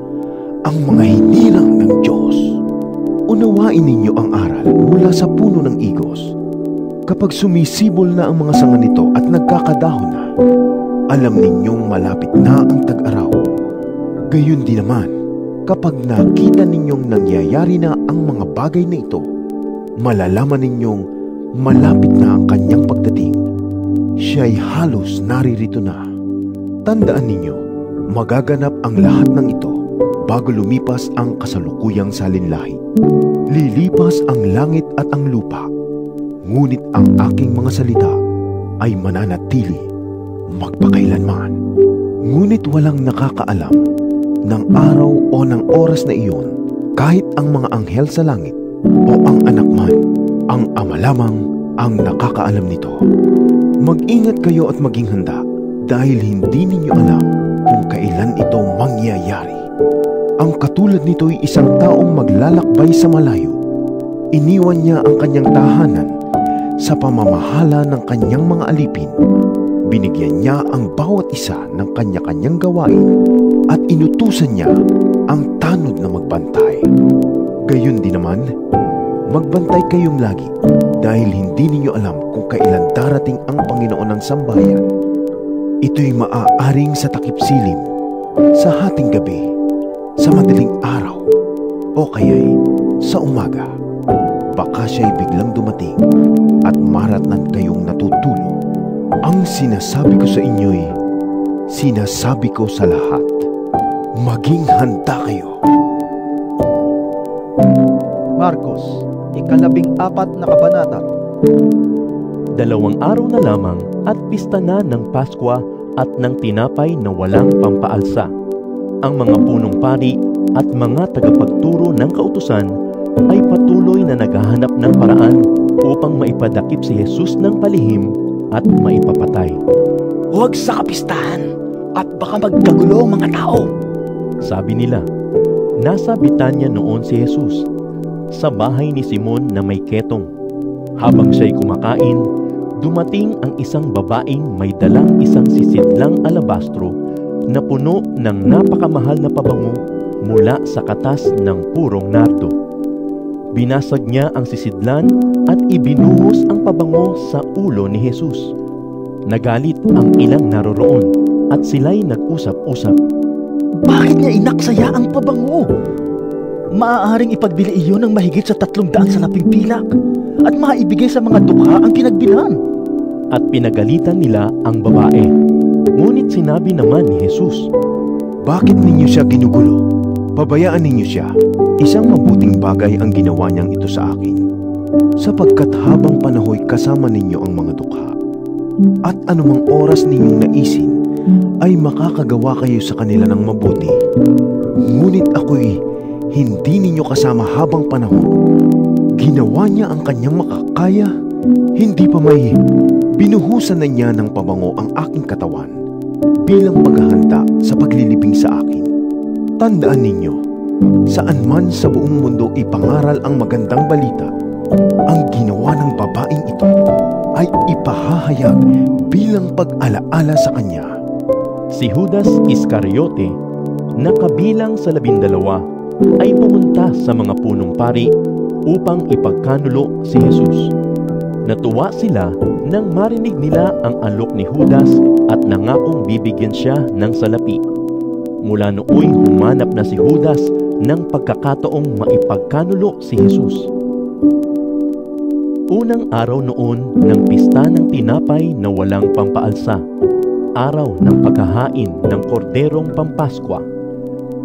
E: ang mga hinirang ng Diyos. Unawain ninyo ang aral mula sa puno ng igos. Kapag sumisibol na ang mga sanga nito at nagkakadahon na, alam ninyong malapit na ang tag-araw. Gayun din naman, kapag nakita ninyong nangyayari na ang mga bagay na ito, malalaman ninyong malapit na ang kanyang pagdating. Siya'y halos naririto na. Tandaan ninyo, magaganap ang lahat ng ito bago lumipas ang kasalukuyang salinlahi. Lilipas ang langit at ang lupa, ngunit ang aking mga salita ay mananatili magpakailanman. Ngunit walang nakakaalam ng araw o ng oras na iyon kahit ang mga anghel sa langit o ang anak man, ang ama lamang ang nakakaalam nito. Mag-ingat kayo at maging handa dahil hindi ninyo alam kung kailan ito mangyayari. Ang katulad nito ay isang taong maglalakbay sa malayo. Iniwan niya ang kanyang tahanan sa pamamahala ng kanyang mga alipin. Binigyan niya ang bawat isa ng kanya-kanyang gawain at inutusan niya ang tanod na magbantay. Gayun din naman, magbantay kayong lagi dahil hindi ninyo alam kung kailan darating ang Panginoon ng sambayan. Ito'y maaaring sa takip silim, sa hating gabi, sa madaling araw, o kaya'y sa umaga. Baka siya'y biglang dumating at maratnan kayong natutulog. Ang sinasabi ko sa inyo'y sinasabi ko sa lahat. Maging handa kayo.
A: Marcos, ikalabing apat na kabanata.
B: Dalawang araw na lamang at pista na ng Paskwa at ng tinapay na walang pampaalsa. Ang mga punong pari at mga tagapagturo ng kautusan ay patuloy na naghahanap ng paraan upang maipadakip si Jesus ng palihim at maipapatay.
G: Huwag sa kapistahan at baka magkagulo ang mga tao.
B: Sabi nila, nasa Bitanya noon si Jesus, sa bahay ni Simon na may ketong. Habang siya'y kumakain, dumating ang isang babaeng may dalang isang sisidlang alabastro na puno ng napakamahal na pabango mula sa katas ng purong nardo. Binasag niya ang sisidlan at ibinuhos ang pabango sa ulo ni Jesus. Nagalit ang ilang naroroon at sila'y nag-usap-usap.
D: Bakit niya inaksaya ang pabango? Maaaring ipagbili iyon ng mahigit sa tatlong daan sa laping pilak at maibigay sa mga dukha ang pinagbilhan.
B: At pinagalitan nila ang babae. Ngunit sinabi naman ni Jesus,
E: Bakit ninyo siya ginugulo? Pabayaan ninyo siya. Isang mabuting bagay ang ginawa niyang ito sa akin. Sapagkat habang panahoy kasama ninyo ang mga dukha, at anumang oras ninyong naisin, ay makakagawa kayo sa kanila ng mabuti. Ngunit ako'y hindi ninyo kasama habang panahon. Ginawa niya ang kanyang makakaya, hindi pa may binuhusan na niya ng pabango ang aking katawan bilang paghahanda sa paglilibing sa akin. Tandaan ninyo, saan man sa buong mundo ipangaral ang magandang balita, ang ginawa ng babaeng ito ay ipahahayag bilang pag-alaala sa kanya.
B: Si Judas Iscariote, na kabilang sa labindalawa, ay pumunta sa mga punong pari upang ipagkanulo si Jesus. Natuwa sila nang marinig nila ang alok ni Judas at nangakong bibigyan siya ng salapi. Mula nooy humanap na si Judas ng pagkakataong maipagkanulo si Jesus. Unang araw noon ng pista ng tinapay na walang pampaalsa, araw ng paghahain ng korderong pampaskwa.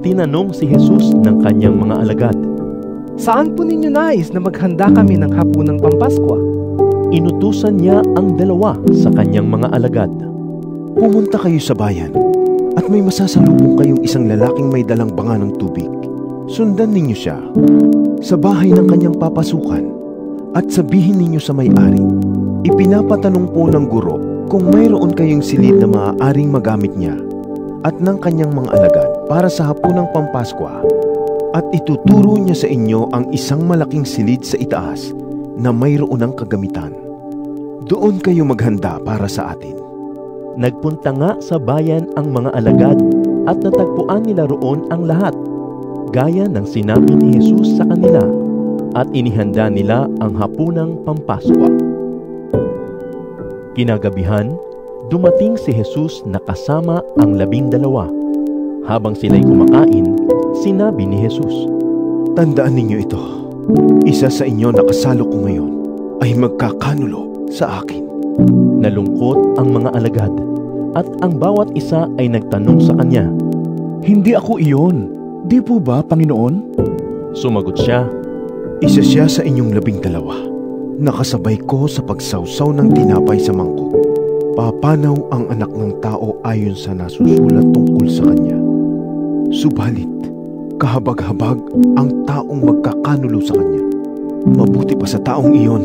B: Tinanong si Jesus ng kanyang mga alagad,
M: Saan po ninyo nais na maghanda kami ng hapunang pampaskwa?
B: Inutusan niya ang dalawa sa kanyang mga alagad.
E: Pumunta kayo sa bayan at may masasalubong kayong isang lalaking may dalang banga ng tubig. Sundan ninyo siya sa bahay ng kanyang papasukan at sabihin ninyo sa may-ari, ipinapatanong po ng guro kung mayroon kayong silid na maaaring magamit niya at ng kanyang mga alagad para sa hapunang pampaskwa at ituturo niya sa inyo ang isang malaking silid sa itaas na mayroon ng kagamitan. Doon kayo maghanda para sa atin.
B: Nagpunta nga sa bayan ang mga alagad at natagpuan nila roon ang lahat, gaya ng sinabi ni Jesus sa kanila, at inihanda nila ang hapunang pampaskwa. Kinagabihan, dumating si Jesus na kasama ang labing dalawa. Habang sila'y kumakain, sinabi ni Jesus,
E: Tandaan ninyo ito, isa sa inyo na kasalo ko ngayon ay magkakanulo sa akin.
B: Nalungkot ang mga alagad at ang bawat isa ay nagtanong sa kanya,
C: Hindi ako iyon, di po ba, Panginoon?
B: Sumagot siya,
E: Isa siya sa inyong labing dalawa. Nakasabay ko sa pagsawsaw ng tinapay sa mangkok. Papanaw ang anak ng tao ayon sa nasusulat tungkol sa kanya. Subalit, kahabag-habag ang taong magkakanulo sa kanya. Mabuti pa sa taong iyon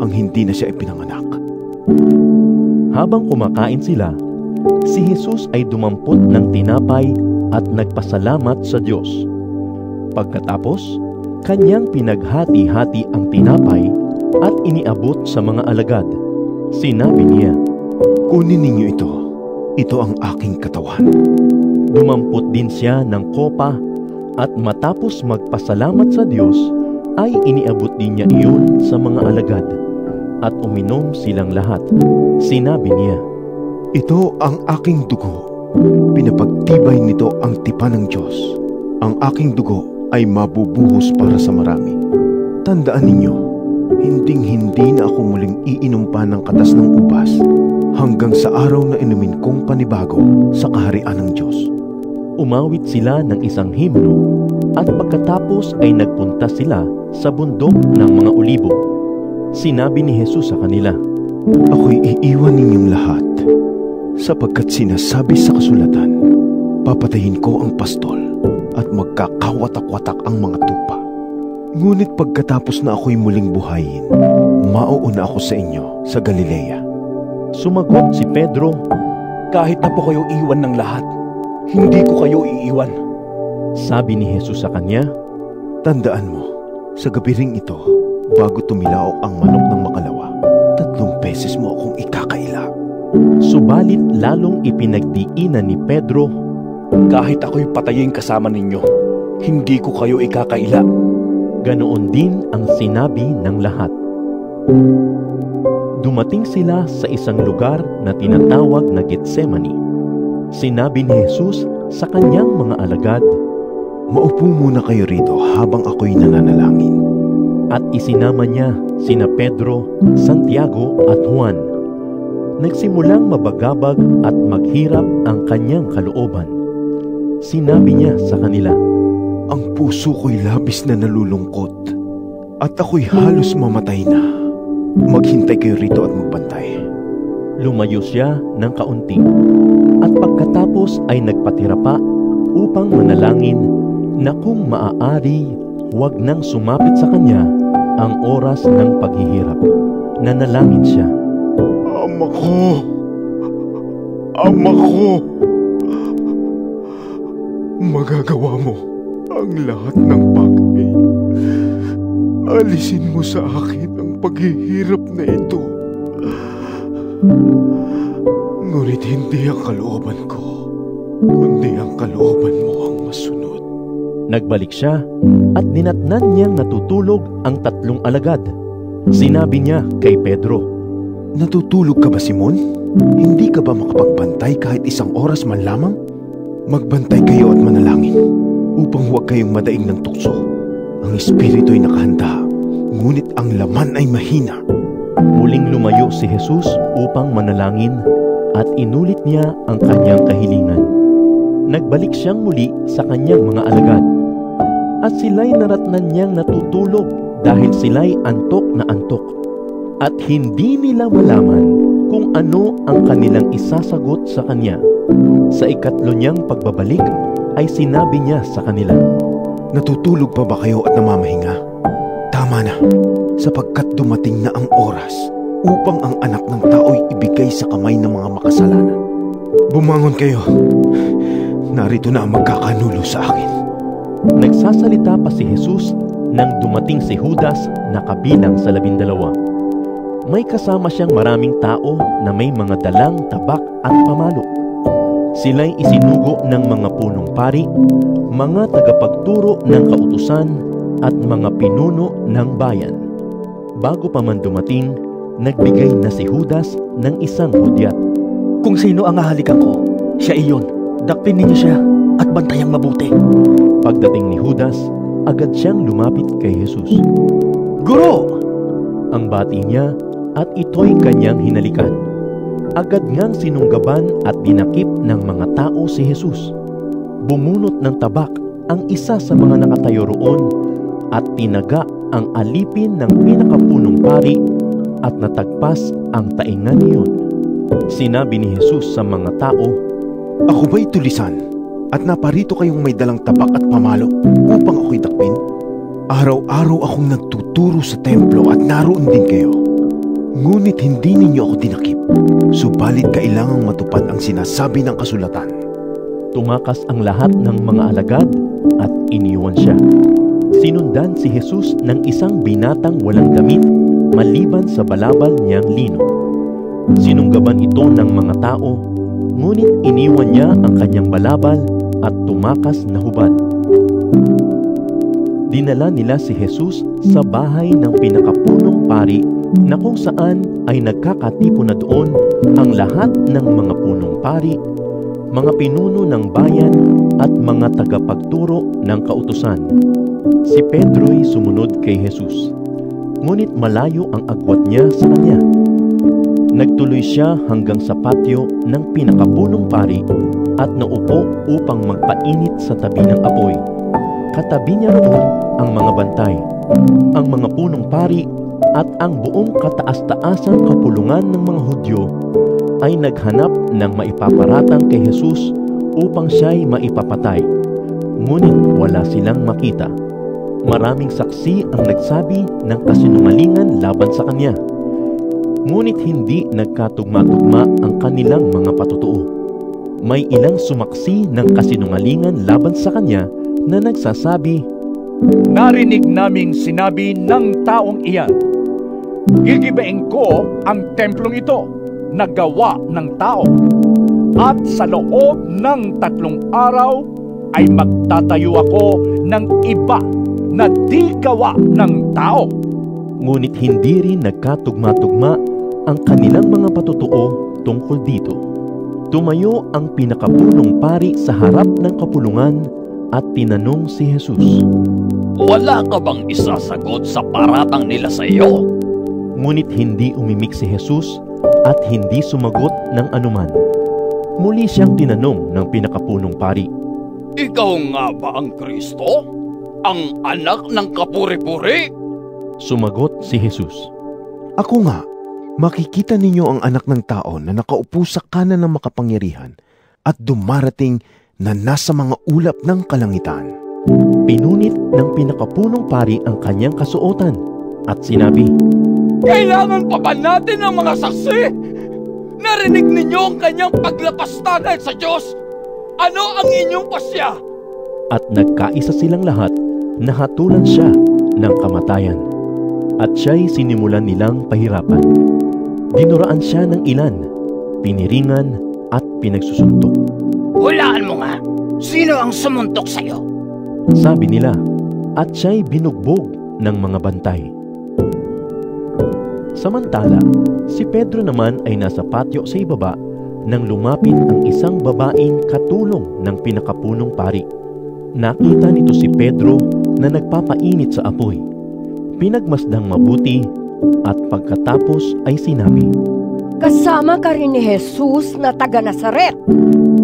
E: ang hindi na siya ipinanganak.
B: Habang kumakain sila, si Jesus ay dumampot ng tinapay at nagpasalamat sa Diyos. Pagkatapos, kanyang pinaghati-hati ang tinapay at iniabot sa mga alagad. Sinabi niya,
E: Kunin ninyo ito. Ito ang aking katawan.
B: Dumampot din siya ng kopa at matapos magpasalamat sa Diyos, ay iniabot din niya iyon sa mga alagad at uminom silang lahat. Sinabi niya,
E: Ito ang aking dugo. Pinapagtibay nito ang tipan ng Diyos. Ang aking dugo ay mabubuhos para sa marami. Tandaan ninyo, hinding-hindi na ako muling iinom pa ng katas ng ubas hanggang sa araw na inumin kong panibago sa kaharian ng Diyos.
B: Umawit sila ng isang himno at pagkatapos ay nagpunta sila sa bundok ng mga olibo. Sinabi ni Jesus sa kanila,
E: Ako'y iiwan ninyong lahat sapagkat sinasabi sa kasulatan, papatayin ko ang pastol at magkakawatak-watak ang mga tupa. Ngunit pagkatapos na ako'y muling buhayin, mauuna ako sa inyo sa Galilea.
B: Sumagot si Pedro,
K: Kahit na po kayo iwan ng lahat, hindi ko kayo iiwan.
B: Sabi ni Jesus sa kanya,
E: Tandaan mo, sa gabi ring ito, bago tumilaok ang manok ng makalawa, tatlong beses mo akong ikakaila.
B: Subalit lalong ipinagdiinan ni Pedro,
K: Kahit ako'y patayin kasama ninyo, hindi ko kayo ikakaila.
B: Ganoon din ang sinabi ng lahat. Dumating sila sa isang lugar na tinatawag na Getsemani. Sinabi ni Jesus sa kanyang mga alagad,
E: Maupo muna kayo rito habang ako'y nananalangin.
B: At isinama niya sina Pedro, Santiago at Juan. Nagsimulang mabagabag at maghirap ang kanyang kalooban. Sinabi niya sa kanila,
E: Ang puso ko'y labis na nalulungkot at ako'y halos mamatay na. Maghintay kayo rito at magbantay.
B: Lumayo siya ng kaunti at pagkatapos ay nagpatira pa upang manalangin na kung maaari huwag nang sumapit sa kanya ang oras ng paghihirap. Nanalangin siya.
I: Ama ko! Ama ko! Magagawa mo ang lahat ng bagay. Alisin mo sa akin ang paghihirap na ito. Ngunit hindi ang kalooban ko, kundi ang kalooban mo ang masunod.
B: Nagbalik siya at dinatnan niyang natutulog ang tatlong alagad. Sinabi niya kay Pedro,
E: Natutulog ka ba, Simon? Hindi ka ba makapagbantay kahit isang oras man lamang? Magbantay kayo at manalangin upang huwag kayong madaing ng tukso. Ang espiritu ay nakahanda, ngunit ang laman ay mahina.
B: Muling lumayo si Jesus upang manalangin at inulit niya ang kanyang kahilingan. Nagbalik siyang muli sa kanyang mga alagad. At sila'y naratnan niyang natutulog dahil sila'y antok na antok. At hindi nila malaman kung ano ang kanilang isasagot sa kanya. Sa ikatlo niyang pagbabalik ay sinabi niya sa kanila,
E: Natutulog pa ba kayo at namamahinga? Tama na, sapagkat dumating na ang oras upang ang anak ng tao'y ibigay sa kamay ng mga makasalanan. Bumangon kayo. Narito na ang magkakanulo sa akin.
B: Nagsasalita pa si Jesus nang dumating si Judas na kabilang sa labindalawa. May kasama siyang maraming tao na may mga dalang tabak at pamalo. Sila'y isinugo ng mga punong pari, mga tagapagturo ng kautusan at mga pinuno ng bayan. Bago pa man dumating, nagbigay na si Judas ng isang hudyat.
D: Kung sino ang hahalikan ko, siya iyon. Dakpin ninyo siya at bantayang mabuti.
B: Pagdating ni Judas, agad siyang lumapit kay Jesus.
D: Guro!
B: Ang bati niya at ito'y kanyang hinalikan. Agad ngang sinunggaban at dinakip ng mga tao si Jesus. Bumunot ng tabak ang isa sa mga nakatayo roon at tinaga ang alipin ng pinakapunong pari at natagpas ang taingan niyon. Sinabi ni Jesus sa mga tao,
E: Ako ba'y tulisan at naparito kayong may dalang tabak at pamalo upang ako'y dakpin? Araw-araw akong nagtuturo sa templo at naroon din kayo. Ngunit hindi ninyo ako dinakip. Subalit kailangang matupad ang sinasabi ng kasulatan.
B: Tumakas ang lahat ng mga alagad at iniwan siya. Sinundan si Jesus ng isang binatang walang damit maliban sa balabal niyang lino. Sinunggaban ito ng mga tao, ngunit iniwan niya ang kanyang balabal at tumakas na hubad. Dinala nila si Jesus sa bahay ng pinakapunong pari na kung saan ay nagkakatipo na doon ang lahat ng mga punong pari, mga pinuno ng bayan at mga tagapagturo ng kautusan. Si Pedro'y sumunod kay Jesus, ngunit malayo ang agwat niya sa kanya. Nagtuloy siya hanggang sa patio ng pinakapunong pari at naupo upang magpainit sa tabi ng apoy. Katabi niya roon ang mga bantay, ang mga punong pari at ang buong kataas-taasang kapulungan ng mga Hudyo ay naghanap ng maipaparatang kay Jesus upang siya'y maipapatay. Ngunit wala silang makita. Maraming saksi ang nagsabi ng kasinungalingan laban sa kanya. Ngunit hindi nagkatugma-tugma ang kanilang mga patutuo. May ilang sumaksi ng kasinungalingan laban sa kanya na nagsasabi,
C: Narinig naming sinabi ng taong iyan, Gigibain ko ang templong ito na gawa ng tao at sa loob ng tatlong araw ay magtatayo ako ng iba na di gawa ng tao.
B: Ngunit hindi rin nagkatugma-tugma ang kanilang mga patutuo tungkol dito. Tumayo ang pinakapunong pari sa harap ng kapulungan at tinanong si Jesus.
G: Wala ka bang isasagot sa paratang nila sa iyo?
B: Ngunit hindi umimik si Jesus at hindi sumagot ng anuman. Muli siyang tinanong ng pinakapunong pari.
G: Ikaw nga ba ang Kristo? Ang anak ng kapuri-puri?
B: Sumagot si Jesus.
E: Ako nga, makikita ninyo ang anak ng tao na nakaupo sa kanan ng makapangyarihan at dumarating na nasa mga ulap ng kalangitan.
B: Pinunit ng pinakapunong pari ang kanyang kasuotan at sinabi,
G: Kailangan pa ba natin ng mga saksi? Narinig ninyo ang kanyang paglapastangan sa Diyos? Ano ang inyong pasya?
B: At nagkaisa silang lahat na hatulan siya ng kamatayan. At siya'y sinimulan nilang pahirapan. Dinuraan siya ng ilan, piniringan at pinagsusuntok.
G: Hulaan mo nga, sino ang sumuntok sa iyo?
B: Sabi nila, at siya'y binugbog ng mga bantay. Samantala, si Pedro naman ay nasa patio sa ibaba nang lumapit ang isang babaeng katulong ng pinakapunong pari. Nakita nito si Pedro na nagpapainit sa apoy. Pinagmasdang mabuti at pagkatapos ay sinabi,
J: Kasama ka rin ni Jesus na taga Nazaret.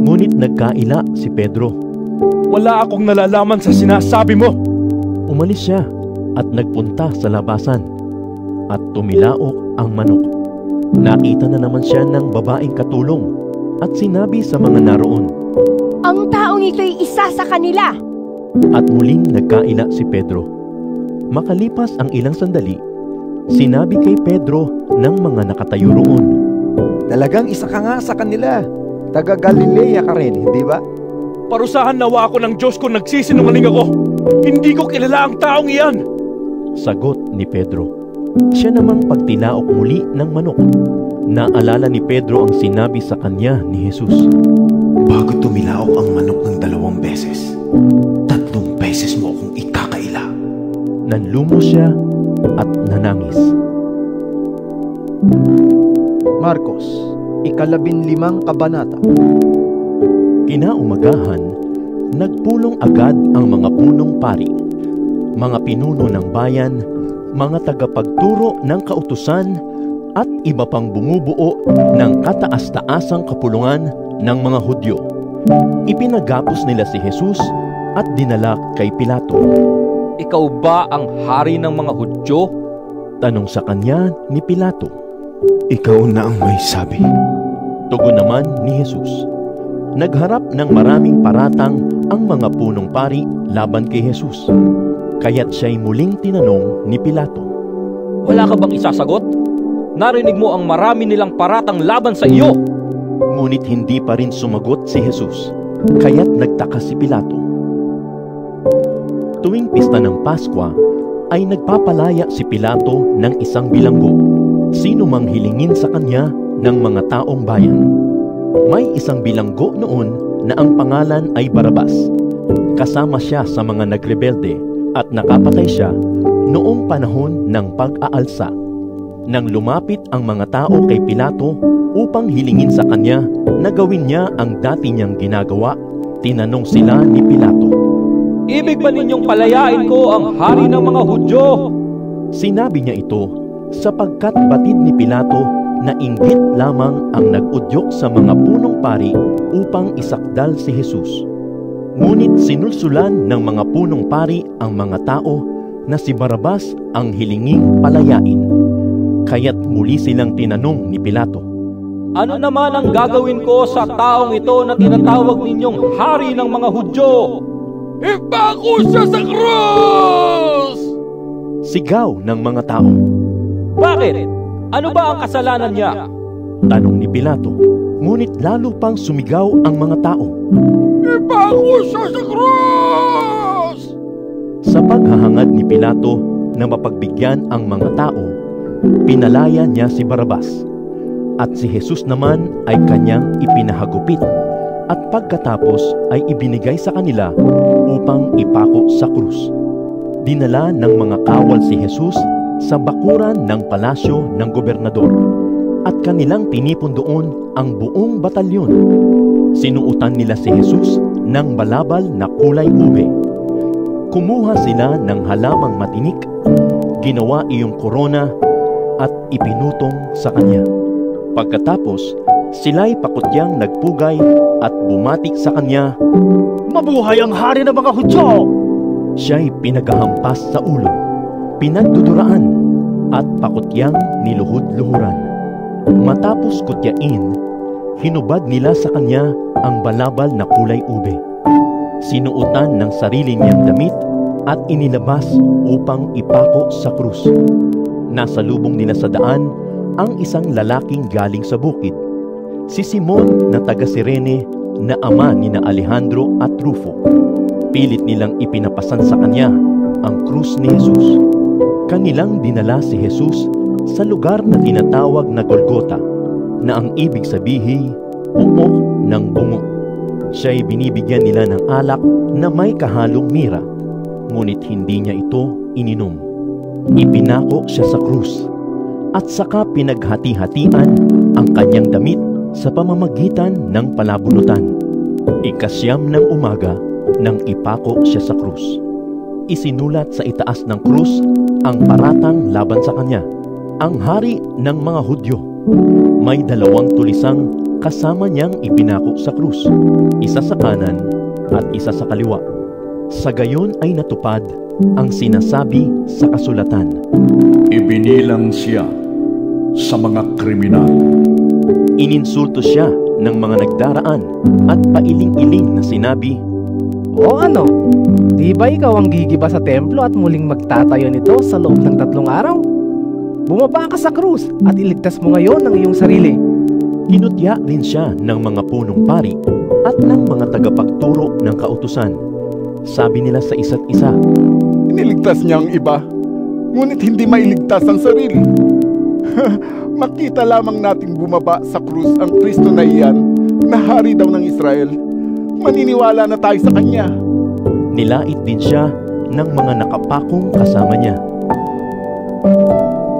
B: Ngunit nagkaila si Pedro.
K: Wala akong nalalaman sa sinasabi mo.
B: Umalis siya at nagpunta sa labasan at tumilaok ang manok. Nakita na naman siya ng babaeng katulong at sinabi sa mga naroon.
J: Ang taong ito'y isa sa kanila.
B: At muling nagkaila si Pedro. Makalipas ang ilang sandali, sinabi kay Pedro ng mga nakatayo roon.
Q: Talagang isa ka nga sa kanila. Taga Galilea ka rin, hindi ba?
K: Parusahan nawa ako ng Diyos kung nagsisinungaling ako. Hindi ko kilala ang taong iyan.
B: Sagot ni Pedro. Siya namang pagtilaok muli ng manok. Naalala ni Pedro ang sinabi sa kanya ni Jesus.
E: Bago tumilaok ang manok ng dalawang beses, tatlong beses mo akong ikakaila.
B: Nanlumo siya at nanangis.
A: Marcos, ikalabinlimang kabanata.
B: Kinaumagahan, nagpulong agad ang mga punong pari, mga pinuno ng bayan, mga tagapagturo ng kautusan, at iba pang bumubuo ng kataas-taasang kapulungan ng mga Hudyo. Ipinagapos nila si Jesus at dinala kay Pilato.
F: Ikaw ba ang hari ng mga Hudyo?
B: Tanong sa kanya ni Pilato.
E: Ikaw na ang may sabi.
B: Tugon naman ni Jesus. Nagharap ng maraming paratang ang mga punong pari laban kay Jesus. Kaya't siya'y muling tinanong ni Pilato.
F: Wala ka bang isasagot? Narinig mo ang marami nilang paratang laban sa iyo.
B: Ngunit hindi pa rin sumagot si Jesus. Kaya't nagtaka si Pilato. Tuwing pista ng Paskwa, ay nagpapalaya si Pilato ng isang bilanggo. Sino mang hilingin sa kanya ng mga taong bayan. May isang bilanggo noon na ang pangalan ay Barabas. Kasama siya sa mga nagrebelde at nakapatay siya noong panahon ng pag-aalsa. Nang lumapit ang mga tao kay Pilato upang hilingin sa kanya na gawin niya ang dati niyang ginagawa, tinanong sila ni Pilato.
F: Ibig ba ninyong palayain ko ang hari ng mga Hudyo?
B: Sinabi niya ito sapagkat batid ni Pilato na inggit lamang ang nag-udyok sa mga punong pari upang isakdal si Jesus. Ngunit sinulsulan ng mga punong pari ang mga tao na si Barabas ang hilinging palayain. Kaya't muli silang tinanong ni Pilato.
F: Ano naman ang gagawin ko sa taong ito na tinatawag ninyong hari ng mga Hudyo?
G: Ipako siya sa krus!
B: Sigaw ng mga tao.
F: Bakit? Ano ba ang kasalanan niya?
B: Tanong ni Pilato. Ngunit lalo pang sumigaw ang mga tao.
G: Ipako siya sa krus!
B: Sa paghahangad ni Pilato na mapagbigyan ang mga tao, pinalaya niya si Barabas. At si Jesus naman ay kanyang ipinahagupit at pagkatapos ay ibinigay sa kanila upang ipako sa krus. Dinala ng mga kawal si Jesus sa bakuran ng palasyo ng gobernador at kanilang tinipon doon ang buong batalyon. Sinuutan nila si Jesus ng balabal na kulay ube. Kumuha sila ng halamang matinik, ginawa iyong korona at ipinutong sa kanya. Pagkatapos, sila'y pakutyang nagpugay at bumatik sa kanya.
D: Mabuhay ang hari ng mga Hudyo!
B: Siya'y pinagahampas sa ulo, pinagduduraan at pakutyang niluhod-luhuran. Matapos kutyain, hinubad nila sa kanya ang balabal na kulay ube. Sinuutan ng sarili niyang damit at inilabas upang ipako sa krus. Nasa lubong nila sa daan ang isang lalaking galing sa bukid, si Simon na taga Sirene na ama ni na Alejandro at Rufo. Pilit nilang ipinapasan sa kanya ang krus ni Jesus. Kanilang dinala si Jesus sa lugar na tinatawag na Golgota, na ang ibig sabihin, uok ng bungo. Siya'y binibigyan nila ng alak na may kahalong mira, ngunit hindi niya ito ininom. Ipinako siya sa krus at saka pinaghati-hatian ang kanyang damit sa pamamagitan ng palabunutan. Ikasyam ng umaga nang ipako siya sa krus. Isinulat sa itaas ng krus ang paratang laban sa kanya, ang hari ng mga Hudyo. May dalawang tulisang kasama niyang ipinako sa krus, isa sa kanan at isa sa kaliwa. Sa gayon ay natupad ang sinasabi sa kasulatan.
C: Ibinilang siya sa mga kriminal.
B: Ininsulto siya ng mga nagdaraan at pailing-iling na sinabi,
M: O ano? Di ba ikaw ang gigiba sa templo at muling magtatayo nito sa loob ng tatlong araw? Bumaba ka sa krus at iligtas mo ngayon ang iyong sarili.
B: Kinutya rin siya ng mga punong pari at ng mga tagapagturo ng kautusan. Sabi nila sa isa't isa,
I: Iniligtas niya ang iba, ngunit hindi mailigtas ang sarili. Makita lamang nating bumaba sa krus ang Kristo na iyan, na hari daw ng Israel. Maniniwala na tayo sa kanya.
B: Nilait din siya ng mga nakapakong kasama niya.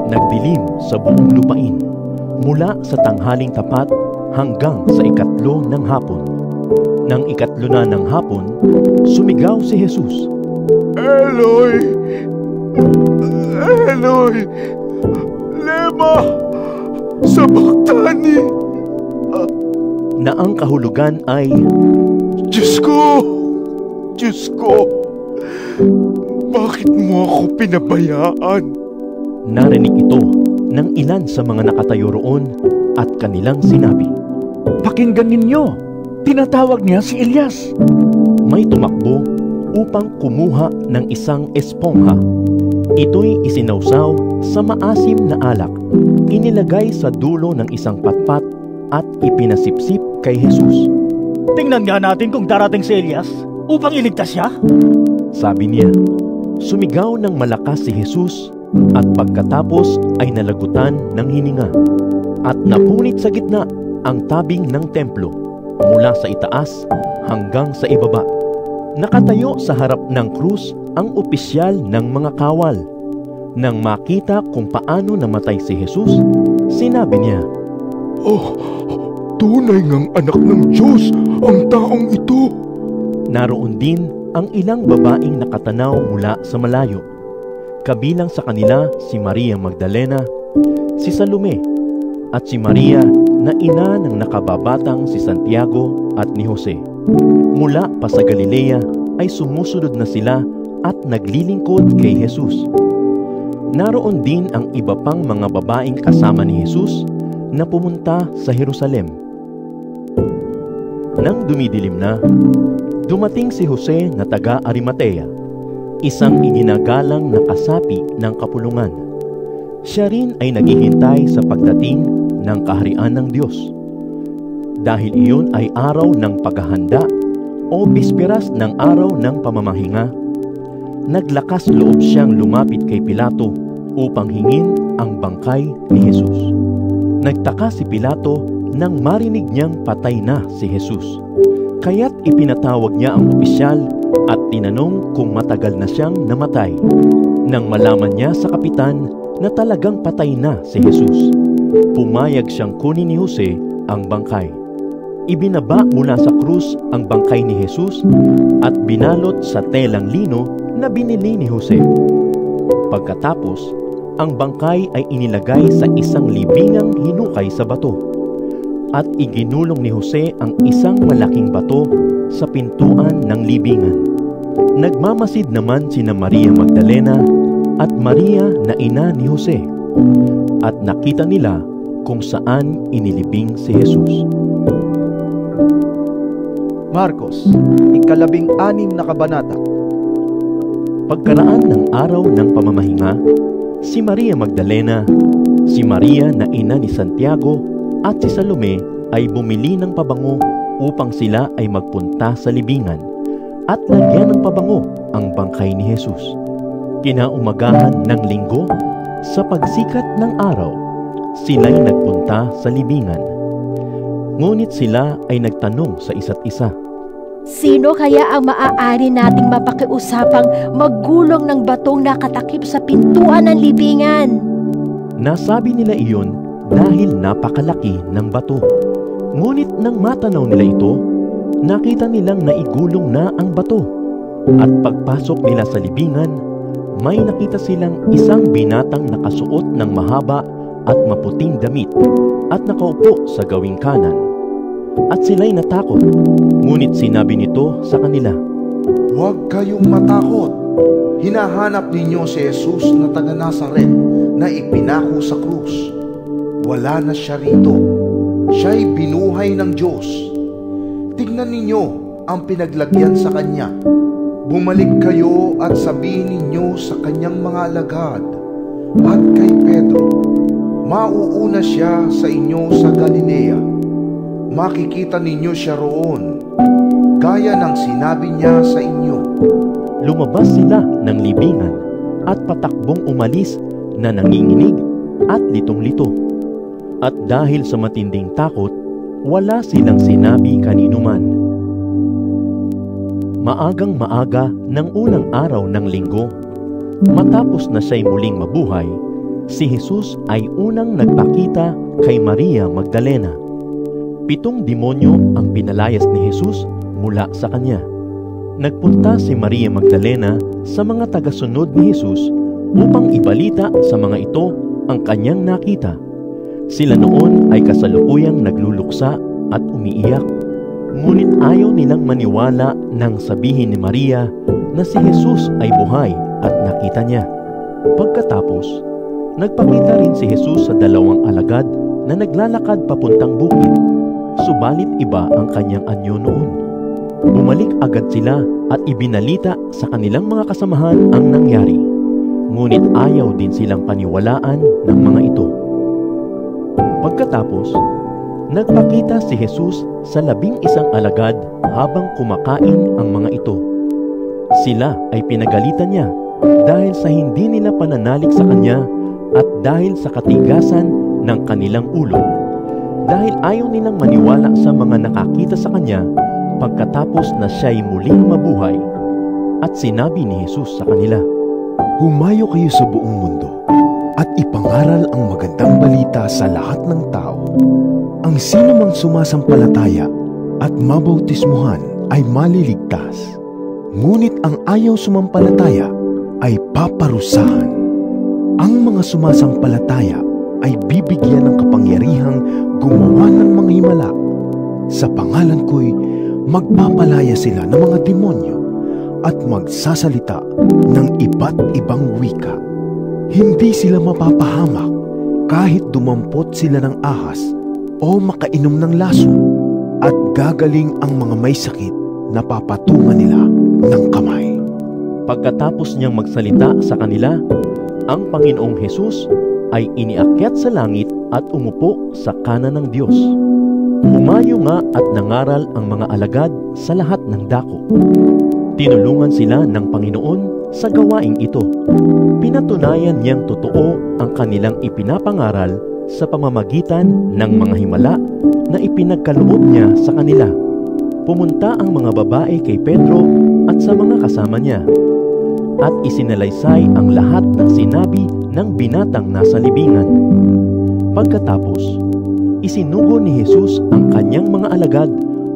B: Nagdilim sa buong lupain, mula sa tanghaling tapat hanggang sa ikatlo ng hapon. Nang ikatlo na ng hapon, sumigaw si Jesus.
I: Eloy! Eloy! Lema! Sabachthani!
B: Na ang kahulugan ay,
I: Diyos ko! Diyos ko! Bakit mo ako pinabayaan?
B: Narinig ito ng ilan sa mga nakatayo roon at kanilang sinabi,
C: Pakinggan ninyo! Tinatawag niya si Elias.
B: May tumakbo upang kumuha ng isang espongha. Ito'y isinawsaw sa maasim na alak, inilagay sa dulo ng isang patpat at ipinasipsip kay Jesus.
D: Tingnan nga natin kung darating si Elias upang iligtas siya.
B: Sabi niya, sumigaw ng malakas si Jesus at pagkatapos ay nalagutan ng hininga at napunit sa gitna ang tabing ng templo mula sa itaas hanggang sa ibaba. Nakatayo sa harap ng krus ang opisyal ng mga kawal. Nang makita kung paano namatay si Jesus, sinabi niya,
I: Oh, tunay ngang anak ng Diyos ang taong ito.
B: Naroon din ang ilang babaeng nakatanaw mula sa malayo. Kabilang sa kanila si Maria Magdalena, si Salome, at si Maria na ina ng nakababatang si Santiago at ni Jose. Mula pa sa Galilea ay sumusunod na sila at naglilingkod kay Jesus. Naroon din ang iba pang mga babaeng kasama ni Jesus na pumunta sa Jerusalem. Nang dumidilim na, dumating si Jose na taga Arimatea, isang iginagalang na kasapi ng kapulungan. Siya rin ay naghihintay sa pagdating ng kaharian ng Diyos. Dahil iyon ay araw ng paghahanda o bisperas ng araw ng pamamahinga, naglakas loob siyang lumapit kay Pilato upang hingin ang bangkay ni Jesus. Nagtaka si Pilato nang marinig niyang patay na si Jesus. Kaya't ipinatawag niya ang opisyal at tinanong kung matagal na siyang namatay. Nang malaman niya sa kapitan na talagang patay na si Jesus, pumayag siyang kunin ni Jose ang bangkay. Ibinaba mula sa krus ang bangkay ni Jesus at binalot sa telang lino na binili ni Jose. Pagkatapos, ang bangkay ay inilagay sa isang libingang hinukay sa bato at iginulong ni Jose ang isang malaking bato sa pintuan ng libingan. Nagmamasid naman sina Maria Magdalena at Maria na ina ni Jose at nakita nila kung saan inilibing si Jesus.
A: Marcos, ikalabing anim na kabanata.
B: Pagkaraan ng araw ng pamamahinga, si Maria Magdalena, si Maria na ina ni Santiago at si Salome ay bumili ng pabango upang sila ay magpunta sa libingan at lagyan ng pabango ang bangkay ni Jesus. Kinaumagahan ng linggo, sa pagsikat ng araw, sila'y nagpunta sa libingan. Ngunit sila ay nagtanong sa isa't isa.
L: Sino kaya ang maaari nating mapakiusapang maggulong ng batong nakatakip sa pintuan ng libingan?
B: Nasabi nila iyon dahil napakalaki ng bato. Ngunit nang matanaw nila ito, nakita nilang naigulong na ang bato. At pagpasok nila sa libingan, may nakita silang isang binatang nakasuot ng mahaba at maputing damit at nakaupo sa gawing kanan. At sila'y natakot, ngunit sinabi nito sa kanila,
R: Huwag kayong matakot. Hinahanap ninyo si Jesus na taga Nazaret na ipinako sa krus. Wala na siya rito. Siya'y binuhay ng Diyos. Tignan ninyo ang pinaglagyan sa Kanya. Bumalik kayo at sabihin ninyo sa Kanyang mga alagad at kay Pedro, mauuna siya sa inyo sa Galilea. Makikita ninyo siya roon, gaya ng sinabi niya sa inyo.
B: Lumabas sila ng libingan at patakbong umalis na nanginginig at litong-lito. At dahil sa matinding takot, wala silang sinabi kanino man. Maagang maaga ng unang araw ng linggo, matapos na siya'y muling mabuhay, si Jesus ay unang nagpakita kay Maria Magdalena. Pitong demonyo ang pinalayas ni Jesus mula sa kanya. Nagpunta si Maria Magdalena sa mga tagasunod ni Jesus upang ibalita sa mga ito ang kanyang nakita. Sila noon ay kasalukuyang nagluluksa at umiiyak. Ngunit ayaw nilang maniwala nang sabihin ni Maria na si Jesus ay buhay at nakita niya. Pagkatapos, nagpakita rin si Jesus sa dalawang alagad na naglalakad papuntang bukid. Subalit iba ang kanyang anyo noon. Bumalik agad sila at ibinalita sa kanilang mga kasamahan ang nangyari. Ngunit ayaw din silang paniwalaan ng mga ito. Pagkatapos, nagpakita si Jesus sa labing isang alagad habang kumakain ang mga ito. Sila ay pinagalitan niya dahil sa hindi nila pananalig sa kanya at dahil sa katigasan ng kanilang ulo. Dahil ayaw nilang maniwala sa mga nakakita sa kanya pagkatapos na siya'y muling mabuhay. At sinabi ni Jesus sa kanila,
E: Humayo kayo sa buong mundo at ipangaral ang magandang balita sa lahat ng tao. Ang sino mang sumasampalataya at mabautismuhan ay maliligtas. Ngunit ang ayaw sumampalataya ay paparusahan. Ang mga sumasampalataya ay bibigyan ng kapangyarihang gumawa ng mga himala. Sa pangalan ko'y magpapalaya sila ng mga demonyo at magsasalita ng iba't ibang wika. Hindi sila mapapahamak kahit dumampot sila ng ahas o makainom ng lason at gagaling ang mga may sakit na papatungan nila ng kamay.
B: Pagkatapos niyang magsalita sa kanila, ang Panginoong Hesus ay iniakyat sa langit at umupo sa kanan ng Diyos. Humayo nga at nangaral ang mga alagad sa lahat ng dako. Tinulungan sila ng Panginoon sa gawaing ito. Pinatunayan niyang totoo ang kanilang ipinapangaral sa pamamagitan ng mga himala na ipinagkaloob niya sa kanila. Pumunta ang mga babae kay Pedro at sa mga kasama niya at isinalaysay ang lahat ng sinabi ng binatang nasa libingan. Pagkatapos, isinugo ni Jesus ang kanyang mga alagad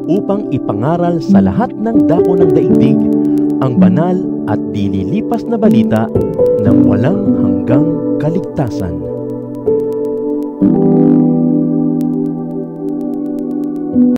B: upang ipangaral sa lahat ng dako ng daigdig ang banal at dililipas na balita ng walang hanggang kaligtasan.